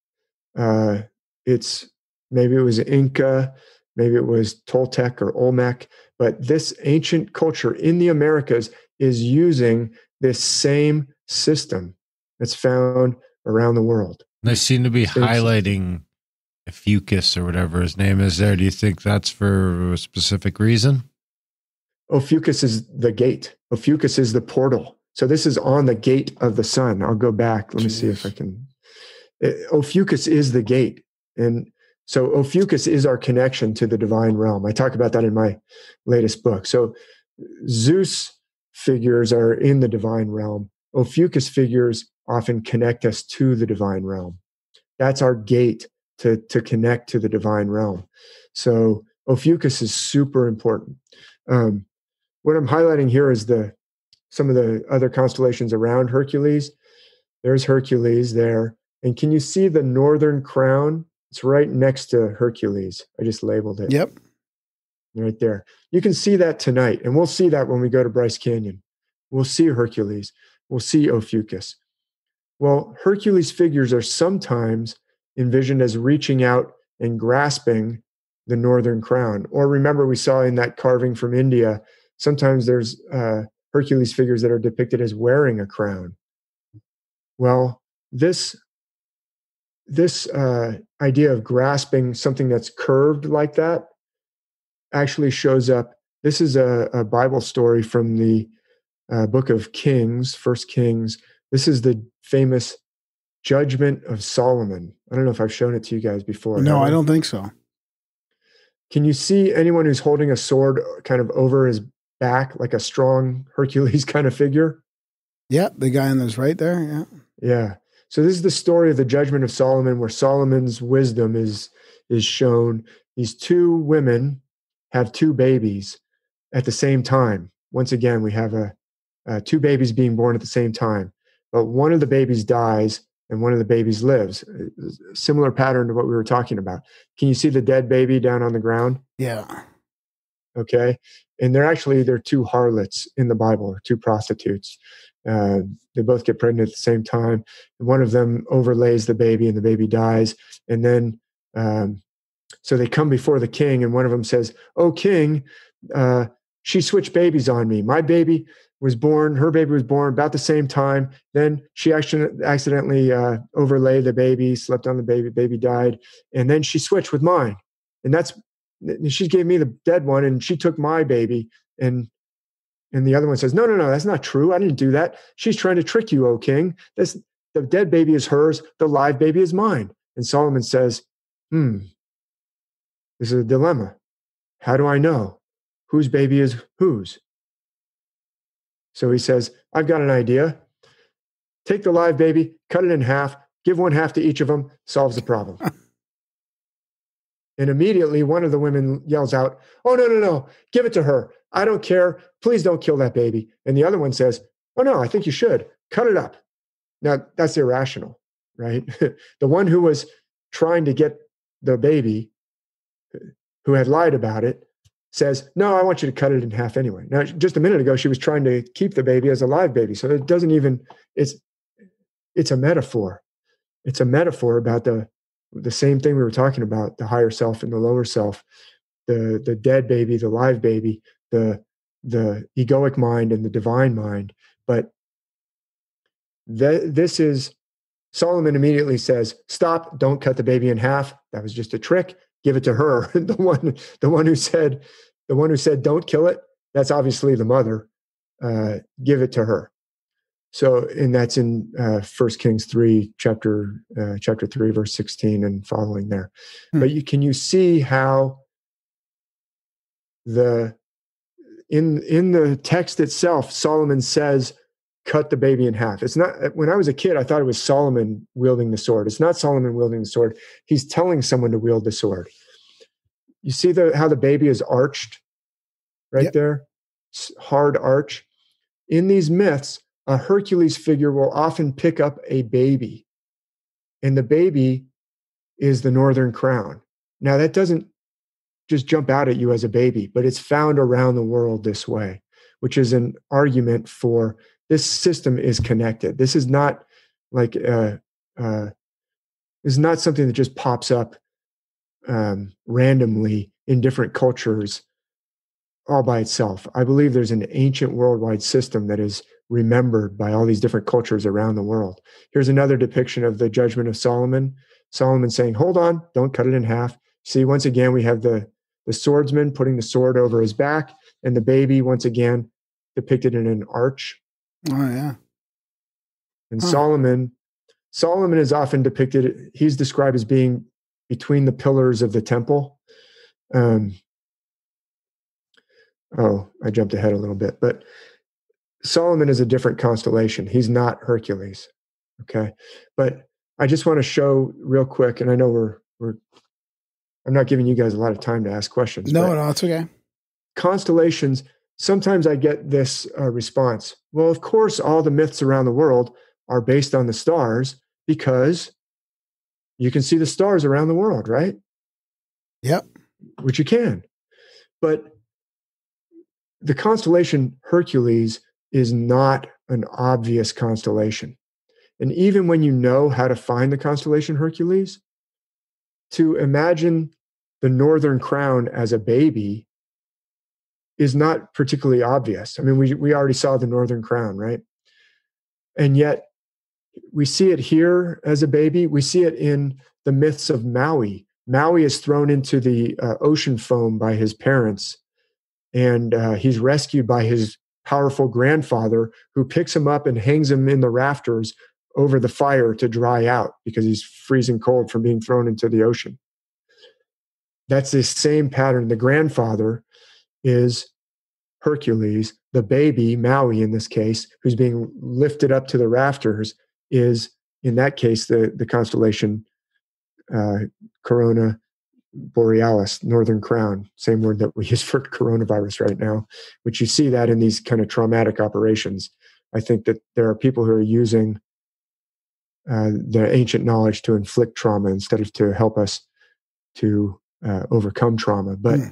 Uh, it's maybe it was Inca, maybe it was Toltec or Olmec, but this ancient culture in the Americas is using this same system that's found around the world.
They seem to be
Thanks.
highlighting Fucus or whatever his name is there. Do you think that's for a specific reason?
Ophiuchus is the gate. Ophiuchus is the portal. So this is on the gate of the sun. I'll go back. Let me see if I can. Uh, Ophiuchus is the gate. And so Ophiuchus is our connection to the divine realm. I talk about that in my latest book. So Zeus figures are in the divine realm. Ophiuchus figures often connect us to the divine realm. That's our gate to, to connect to the divine realm. So Ophiuchus is super important. Um, what I'm highlighting here is the some of the other constellations around Hercules. There's Hercules there. And can you see the northern crown? It's right next to Hercules. I just labeled it
Yep.
right there. You can see that tonight, and we'll see that when we go to Bryce Canyon. We'll see Hercules. We'll see Ophiuchus. Well, Hercules figures are sometimes envisioned as reaching out and grasping the northern crown. Or remember, we saw in that carving from India, sometimes there's uh, Hercules figures that are depicted as wearing a crown. Well, this this uh, idea of grasping something that's curved like that actually shows up. This is a, a Bible story from the uh, book of Kings, First Kings. This is the famous judgment of Solomon. I don't know if I've shown it to you guys before.
No, I don't think so.
Can you see anyone who's holding a sword kind of over his back, like a strong Hercules kind of figure?
Yeah, the guy on this right there. Yeah.
Yeah. So this is the story of the judgment of Solomon, where Solomon's wisdom is is shown. These two women have two babies at the same time. Once again, we have a uh, two babies being born at the same time, but one of the babies dies and one of the babies lives. A Similar pattern to what we were talking about. Can you see the dead baby down on the ground?
Yeah.
okay and they're actually they're two harlots in the bible or two prostitutes uh, they both get pregnant at the same time. One of them overlays the baby and the baby dies. And then um, so they come before the king and one of them says oh king uh, she switched babies on me. My baby was born her baby was born about the same time. Then she actually accidentally uh, overlaid the baby slept on the baby baby died. And then she switched with mine. And that's she gave me the dead one and she took my baby. And and the other one says no no no that's not true. I didn't do that. She's trying to trick you o king. This the dead baby is hers. The live baby is mine. And solomon says hmm this is a dilemma. How do i know whose baby is whose? So he says i've got an idea. Take the live baby cut it in half give one half to each of them solves the problem. And immediately one of the women yells out, Oh, no, no, no, give it to her. I don't care. Please don't kill that baby. And the other one says, Oh, no, I think you should. Cut it up. Now, that's irrational, right? the one who was trying to get the baby, who had lied about it, says, No, I want you to cut it in half anyway. Now, just a minute ago, she was trying to keep the baby as a live baby. So it doesn't even, it's, it's a metaphor. It's a metaphor about the the same thing we were talking about the higher self and the lower self the the dead baby the live baby the the egoic mind and the divine mind but th- this is solomon immediately says stop don't cut the baby in half that was just a trick give it to her the one the one who said the one who said don't kill it that's obviously the mother uh, give it to her so, and that's in uh, First Kings three, chapter uh, chapter three, verse sixteen, and following there.
Hmm.
But you can you see how the in in the text itself, Solomon says, "Cut the baby in half." It's not. When I was a kid, I thought it was Solomon wielding the sword. It's not Solomon wielding the sword. He's telling someone to wield the sword. You see the how the baby is arched, right
Yep.
there. hard arch. In these myths, a Hercules figure will often pick up a baby, and the baby is the northern crown. Now, that doesn't just jump out at you as a baby, but it's found around the world this way, which is an argument for this system is connected. This is not like uh, uh, this is not something that just pops up um, randomly in different cultures all by itself. I believe there's an ancient worldwide system that is remembered by all these different cultures around the world. Here's another depiction of the judgment of Solomon. Solomon saying, Hold on, don't cut it in half. See, once again, we have the, the swordsman putting the sword over his back, and the baby, once again, depicted in an arch.
Oh yeah.
And
Huh.
Solomon, Solomon is often depicted, he's described as being between the pillars of the temple. Um, oh, I jumped ahead a little bit, but Solomon is a different constellation. He's not Hercules. Okay. But I just want to show real quick, and I know we're we're I'm not giving you guys a lot of time to ask questions.
No, no, it's okay.
constellations, sometimes I get this uh, response. Well, of course, all the myths around the world are based on the stars because you can see the stars around the world, right?
Yep.
Which you can. But the constellation Hercules is not an obvious constellation. And even when you know how to find the constellation Hercules, to imagine the northern crown as a baby is not particularly obvious. I mean, we we already saw the northern crown, right? And yet we see it here as a baby. We see it in the myths of Maui. Maui is thrown into the uh, ocean foam by his parents, and uh, he's rescued by his powerful grandfather, who picks him up and hangs him in the rafters over the fire to dry out because he's freezing cold from being thrown into the ocean. That's the same pattern. The grandfather is Hercules. The baby, Maui in this case, who's being lifted up to the rafters, is in that case the, the constellation uh, Corona Borealis, Northern Crown, same word that we use for coronavirus right now, which you see that in these kind of traumatic operations. I think that there are people who are using uh, the ancient knowledge to inflict trauma instead of to help us to uh, overcome trauma. But
Hmm.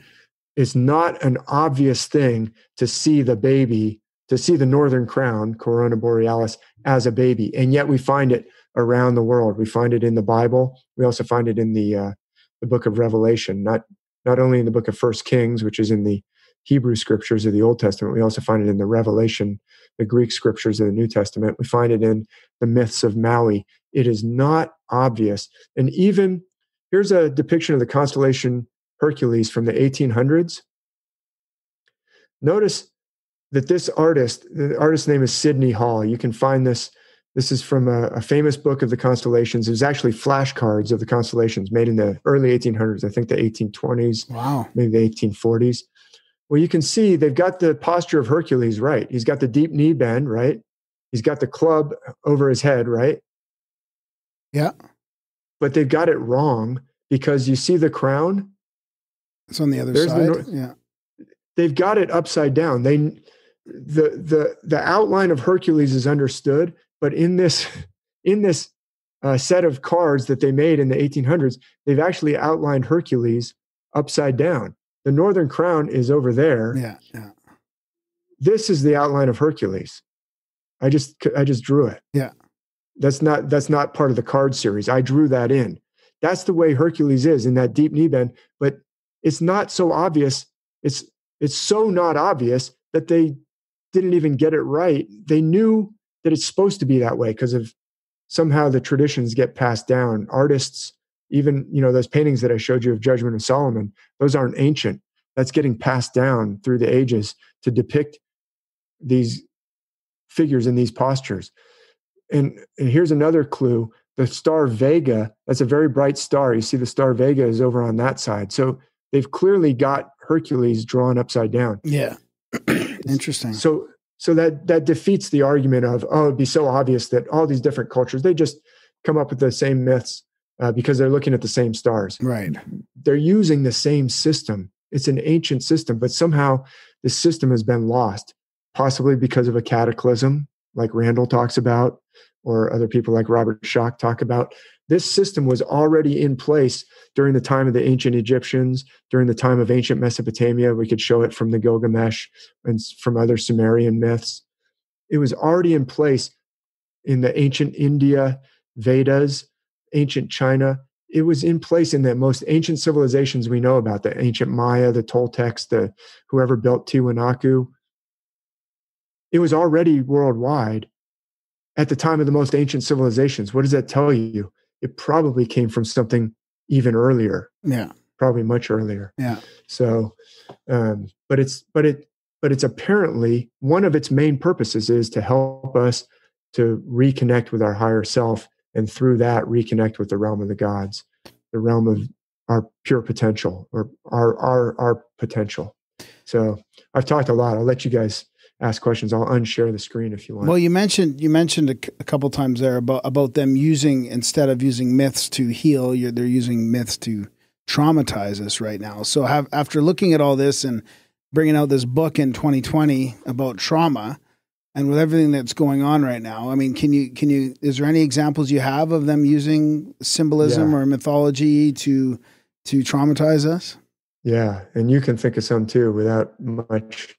it's not an obvious thing to see the baby, to see the northern crown, Corona Borealis, as a baby. And yet we find it around the world. We find it in the Bible. We also find it in the uh, the book of Revelation, not not only in the book of First Kings, which is in the Hebrew scriptures of the Old Testament, we also find it in the Revelation, the Greek scriptures of the New Testament. We find it in the myths of Maui. It is not obvious. And even here's a depiction of the constellation Hercules from the 1800s. Notice that this artist, the artist's name is Sidney Hall. You can find this. This is from a, a famous book of the constellations. It was actually flashcards of the constellations made in the early 1800s, I think the 1820s
Wow.
maybe the 1840s. Well, you can see they've got the posture of Hercules right. He's got the deep knee bend, right? He's got the club over his head, right?
Yeah.
But they've got it wrong because you see the crown,
It's on the other
There's
side.
nor-
yeah.
they've got it upside down. They the the the outline of Hercules is understood, but in this in this uh, set of cards that they made in the 1800s, they've actually outlined Hercules upside down. The northern crown is over there.
Yeah. Yeah.
this is the outline of Hercules. I just I just drew it.
Yeah.
That's not that's not part of the card series. I drew that in. That's the way Hercules is in that deep knee bend, but it's not so obvious. It's it's so not obvious that they didn't even get it right. They knew that it's supposed to be that way because of somehow the traditions get passed down. Artists, even you know those paintings that I showed you of Judgment of Solomon, those aren't ancient. That's getting passed down through the ages to depict these figures in these postures. And, and here's another clue the star Vega, that's a very bright star. You see the star Vega is over on that side. So they've clearly got Hercules drawn upside down.
Yeah. Interesting.
So so that that defeats the argument of oh it'd be so obvious that all these different cultures they just come up with the same myths uh, because they're looking at the same stars
Right.
they're using the same system it's an ancient system, but somehow the system has been lost, possibly because of a cataclysm, like Randall talks about, or other people like Robert Schoch talk about. This system was already in place during the time of the ancient Egyptians, during the time of ancient Mesopotamia. We could show it from the Gilgamesh and from other Sumerian myths. It was already in place in the ancient India, Vedas, ancient China. It was in place in the most ancient civilizations we know about, the ancient Maya, the Toltecs, the whoever built Tiwanaku. It was already worldwide at the time of the most ancient civilizations. What does that tell you? It probably came from something even earlier,
Yeah.
probably much earlier.
Yeah.
So, um, but it's but it but it's apparently one of its main purposes is to help us to reconnect with our higher self, and through that reconnect with the realm of the gods, the realm of our pure potential or our our our potential. So I've talked a lot. I'll let you guys ask questions. I'll unshare the screen if you want.
Well, you mentioned you mentioned a, c- a couple times there about about them using instead of using myths to heal, you're, they're using myths to traumatize us right now. So, have after looking at all this and bringing out this book in 2020 about trauma, and with everything that's going on right now, I mean, can you can you is there any examples you have of them using symbolism
Yeah.
or mythology to to traumatize us?
yeah, and you can think of some too without much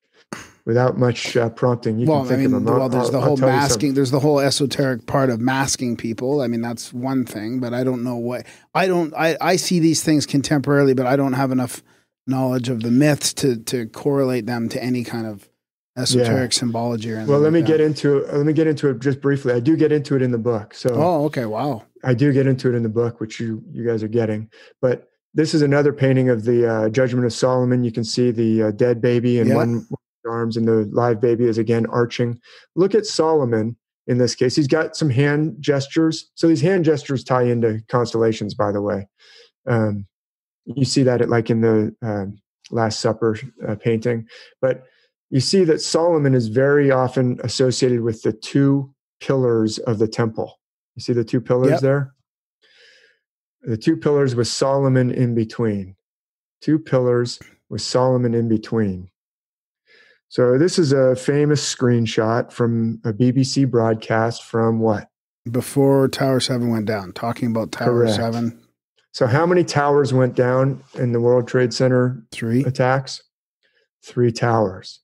without much uh, prompting. You
well,
can think
I mean,
of them. I'll-
well, there's
I'll-
the whole
tell you some.
masking. There's the whole esoteric part of masking people. I mean, that's one thing, but I don't know what I don't. I I see these things contemporarily, but I don't have enough knowledge of the myths to to correlate them to any kind of esoteric symbology or.
Well, let me
like
get
that.
into let me get into it just briefly. I do get into it in the book. So
Oh, okay. Wow.
I do get into it in the book, which you you guys are getting. But this is another painting of the uh, Judgment of Solomon. You can see the uh, dead baby and
Yeah.
one arms, and the live baby is again arching. Look at Solomon in this case. He's got some hand gestures. So these hand gestures tie into constellations, by the way. Um, you see that at, like in the um, Last Supper uh, painting, but you see that Solomon is very often associated with the two pillars of the temple. You see the two pillars
Yep.
there? The two pillars with Solomon in between. Two pillars with Solomon in between. So this is a famous screenshot from a BBC broadcast from what?
Before Tower Seven went down, talking about Tower
Correct.
Seven
So how many towers went down in the World Trade Center
three.
attacks? Three towers.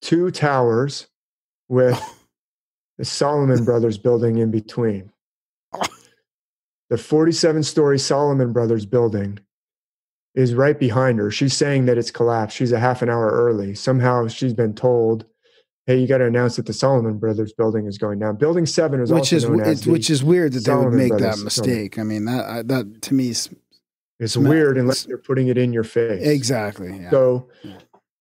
Two towers with the Solomon Brothers building in between. The 47 story Solomon Brothers building is right behind her. She's saying that it's collapsed. She's a half an hour early. Somehow she's been told, hey, you got to announce that the Solomon Brothers building is going down. Building 7 is
Which
also
is
the-
which is weird that they would make
Brothers
that
building.
mistake. I mean, that I, that to me is
It's
Smell-
weird unless they're putting it in your face.
exactly. Yeah.
So,
Yeah.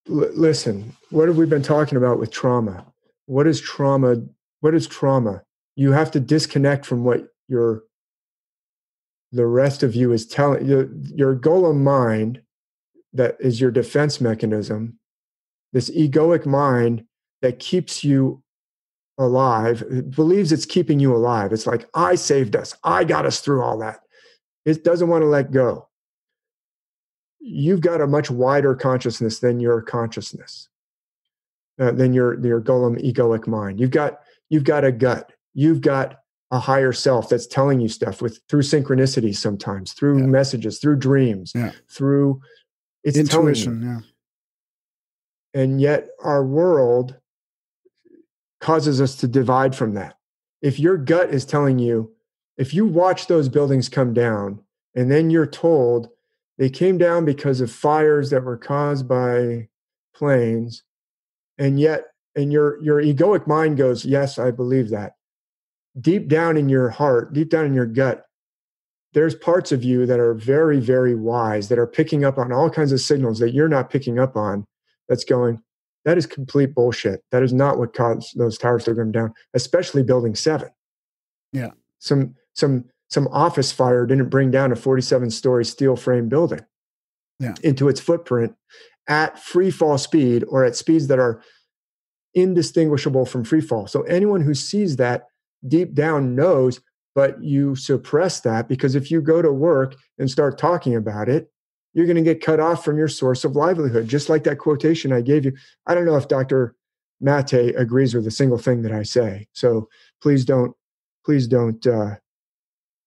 l- listen, what have we been talking about with trauma? What is trauma? What is trauma? You have to disconnect from what your the rest of you is telling your your Gollum mind that is your defense mechanism. This egoic mind that keeps you alive it believes it's keeping you alive. It's like I saved us. I got us through all that. It doesn't want to let go you've got a much wider consciousness than your consciousness uh, than your your Gollum egoic mind you've got you've got a gut you've got a higher self that's telling you stuff with through synchronicity sometimes through
Yeah.
messages through dreams
Yeah.
through it's.
Intuition. Yeah.
and yet our world causes us to divide from that if your gut is telling you if you watch those buildings come down and then you're told they came down because of fires that were caused by planes and yet and your your egoic mind goes yes i believe that deep down in your heart deep down in your gut there's parts of you that are very very wise that are picking up on all kinds of signals that you're not picking up on that's going that is complete bullshit that is not what caused those towers to come down especially building 7
Yeah.
some some some office fire didn't bring down a 47 story steel frame building
Yeah.
into its footprint at free fall speed or at speeds that are indistinguishable from free fall so anyone who sees that deep down knows but you suppress that because if you go to work and start talking about it you're going to get cut off from your source of livelihood. Just like that quotation I gave you. I don't know if Dr. Mate agrees with a single thing that I say. So please don't, please don't uh,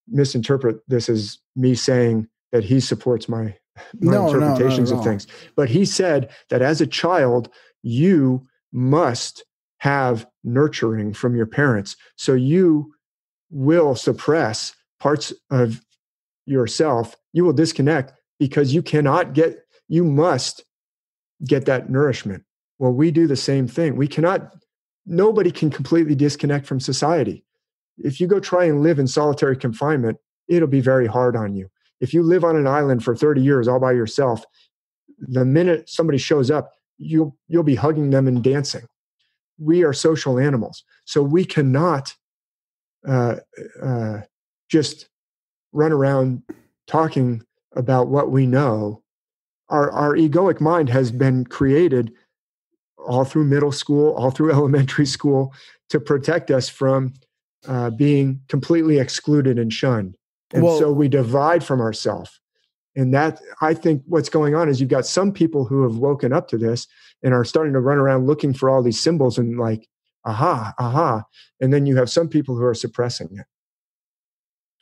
misinterpret this as me saying that he supports my, my
No, no, not
interpretations of things. But he said that as a child, you must have nurturing from your parents. So you will suppress parts of yourself. You will disconnect because you cannot get, you must get that nourishment. Well, we do the same thing. We cannot, nobody can completely disconnect from society. If you go try and live in solitary confinement, it'll be very hard on you. If you live on an island for 30 years all by yourself, the minute somebody shows up, you'll you'll be hugging them and dancing. We are social animals, so we cannot uh, uh, just run around talking about what we know. Our our egoic mind has been created all through middle school, all through elementary school, to protect us from uh, being completely excluded and shunned. And
Well-
so we divide from ourselves. And that, I think, what's going on is you've got some people who have woken up to this and are starting to run around looking for all these symbols and like, aha, aha. And then you have some people who are suppressing it.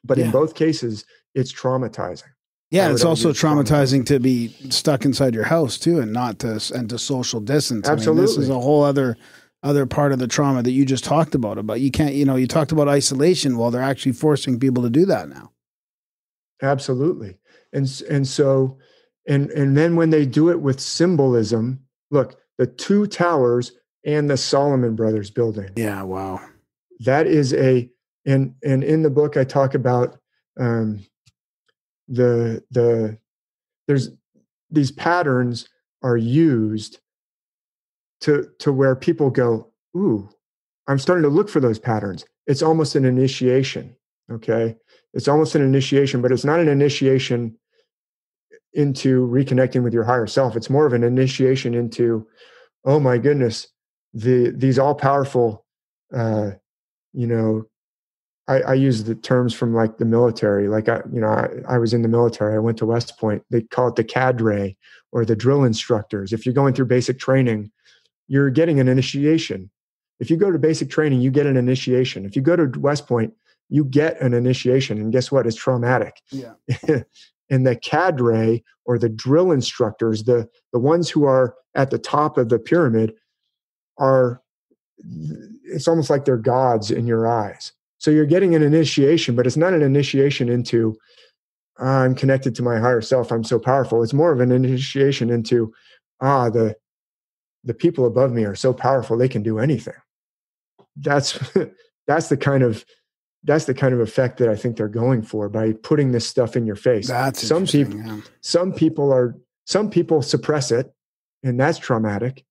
But
Yeah.
in both cases, it's traumatizing.
Yeah, it's also
traumatizing.
to be stuck inside your house too, and not to and to social distance. I mean, this is a whole other other part of the trauma that you just talked about. About you can't, you know, you talked about isolation. Well, they're actually forcing people to do that now.
Absolutely. And and so and and then when they do it with symbolism, look, the two towers and the Solomon Brothers building.
Yeah. Wow.
That is a and and in the book I talk about um the the there's these patterns are used to to where people go, ooh, I'm starting to look for those patterns. It's almost an initiation. Okay. It's almost an initiation, but it's not an initiation into reconnecting with your higher self. It's more of an initiation into, oh my goodness, the these all powerful, uh, you know, I, I use the terms from like the military. Like I, you know, I, I was in the military. I went to West Point. They call it the cadre or the drill instructors. If you're going through basic training, you're getting an initiation. If you go to basic training, you get an initiation. If you go to West Point, you get an initiation. And guess what? It's traumatic.
Yeah.
and the cadre or the drill instructors, the, the ones who are at the top of the pyramid, are it's almost like they're gods in your eyes. So you're getting an initiation, but it's not an initiation into I'm connected to my higher self. I'm so powerful. It's more of an initiation into ah the the people above me are so powerful they can do anything. That's that's the kind of that's the kind of effect that I think they're going for by putting this stuff in your face.
That's
some people
yeah.
some people are some people suppress it and that's traumatic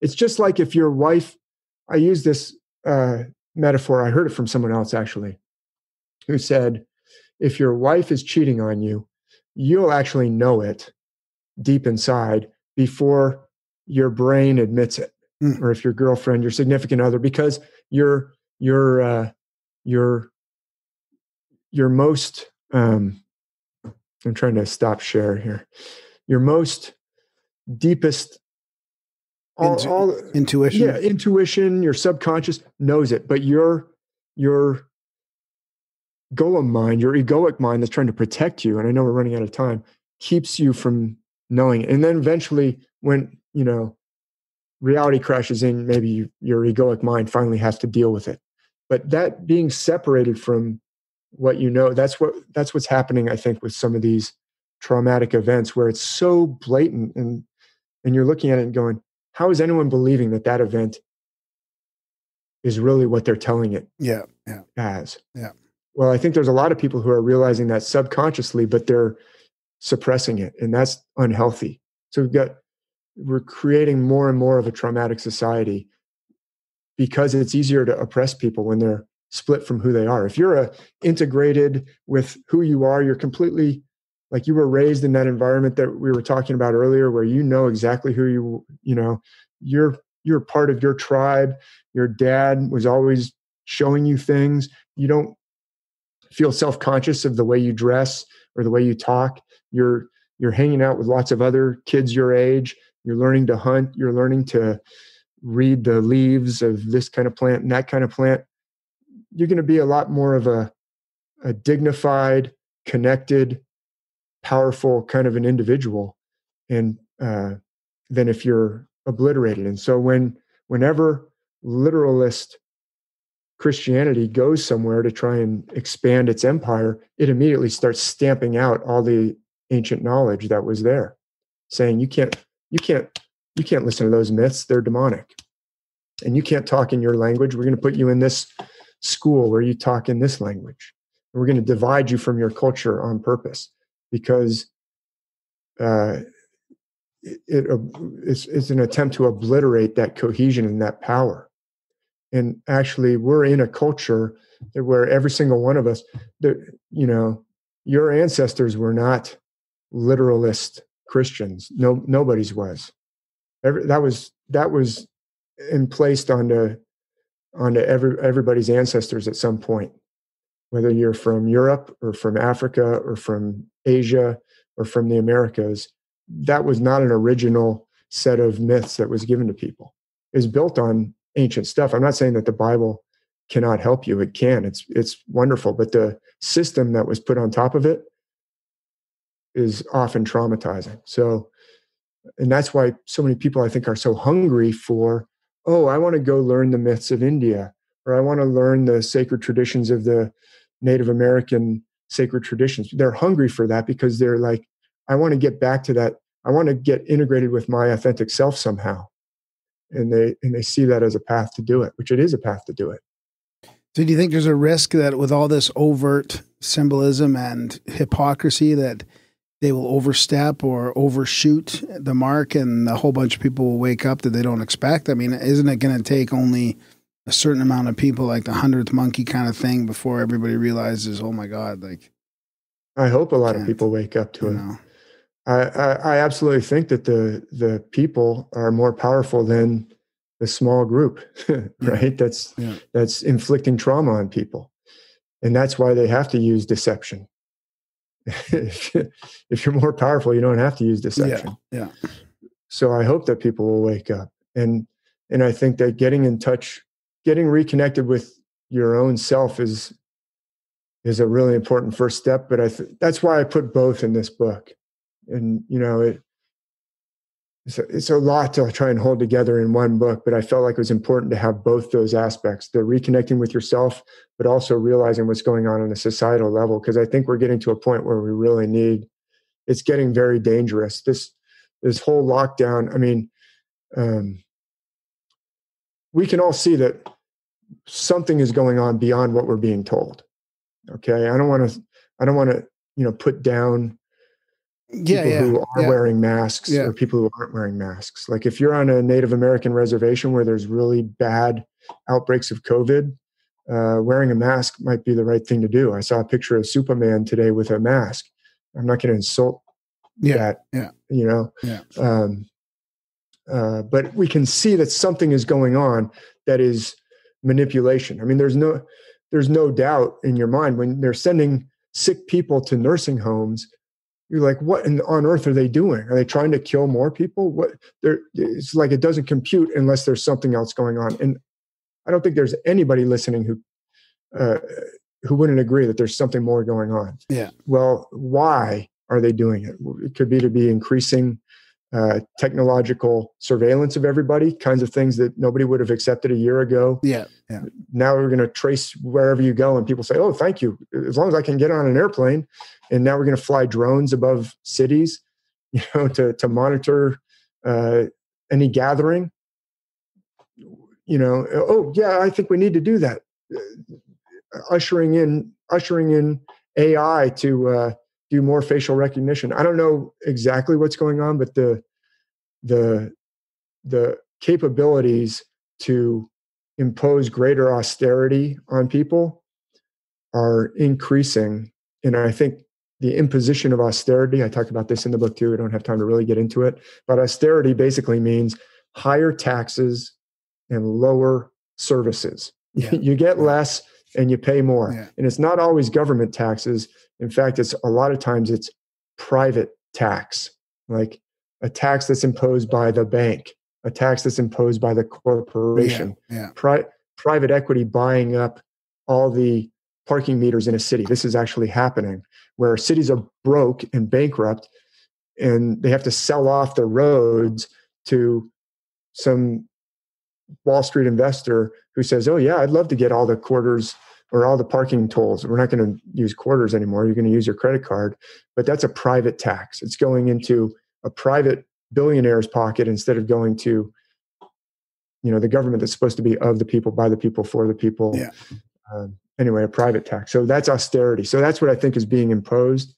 it's just like if your wife i use this uh, metaphor i heard it from someone else actually who said if your wife is cheating on you you'll actually know it deep inside before your brain admits it
Hmm.
or if your girlfriend your significant other because your your uh, your your most um, i'm trying to stop share here. Your most deepest all,
Intu-
all
Intuition.
yeah intuition your subconscious knows it but your your Gollum mind your egoic mind that's trying to protect you and i know we're running out of time keeps you from knowing it. And then eventually when you know reality crashes in maybe you, your egoic mind finally has to deal with it. But that being separated from what you know that's what that's what's happening i think with some of these traumatic events where it's so blatant and and you're looking at it and going how is anyone believing that that event is really what they're telling it
Yeah. Yeah.
as
Yeah.
well i think there's a lot of people who are realizing that subconsciously but they're suppressing it and that's unhealthy so we've got we're creating more and more of a traumatic society because it's easier to oppress people when they're split from who they are. If you're a integrated with who you are you're completely like you were raised in that environment that we were talking about earlier where you know exactly who you you know you're you're part of your tribe. Your dad was always showing you things. You don't feel self-conscious of the way you dress or the way you talk. You're you're hanging out with lots of other kids your age. You're learning to hunt. You're learning to read the leaves of this kind of plant and that kind of plant you're going to be a lot more of a, a dignified connected powerful kind of an individual and uh, than if you're obliterated. And so when whenever literalist Christianity goes somewhere to try and expand its empire, it immediately starts stamping out all the ancient knowledge that was there, saying you can't, you can't, you can't listen to those myths; they're demonic, and you can't talk in your language. We're going to put you in this school where you talk in this language. We're going to divide you from your culture on purpose because uh, it, it, it's, it's an attempt to obliterate that cohesion and that power. And actually we're in a culture where every single one of us you know your ancestors were not literalist christians. No nobody's was. Every, that was that was in placed onto onto every everybody's ancestors at some point whether you're from europe or from africa or from asia or from the americas that was not an original set of myths that was given to people is built on ancient stuff. I'm not saying that the Bible cannot help you. It can. It's it's wonderful, but the system that was put on top of it is often traumatizing. So and that's why so many people I think are so hungry for oh, I want to go learn the myths of India or I want to learn the sacred traditions of the Native American sacred traditions. They're hungry for that because they're like I want to get back to that. I want to get integrated with my authentic self somehow and they and they see that as a path to do it, which it is a path to do it.
So do you think there's a risk that with all this overt symbolism and hypocrisy that they will overstep or overshoot the mark and a whole bunch of people will wake up that they don't expect? I mean, isn't it going to take only a certain amount of people like the hundredth monkey kind of thing before everybody realizes, oh my God, like
I hope a lot of people wake up to it. Know. I, I, absolutely think that the the people are more powerful than the small group, right? That's yeah. that's inflicting trauma on people, and that's why they have to use deception. If, if you're more powerful, you don't have to use deception.
Yeah. yeah.
So I hope that people will wake up, and and I think that getting in touch, getting reconnected with your own self is is a really important first step. But I th- that's why I put both in this book and you know it it's a, it's a lot to try and hold together in one book but i felt like it was important to have both those aspects. The reconnecting with yourself but also realizing what's going on on a societal level because i think we're getting to a point where we really need it's getting very dangerous. This this whole lockdown i mean um, we can all see that something is going on beyond what we're being told okay? I don't want to i don't want to you know put down
yeah,
people
yeah,
who are
yeah.
wearing masks or people who aren't wearing masks. Like if you're on a Native American reservation where there's really bad outbreaks of COVID, uh, wearing a mask might be the right thing to do. I saw a picture of Superman today with a mask. I'm not going to insult
Yeah,
that,
yeah.
you know.
Yeah.
Um, uh, but we can see that something is going on that is manipulation. I mean, there's no there's no doubt in your mind when they're sending sick people to nursing homes you're like, what in, on earth are they doing? Are they trying to kill more people? What? They're, it's like it doesn't compute unless there's something else going on. And I don't think there's anybody listening who uh, who wouldn't agree that there's something more going on.
Yeah.
Well, why are they doing it? It could be to be increasing uh, technological surveillance of everybody, kinds of things that nobody would have accepted a year ago.
Yeah. Yeah.
Now we're going to trace wherever you go, and people say, "Oh, thank you." As long as I can get on an airplane, and now we're going to fly drones above cities, you know, to to monitor uh, any gathering. You know, oh yeah, I think we need to do that. Uh, ushering in, ushering in AI to uh, do more facial recognition. I don't know exactly what's going on, but the the the capabilities to impose greater austerity on people are increasing. And I think the imposition of austerity, I talk about this in the book too. I don't have time to really get into it. But austerity basically means higher taxes and lower services.
Yeah.
you get less and you pay more.
Yeah.
And it's not always government taxes. In fact, it's a lot of times it's private tax, like a tax that's imposed by the bank, a tax that's imposed by the corporation,
Yeah.
pri- private equity buying up all the parking meters in a city. This is actually happening where cities are broke and bankrupt and they have to sell off the roads to some Wall Street investor who says, Oh, yeah, I'd love to get all the quarters or all the parking tolls. We're not going to use quarters anymore. You're going to use your credit card. But that's a private tax. It's going into a private billionaire's pocket instead of going to you know the government that's supposed to be of the people by the people for the people
Yeah.
um, anyway a private tax so that's austerity so that's what i think is being imposed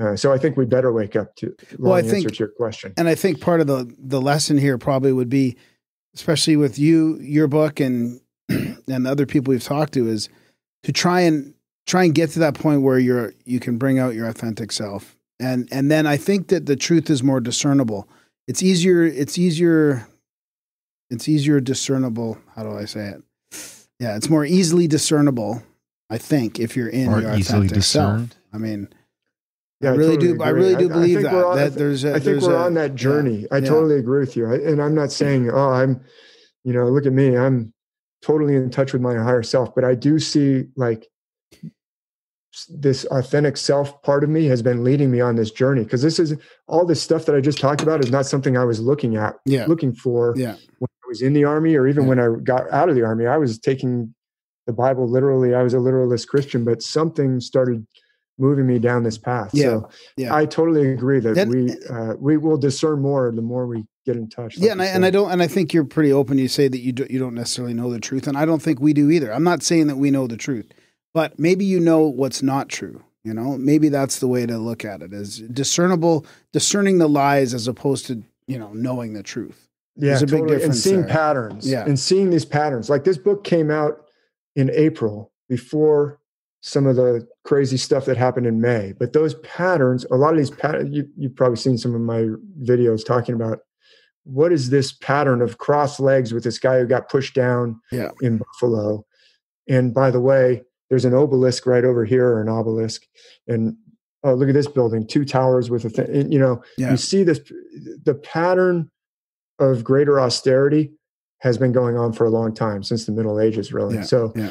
uh, so i think we better wake up to
Well, I
answer
think-
to your question
And I think part of the the lesson here probably would be, especially with you, your book, and and the other people we've talked to, is to try and try and get to that point where you're you can bring out your authentic self, and and then I think that the truth is more discernible. It's easier. It's easier. It's easier discernible. How do I say it? Yeah, it's more easily discernible. I think if you're in
Or
your
easily
authentic self. I mean,
yeah,
I really
totally
do. I really do believe that.
on-
that there's a.
I think
there's
we're
a-
on that
yeah,
journey. I
yeah.
totally agree with you. I, and I'm not saying, oh, I'm, you know, look at me. I'm totally in touch with my higher self. But I do see like this authentic self part of me has been leading me on this journey because this is all this stuff that I just talked about is not something I was looking at,
Yeah.
looking for
Yeah.
when I was in the army or even
Yeah.
when I got out of the army. I was taking the Bible literally. I was a literalist Christian, but something started moving me down this path.
Yeah.
So
Yeah.
I totally agree that
And-
we uh, we will discern more the more we get in touch.
Yeah, and I, and I don't and I think you're pretty open. You say that you do, you don't necessarily know the truth, and I don't think we do either. I'm not saying that we know the truth, but maybe you know what's not true. You know, maybe that's the way to look at it: is discernible, discerning the lies as opposed to you know knowing the truth.
yeah,
there's a big
totally. and seeing
there.
patterns.
Yeah.
and seeing these patterns. Like this book came out in April before some of the crazy stuff that happened in May. But those patterns, a lot of these patterns, you, you've probably seen some of my videos talking about what is this pattern of cross legs with this guy who got pushed down
Yeah.
in Buffalo. And by the way, there's an obelisk right over here, or an obelisk. And oh, look at this building, two towers with a thing. You know,
Yeah.
you see this, the pattern of greater austerity has been going on for a long time since the Middle Ages, really.
Yeah,
so
yeah.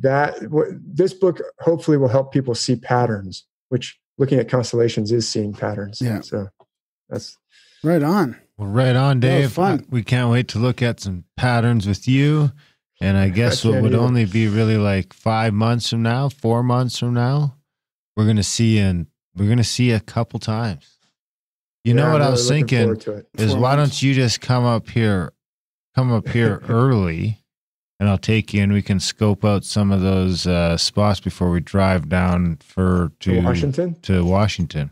that what, this book hopefully will help people see patterns, which looking at constellations is seeing patterns.
Yeah.
So that's
Right on.
Well, right on, Dave.
fun.
We can't wait to look at some patterns with you. And I guess what would
either.
only be really like five months from now, four months from now, we're gonna see and we're gonna see a couple times. You know what
I'm
I was
really
thinking
forward to it.
is
Four
why
months.
don't you just come up here, come up here early, and I'll take you and we can scope out some of those uh, spots before we drive down for to
To Washington.
To Washington.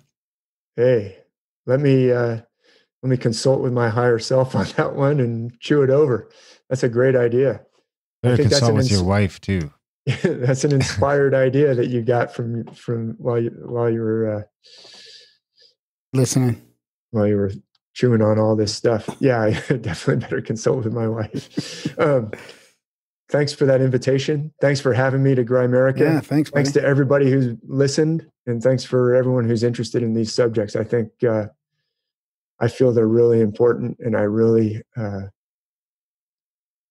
Hey, let me uh, let me consult with my higher self on that one and chew it over. That's a great idea.
Better
think that's
consult
an
with your wife too.
that's an inspired idea that you got from from while you while you were uh,
Listening.
while you were chewing on all this stuff. Yeah, I definitely better consult with my wife. Um, thanks for that invitation. Thanks for having me to Grimerica.
Yeah. Thanks. Buddy.
Thanks to everybody who's listened, and thanks for everyone who's interested in these subjects. I think uh, I feel they're really important, and I really uh,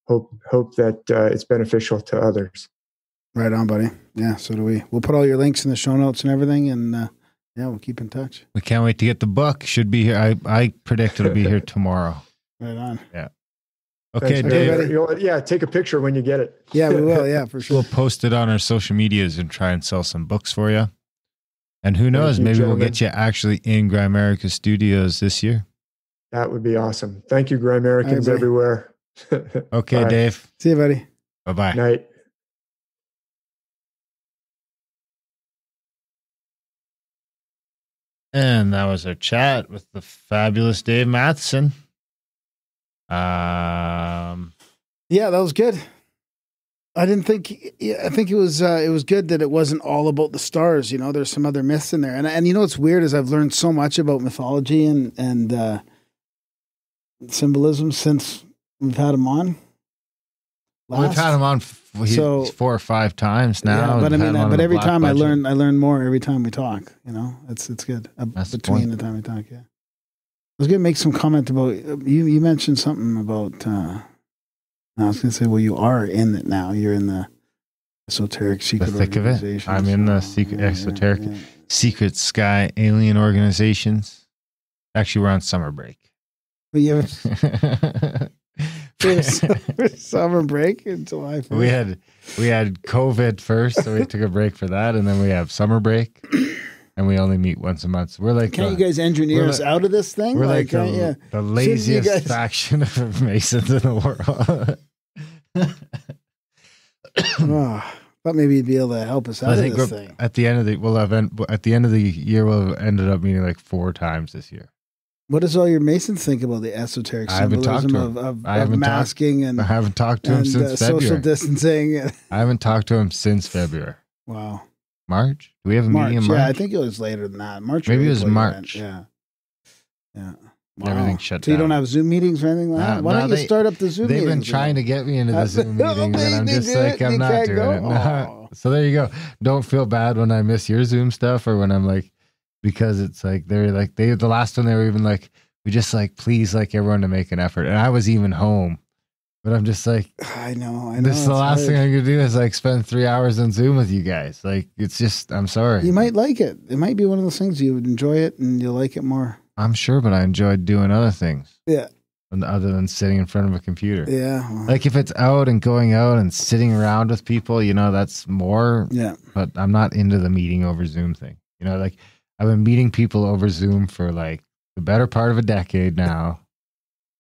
hope hope that uh, it's beneficial to others.
Right on, buddy. Yeah. So do we. We'll put all your links in the show notes and everything, and uh, yeah, we'll keep in touch.
We can't wait to get the book. Should be here. I, I predict it'll be here tomorrow.
Right on. Yeah.
Okay,
Thanks,
Dave.
man. You know, yeah, take a picture when you get it.
Yeah, we will. Yeah, for sure.
We'll post it on our social medias and try and sell some books for you. And who knows,
you,
maybe we'll get you actually in Grimerica Studios this year.
That would be awesome. Thank you, Grimericans
buddy.
everywhere.
Okay,
Bye.
Dave.
See you, buddy.
Bye bye.
Night.
And that was our chat with the fabulous Dave Mathisen. Um,
Yeah, that was good. I didn't think. I think it was. Uh, it was good that it wasn't all about the stars. You know, there's some other myths in there, and and you know what's weird is I've learned so much about mythology and and uh, symbolism since we've had him on.
We've had him on f-
So-
four or five times now.
Yeah, but I mean, but every time I
Budget.
learn, I learn more every time we talk. You know, it's it's good uh,
That's
between
point.
the time we talk. Yeah, I was gonna make some comment about you. You mentioned something about. uh I was gonna say, well, you are in it now. You're in the esoteric secret
thick of it. I'm in the secret-
yeah, yeah,
esoteric-
yeah.
secret sky alien organizations. Actually, we're on summer break.
But you a summer break in July. 1st.
we had we had COVID first, so we took a break for that, and then we have summer break, and we only meet once a month. So we're like
Can't you uh, guys engineer us
like-
out of this thing?
We're like,
can't
the,
you?
the laziest
guys-
faction of Masons in the world.
Oh, thought maybe you'd be able to help us out
I
of
think
this thing.
at the end of the we'll have end, at the end of the year we'll have ended up meeting like four times this year.
What does all your Masons think about the esoteric
I haven't talked
symbolism of, of,
I
of masking and,
I haven't talked to him since
uh, social distancing?
I haven't talked to him since February.
wow.
March? Do we have a
March.
meeting in March?
Yeah, I think it was later than that. March.
Maybe it was
April you went.
March.
Yeah. Yeah.
Everything shut down.
So you don't have Zoom meetings or anything like
Uh,
that? Why
no,
don't you
they-
start up the Zoom
They've been trying to get me into
Uh,
the Zoom meetings, and I'm just like,
it?
I'm not doing
go?
it. No. So there you go. Don't feel bad when I miss your Zoom stuff, or when I'm like, because it's like they're like they the last one they were even like, we just like please like everyone to make an effort, and I was even home, but I'm just like,
I know. I know.
this is the last
hard.
thing I could do is like spend three hours on Zoom with you guys. Like it's just, I'm sorry.
You might like it. It might be one of those things you would enjoy it and you'll like it more.
I'm sure, but I enjoyed doing other things
Yeah.
and- other than sitting in front of a computer.
Yeah. well,
Like if it's out and going out and sitting around with people, you know, that's more.
yeah.
But I'm not into the meeting over Zoom thing. You know, like I've been meeting people over Zoom for like the better part of a decade now,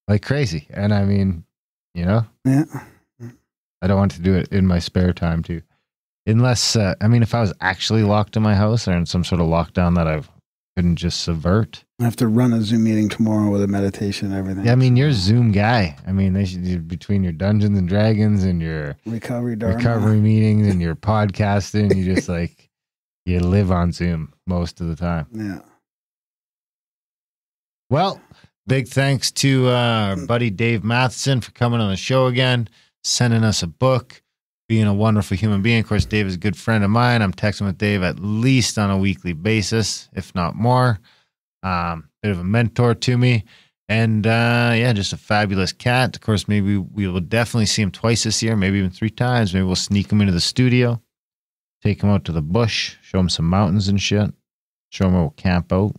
like crazy. And I mean, you know,
Yeah.
I don't want to do it in my spare time too. Unless, uh, I mean, if I was actually locked in my house or in some sort of lockdown that I couldn't just subvert.
I have to run a Zoom meeting tomorrow with a meditation and everything.
Yeah, I mean, you're a Zoom guy. I mean, they should, between your Dungeons and Dragons and your
recovery dharma.
recovery meetings and your podcasting, you just like, you live on Zoom most of the time.
Yeah.
Well, big thanks to uh, our buddy Dave Mathisen for coming on the show again, sending us a book, being a wonderful human being. Of course, Dave is a good friend of mine. I'm texting with Dave at least on a weekly basis, if not more. Um, bit of a mentor to me. And uh, yeah, just a fabulous cat. Of course, maybe we will definitely see him twice this year, maybe even three times. Maybe we'll sneak him into the studio, take him out to the bush, show him some mountains and shit, show him where we'll camp out.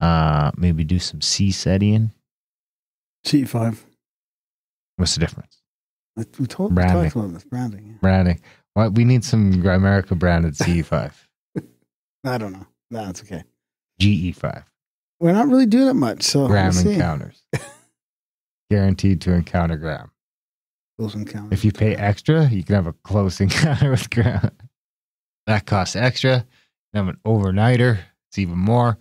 Uh, maybe do some sea setting.
T5.
What's the difference?
I- We told we
Branding.
talked about this branding.
Branding. What we need some Grimerica branded CE5,
I don't know. No, it's okay.
GE5,
We're not really doing it much. So
Graham
we'll
encounters. Guaranteed to encounter Graham.
Close encounters.
If you pay extra, you can have a close encounter with Graham. That costs extra. Have an overnighter. It's even more.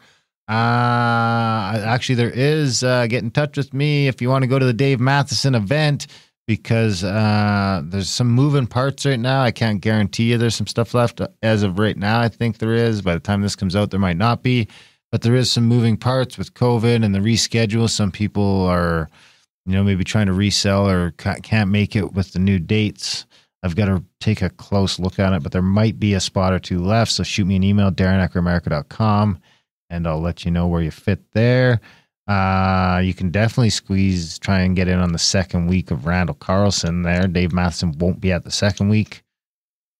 Uh, actually, there is. Uh, get in touch with me if you want to go to the Dave Mathisen event because uh, there's some moving parts right now. I can't guarantee you there's some stuff left as of right now. I think there is. By the time this comes out, there might not be, but there is some moving parts with COVID and the reschedule. Some people are, you know, maybe trying to resell or ca- can't make it with the new dates. I've got to take a close look at it, but there might be a spot or two left. So shoot me an email, darren at grimerica.com, and I'll let you know where you fit there. Uh, you can definitely squeeze, try and get in on the second week of Randall Carlson there. Dave Mathisen won't be at the second week,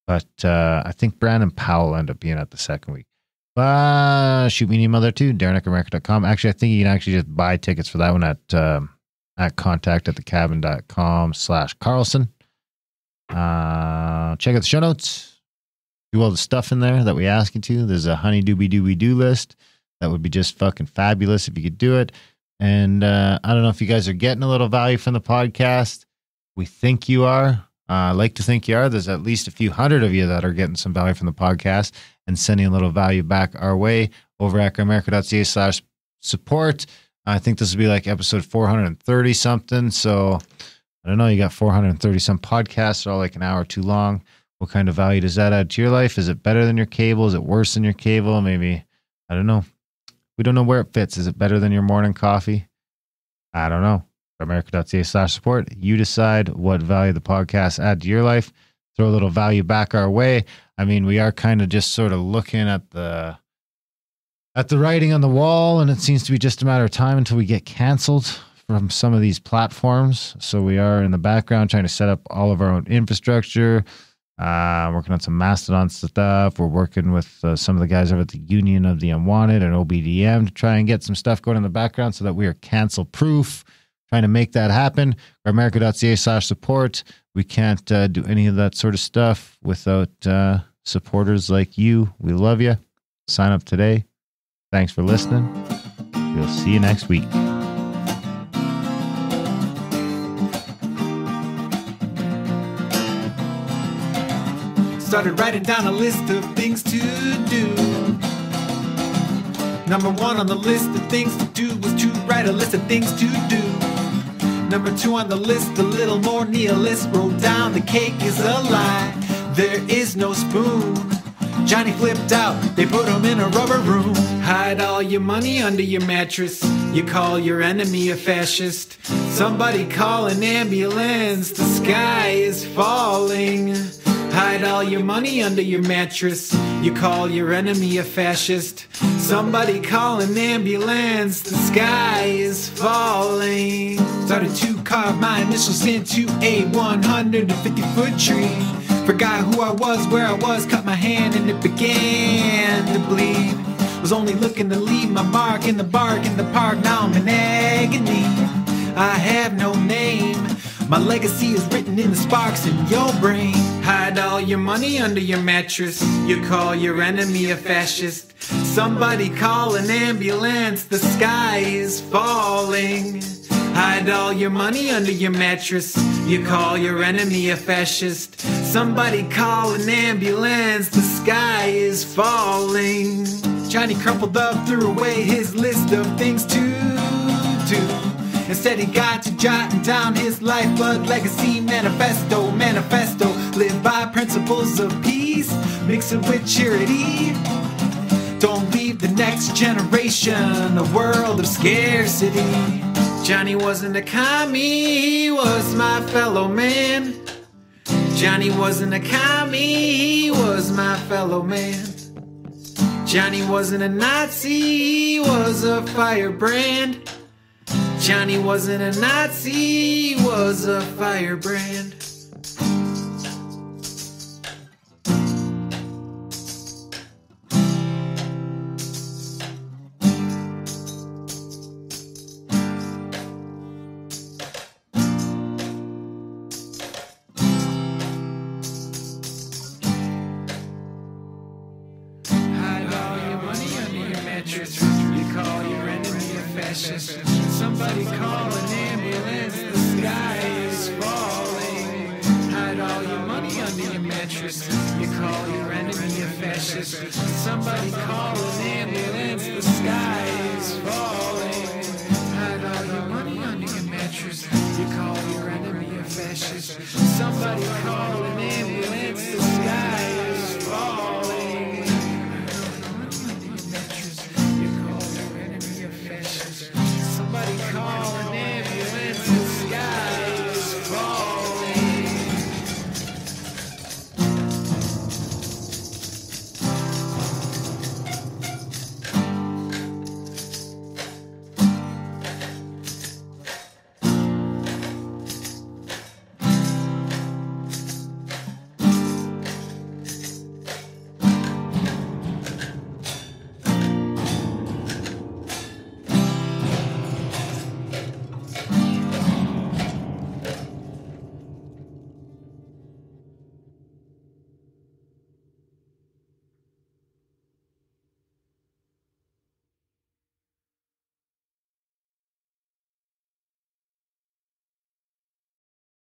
but uh, I think Brandon Powell end up being at the second week. Uh, shoot me an email there too, darren at grimerica.com. Actually, I think you can actually just buy tickets for that one at um, at contact at thecabin.com slash Carlson. Uh, check out the show notes. Do all the stuff in there that we ask you to. There's a honey dooby dooby doo list. That would be just fucking fabulous if you could do it. And uh, I don't know if you guys are getting a little value from the podcast. We think you are. Uh, I like to think you are. There's at least a few hundred of you that are getting some value from the podcast and sending a little value back our way over at grimerica.ca slash support. I think this will be like episode 430 something. So I don't know. You got 430 some podcasts, all like an hour too long. What kind of value does that add to your life? Is it better than your cable? Is it worse than your cable? Maybe, I don't know. We don't know where it fits. Is it better than your morning coffee? I don't know. America.ca slash support. You decide what value the podcast add to your life. Throw a little value back our way. I mean, we are kind of just sort of looking at the at the writing on the wall, and it seems to be just a matter of time until we get canceled from some of these platforms. So we are in the background trying to set up all of our own infrastructure. Uh, working on some Mastodon stuff. We're working with uh, some of the guys over at the Union of the Unwanted and OBDM to try and get some stuff going in the background so that we are cancel proof. Trying to make that happen. America.ca slash support. We can't uh, do any of that sort of stuff without uh, supporters like you. We love you. Sign up today. Thanks for listening. We'll see you next week.
Started writing down a list of things to do. Number one on the list of things to do was to write a list of things to do. Number two on the list, a little more nihilist. Wrote down the cake is a lie. There is no spoon. Johnny flipped out, they put him in a rubber room. Hide all your money under your mattress. You call your enemy a fascist. Somebody call an ambulance, the sky is falling. Hide all your money under your mattress. You call your enemy a fascist. Somebody call an ambulance, the sky is falling. Started to carve my initials into a 150 foot tree. Forgot who I was, where I was, cut my hand, and it began to bleed. Was only looking to leave my mark in the bark in the park, now I'm in agony. I have no name. My legacy is written in the sparks in your brain. Hide all your money under your mattress. You call your enemy a fascist. Somebody call an ambulance. The sky is falling. Hide all your money under your mattress. You call your enemy a fascist. Somebody call an ambulance. The sky is falling. Johnny crumpled up, threw away his list of things to do. Instead, he got to jotting down his lifeblood legacy manifesto. Manifesto, live by principles of peace, mix it with charity. Don't leave the next generation a world of scarcity. Johnny wasn't a commie, he was my fellow man. Johnny wasn't a commie, he was my fellow man. Johnny wasn't a Nazi, he was a firebrand. Johnny wasn't a Nazi, he was a firebrand.